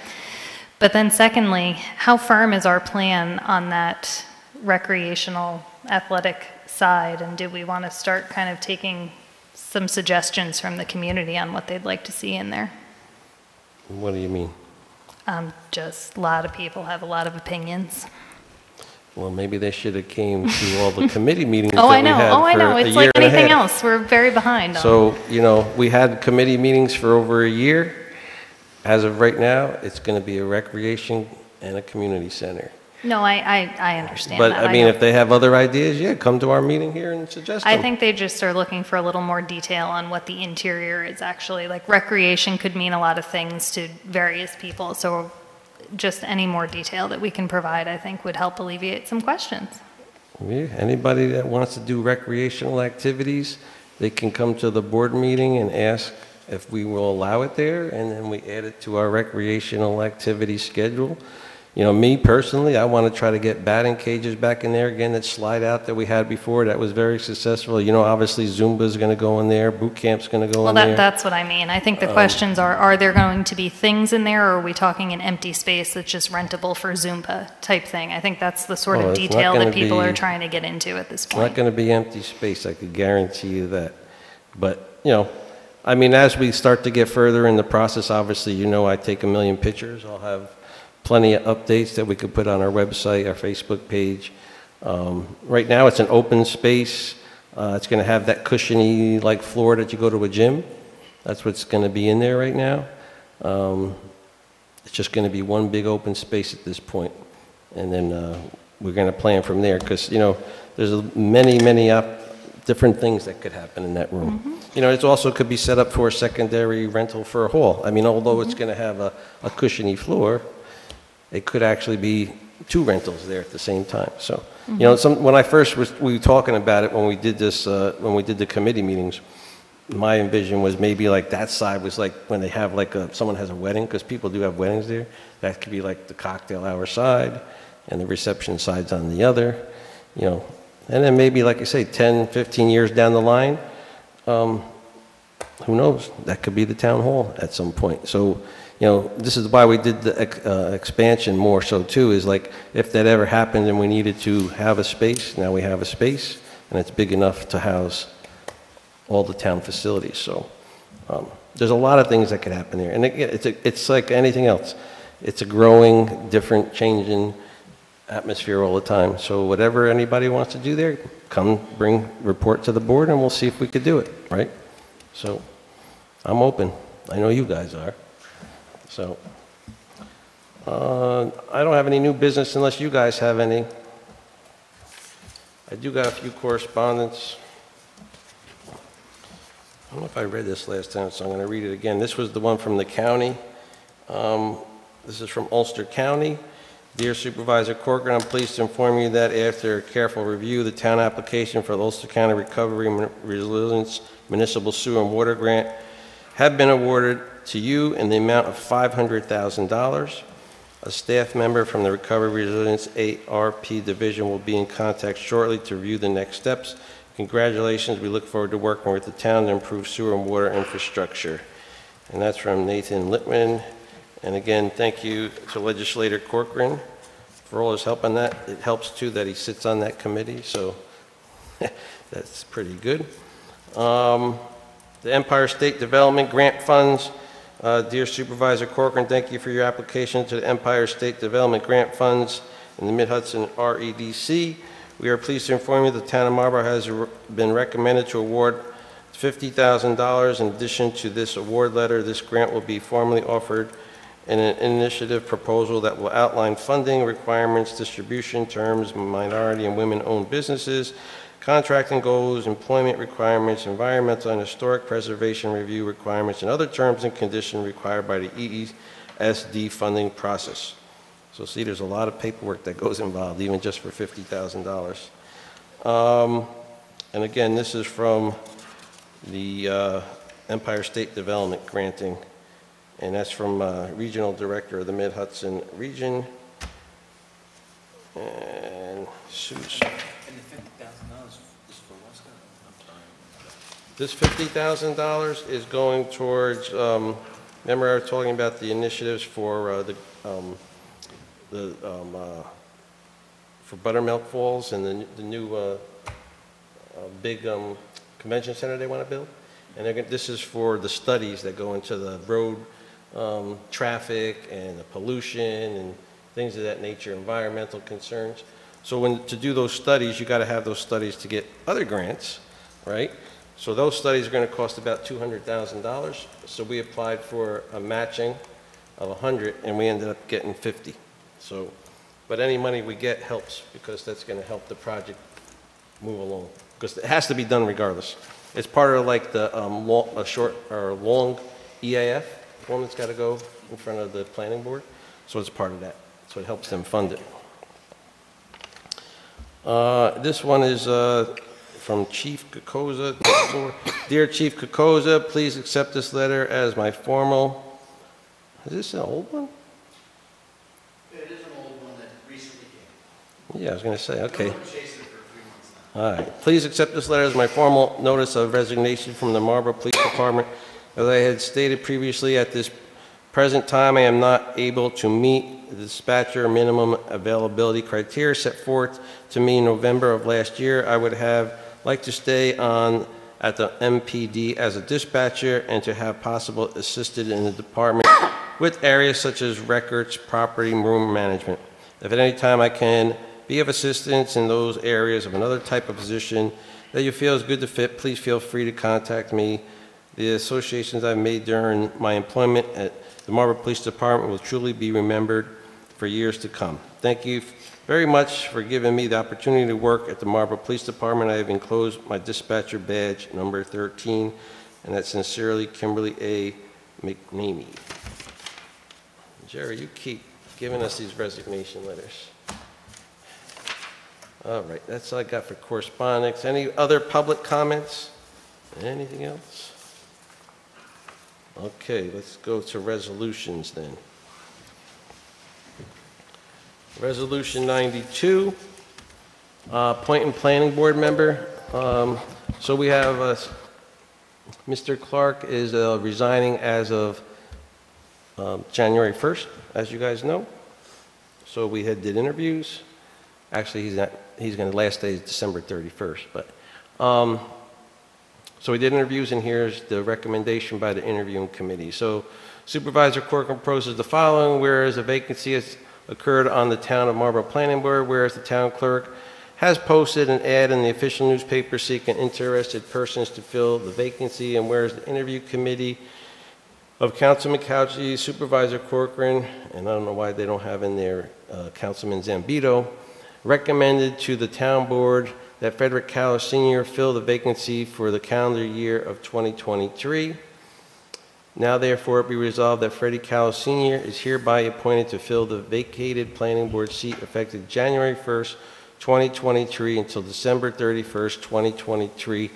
But then secondly, how firm is our plan on that recreational athletic side? And do we want to start kind of taking some suggestions from the community on what they'd like to see in there? What do you mean? Um, just a lot of people have a lot of opinions. Well, maybe they should have came to all the committee meetings [LAUGHS] Oh, we I know, oh, I know, it's like anything else, we're very behind on. So, you know, we had committee meetings for over a year. As of right now, it's going to be a recreation and a community center. No, I, I, I understand But, that. I mean, if they have other ideas, yeah, come to our meeting here and suggest them. I think they just are looking for a little more detail on what the interior is actually. Like recreation could mean a lot of things to various people, so just any more detail that we can provide, I think, would help alleviate some questions. Yeah, Anybody that wants to do recreational activities, they can come to the board meeting and ask if we will allow it there, and then we add it to our recreational activity schedule. You know, me personally, I want to try to get batting cages back in there again, that slide out that we had before, that was very successful. You know, obviously Zumba's going to go in there, boot camp's going to go Well, in that, there. that's what I mean. I think the Um, questions are, are there going to be things in there, or are we talking an empty space that's just rentable for Zumba type thing? I think that's the sort Oh, of it's not detail gonna that people are trying to get into at this It's not point. going to be empty space, I could guarantee you that. But, you know, I mean, as we start to get further in the process, obviously, you know I take a million pictures. I'll have plenty of updates that we could put on our website, our Facebook page. Um, Right now, it's an open space. Uh, It's going to have that cushiony, like, floor that you go to a gym. That's what's going to be in there right now. Um, It's just going to be one big open space at this. And then uh, we're going to plan from there, because, you know, there's many, many op- different things that could happen in that room. You know, it also could be set up for a secondary rental for a hall. I mean, although it's going to have a a cushiony floor, it could actually be two rentals there at the same time. So, you know, some, when I first was, we were talking about it, when we did this, uh, when we did the committee meetings, my envision was maybe like that side was like when they have like a, someone has a wedding, because people do have weddings there, that could be like the cocktail hour side, and the reception side's on the other, you know. And then maybe, like I say, 10, 15 years down the line, um, who knows? That could be the town hall at some point. So, you know, this is why we did the uh, expansion more so too, is like, if that ever happened and we needed to have a space, now we have a space, and it's big enough to house all the town facilities, so, um, there's a lot of things that could happen there. And again, it's, a- it's like anything else. It's a growing, different, changing atmosphere all the time. So whatever anybody wants to do there, come bring, report to the board, and we'll see if we could do it, right? So, I'm open. I know you guys are. So, uh, I don't have any new business unless you guys have any. I do got a few correspondence. I don't know if I read this last time, so I'm going to read it again. This was the one from the county. Um, This is from Ulster County. Dear Supervisor Corcoran, I'm pleased to inform you that after careful review, the town application for the Ulster County Recovery and Resilience Municipal Sewer and Water Grant have been awarded to you in the amount of $500,000. A staff member from the Recovery Resilience ARP Division will be in contact shortly to review the next steps. Congratulations, we look forward to working with the town to improve sewer and water infrastructure. And that's from Nathan Littman. And again, thank you to legislator Corcoran for all his help on that. It helps too that he sits on that committee, so [LAUGHS] that's pretty good. Um, The Empire State Development Grant Funds, uh, dear Supervisor Corcoran, thank you for your application to the Empire State Development Grant Funds in the Mid-Hudson REDC. We are pleased to inform you the town of Marlborough has been recommended to award $50,000. In addition to this award letter, this grant will be formally offered in an initiative proposal that will outline funding requirements, distribution terms, minority and women-owned businesses, contracting goals, employment requirements, environmental and historic preservation review requirements, and other terms and conditions required by the EESD funding process. So see, there's a lot of paperwork that goes involved, even just for $50,000. Um, And again, this is from the uh, Empire State Development Granting, and that's from uh, Regional Director of the Mid-Hudson Region. And. And the fifty thousand dollars is for what's I'm sorry. This $50,000 is going towards, um, remember I was talking about the initiatives for uh, the, um, the, um, uh, for Buttermilk Falls and the, the new uh, uh, big um, convention center they want to build? And they're, gon- this is for the studies that go into the road um, traffic and the pollution and things of that nature, environmental concerns. So when, to do those studies, you got to have those studies to get other grants, right? So those studies are going to cost about $200,000. So we applied for a matching of 100, and we ended up getting 50. So, but any money we get helps, because that's going to help the project move along, because it has to be done regardless. It's part of like the um, lo- a short, or long EAF, one that's got to go in front of the planning board, so it's part of that. So it helps them fund it. Uh, This one is uh, from Chief Cocozza. Dear Chief Cocozza, please accept this letter as my formal, is this an old one? It is an old one that recently came. Yeah, I was going to say, okay. I've been chasing it for three months now. All right. Please accept this letter as my formal notice of resignation from the Marlborough Police Department. As I had stated previously, at this present time, I am not able to meet the dispatcher minimum availability criteria set forth to me in November of last year. I would have liked to stay on at the MPD as a dispatcher and to have possible assisted in the department with areas such as records, property, room management. If at any time I can be of assistance in those areas of another type of position that you feel is good to fit, please feel free to contact me. The associations I've made during my employment at the Marlborough Police Department will truly be remembered for years to come. Thank you very much for giving me the opportunity to work at the Marlborough Police Department. I have enclosed my dispatcher badge, number 13, and that's sincerely Kimberly A. McNamee. Jerry, you keep giving us these resignation letters. All right, that's all I got for correspondence. Any other public comments? Anything else? Okay, let's go to resolutions then. Resolution 92, uh, appointing planning board member. Um, So we have, uh, Mr. Clark is uh, resigning as of um, January 1st, as you guys know. So we had did interviews. Actually, he's not, he's going to, last day is December 31st, but, um, so we did interviews, and here's the recommendation by the interviewing committee. So Supervisor Corcoran proposes the following, whereas a vacancy has occurred on the Town of Marlborough Planning Board, whereas the town clerk has posted an ad in the official newspaper seeking interested persons to fill the vacancy, and whereas the interview committee of Councilman Cocozza, Supervisor Corcoran, and I don't know why they don't have in there uh, Councilman Zambito, recommended to the town board that Frederick Callis Sr. fill the vacancy for the calendar year of 2023. Now therefore it be resolved that Freddie Callis Sr. is hereby appointed to fill the vacated planning board seat effective January 1st, 2023 until December 31st, 2023.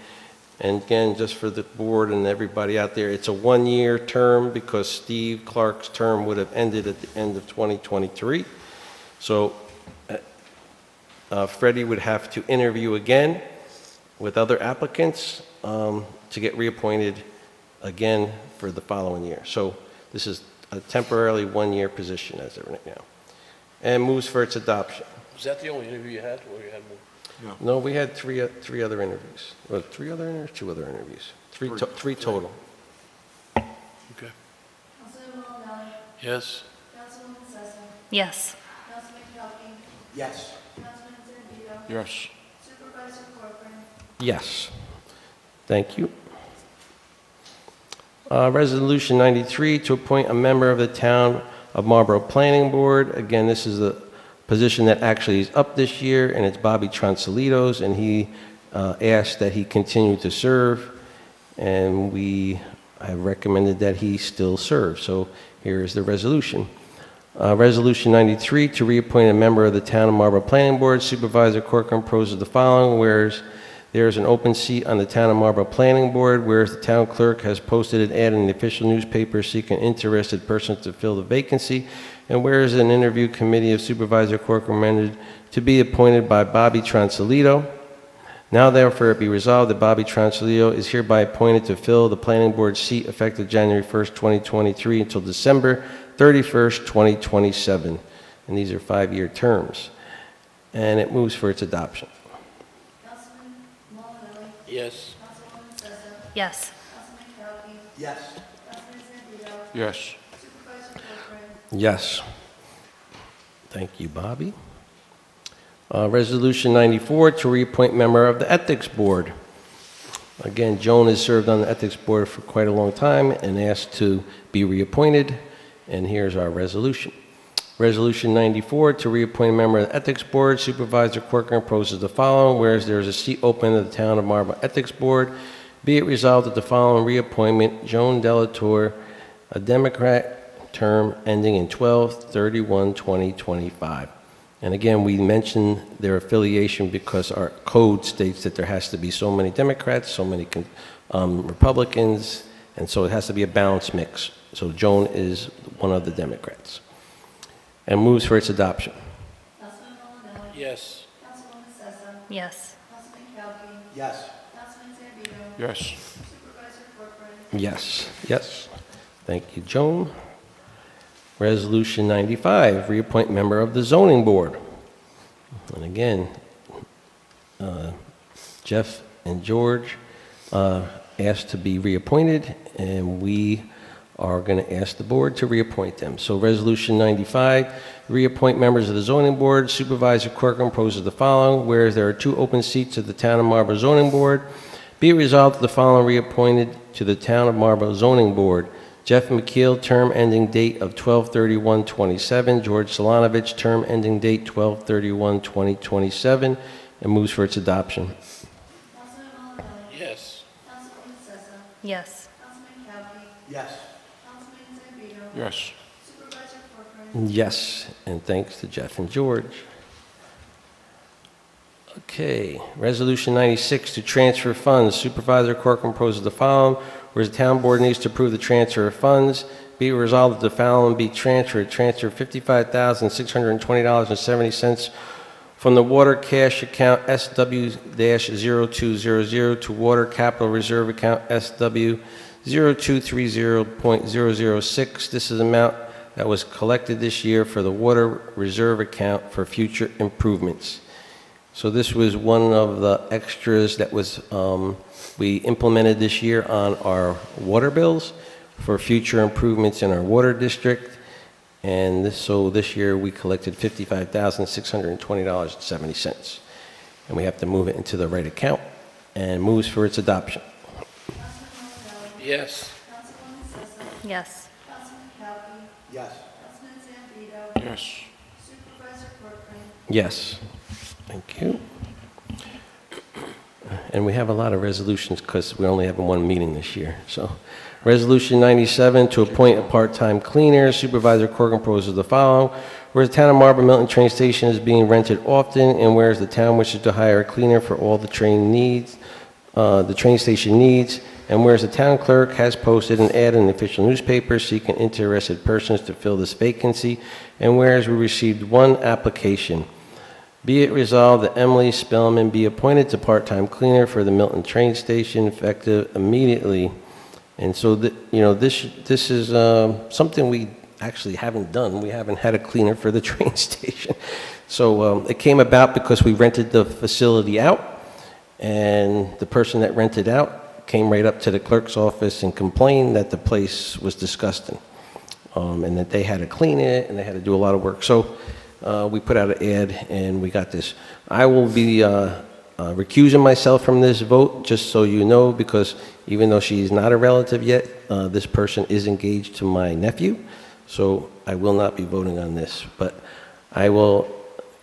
And again, just for the board and everybody out there, it's a one-year term because Steve Clark's term would have ended at the end of 2023. So uh, Freddie would have to interview again with other applicants um, to get reappointed again for the following year. So this is a temporarily one-year position as of right now. And moves for its adoption. Was that the only interview you had, or you had more? No, we had three, uh, three other interviews. Well, three other interviews, two other interviews. Three, to- three total. Okay. Councilman Molinelli? Yes? Councilwoman Sessa? Yes. Councilman Cocozza? Yes. Yes. Supervisor Corcoran? Yes. Thank you. Uh, Resolution 93, to appoint a member of the Town of Marlborough Planning Board. Again, this is a position that actually is up this year, and it's Bobby Troncillitos, and he uh, asked that he continue to serve, and we have recommended that he still serve. So here is the resolution. Uh, Resolution 93, to reappoint a member of the Town of Marlborough Planning Board. Supervisor Corcoran proposes the following, whereas there is an open seat on the Town of Marlborough Planning Board, whereas the town clerk has posted an ad in the official newspaper seeking interested persons to fill the vacancy, and whereas an interview committee of Supervisor Corcoran recommended to be appointed by Bobby Troncillito. Now therefore it be resolved that Bobby Troncillito is hereby appointed to fill the planning board seat effective January 1st, 2023 until December 31st, 2027. And these are five-year terms. And it moves for its adoption. Councilman Molinelli? Yes. Councilwoman Sessa? Yes. Councilman Cocozza? Yes. Councilman Zambito? Yes. Supervisor Corcoran? Yes. Thank you, Bobby. Uh, Resolution 94, to reappoint member of the Ethics Board. Again, Joan has served on the Ethics Board for quite a long time and asked to be reappointed, and here's our resolution. Resolution 94, to reappoint a member of the Ethics Board, Supervisor Corcoran proposes the following, whereas there is a seat open in the Town of Marlborough Ethics Board, be it resolved that the following reappointment, Joan Delatorre, a Democrat, term ending in 12/31/2025. And again, we mention their affiliation because our code states that there has to be so many Democrats, so many um, Republicans, and so it has to be a balanced mix. So Joan is one of the Democrats. And moves for its adoption. Yes. Yes. Yes. Yes. Yes, yes. Thank you, Joan. Resolution 95, reappoint member of the zoning board. And again, uh, Jeff and George uh, asked to be reappointed, and we are going to ask the board to reappoint them. So Resolution 95, reappoint members of the zoning board. Supervisor Corcoran proposes the following, whereas there are two open seats at the Town of Marlborough zoning board, be it resolved that the following reappointed to the Town of Marlborough zoning board. Jeff McKeel, term ending date of 12/31/27. George Solonovich, term ending date 12/31/2027, and moves for its adoption. Yes. Yes. Yes. Yes. Yes, and thanks to Jeff and George. Okay, Resolution 96 to transfer funds. Supervisor Corcoran proposes the following, whereas the town board needs to approve the transfer of funds, be resolved that the following be transferred, transfer $55,620.70 from the water cash account SW-0200 to water capital reserve account SW-0230.006. This is amount that was collected this year for the water reserve account for future improvements. So this was one of the extras that was, um, we implemented this year on our water bills for future improvements in our water district. And this, so this year, we collected $55,620.70. And we have to move it into the right account and moves for its adoption. Yes. Yes. Councilman Yes. Councilman Yes. Supervisor Corcoran, Yes. Thank you. And we have a lot of resolutions because we only have one meeting this year. So, Resolution 97 to appoint a part-time cleaner. Supervisor Corcoran proposes the following. Whereas the town of Marlborough Milton train station is being rented often, and whereas the town wishes to hire a cleaner for all the train needs, uh, the train station needs, and whereas the town clerk has posted an ad in the official newspaper seeking interested persons to fill this vacancy, and whereas we received one application. Be it resolved that Emily Spellman be appointed to part-time cleaner for the Milton train station effective immediately. And so, that you know, this, this is um, something we actually haven't done. We haven't had a cleaner for the [LAUGHS] train station. So um, it came about because we rented the facility out, and the person that rented out came right up to the clerk's office and complained that the place was disgusting, um, and that they had to clean it, and they had to do a lot of work. So uh, we put out an ad, and we got this. I will be uh, uh, recusing myself from this vote, just so you know, because even though she's not a relative yet, uh, this person is engaged to my nephew, so I will not be voting on this. But I will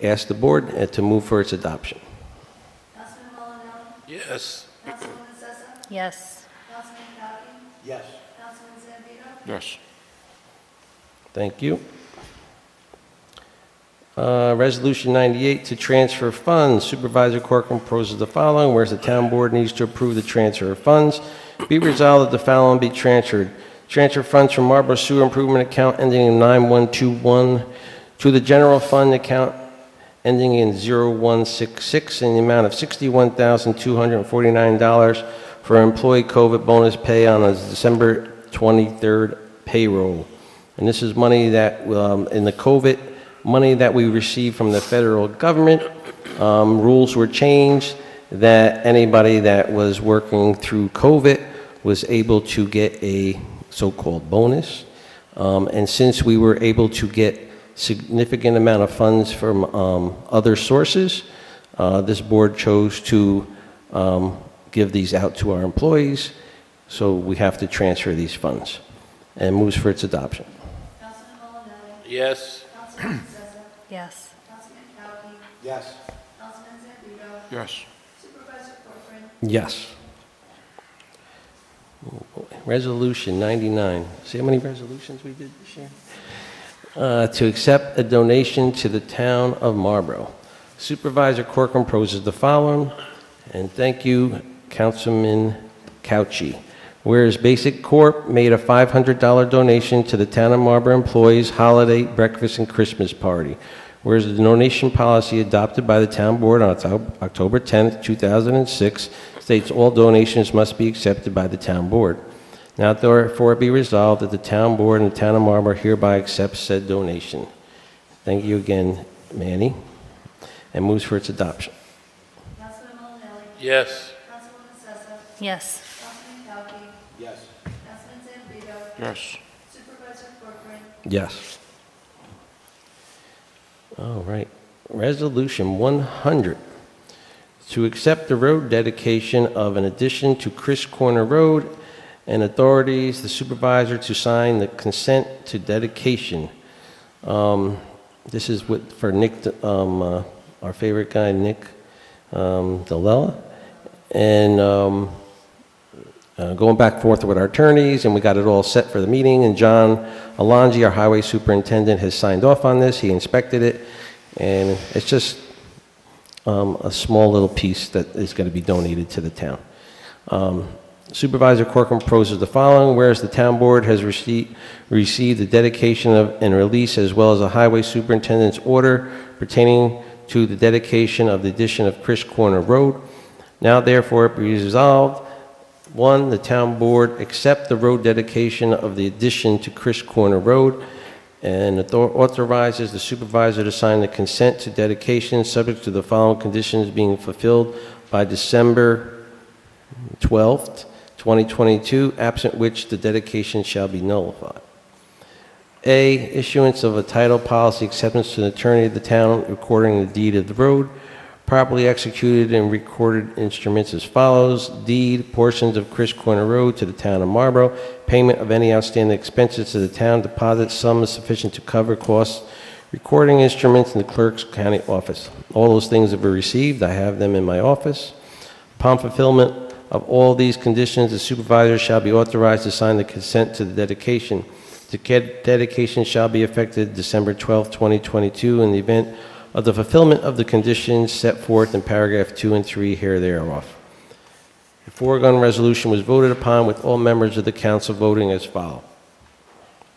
ask the board uh, to move for its adoption. Yes. Yes. Yes. Yes. Thank you. Uh, Resolution 98 to transfer funds. Supervisor Corcoran proposes the following, whereas the town board needs to approve the transfer of funds. Be resolved that the following be transferred. Transfer funds from Marlborough Sewer Improvement Account ending in 9121 to the general fund account ending in 0166 in the amount of $61,249 for employee COVID bonus pay on a December 23rd payroll. And this is money that, um, in the COVID, money that we received from the federal government. Um, Rules were changed that anybody that was working through COVID was able to get a so-called bonus. Um, And since we were able to get significant amount of funds from um, other sources. Uh, This board chose to um, give these out to our employees, so we have to transfer these funds, and moves for its adoption. Councilman Molinelli. Yes. Councilman Sessa. Yes. Councilman Cocozza. Yes. Councilman Zambito. Yes. Supervisor Corcoran. Yes. Resolution 99. See how many resolutions we did this year? Uh, To accept a donation to the town of Marlborough. Supervisor Corcoran proposes the following, and thank you, Councilman Cocozza. Whereas Basic Corp. made a $500 donation to the town of Marlborough employees' holiday breakfast and Christmas party. Whereas the donation policy adopted by the town board on October 10th, 2006 states all donations must be accepted by the town board. Now therefore it be resolved that the town board and the town of Marlborough hereby accepts said donation. Thank you again, Manny, and moves for its adoption. Councilman Molinelli. Yes. Councilwoman Sessa. Yes. Councilman Cocozza. Yes. Councilman Zambito. Yes. Supervisor Corcoran. Yes. All right. Resolution 100, to accept the road dedication of an addition to Chris Corner Road and authorities the supervisor to sign the consent to dedication. Um, This is with, for Nick, um, uh, our favorite guy, Nick um, Delela. And um, uh, going back and forth with our attorneys, and we got it all set for the meeting, and John Alonji, our highway superintendent, has signed off on this, he inspected it, and it's just um, a small little piece that is going to be donated to the town. Um, Supervisor Corcoran proposes the following, whereas the town board has received, received the dedication of, and release as well as a highway superintendent's order pertaining to the dedication of the addition of Chris Corner Road, now therefore be resolved one, the town board accept the road dedication of the addition to Chris Corner Road and author- authorizes the supervisor to sign the consent to dedication, subject to the following conditions being fulfilled by December 12th, 2022, absent which the dedication shall be nullified. A, issuance of a title policy acceptance to the attorney of the town recording the deed of the road, properly executed and recorded instruments as follows. Deed, portions of Chris Corner Road to the town of Marlborough, payment of any outstanding expenses to the town, deposit sums sufficient to cover costs, recording instruments in the clerk's county office. All those things have been received, I have them in my office. Upon fulfillment of all these conditions, the supervisor shall be authorized to sign the consent to the dedication. The ca- dedication shall be effected December 12, 2022, in the event of the fulfillment of the conditions set forth in paragraph 2 and 3 here thereof. The foregoing resolution was voted upon with all members of the council voting as follows.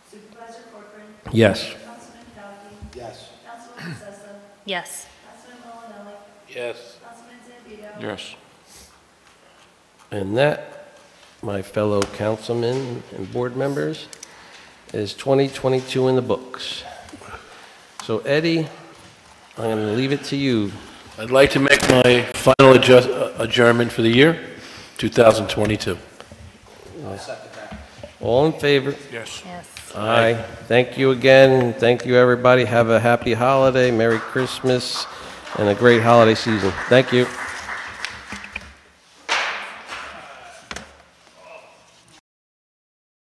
Supervisor Corcoran. Yes. Councilman Cocozza. Yes. Councilwoman Sessa. Yes. Councilman Molinelli. Yes. Councilman Zambito. Yes. And that, my fellow councilmen and board members, is 2022 in the books. So Eddie, I'm going to leave it to you. I'd like to make my final adjust- uh, adjournment for the year, 2022. All in favor? Yes. Yes. Aye. Thank you again. Thank you, everybody. Have a happy holiday, Merry Christmas, and a great holiday season. Thank you.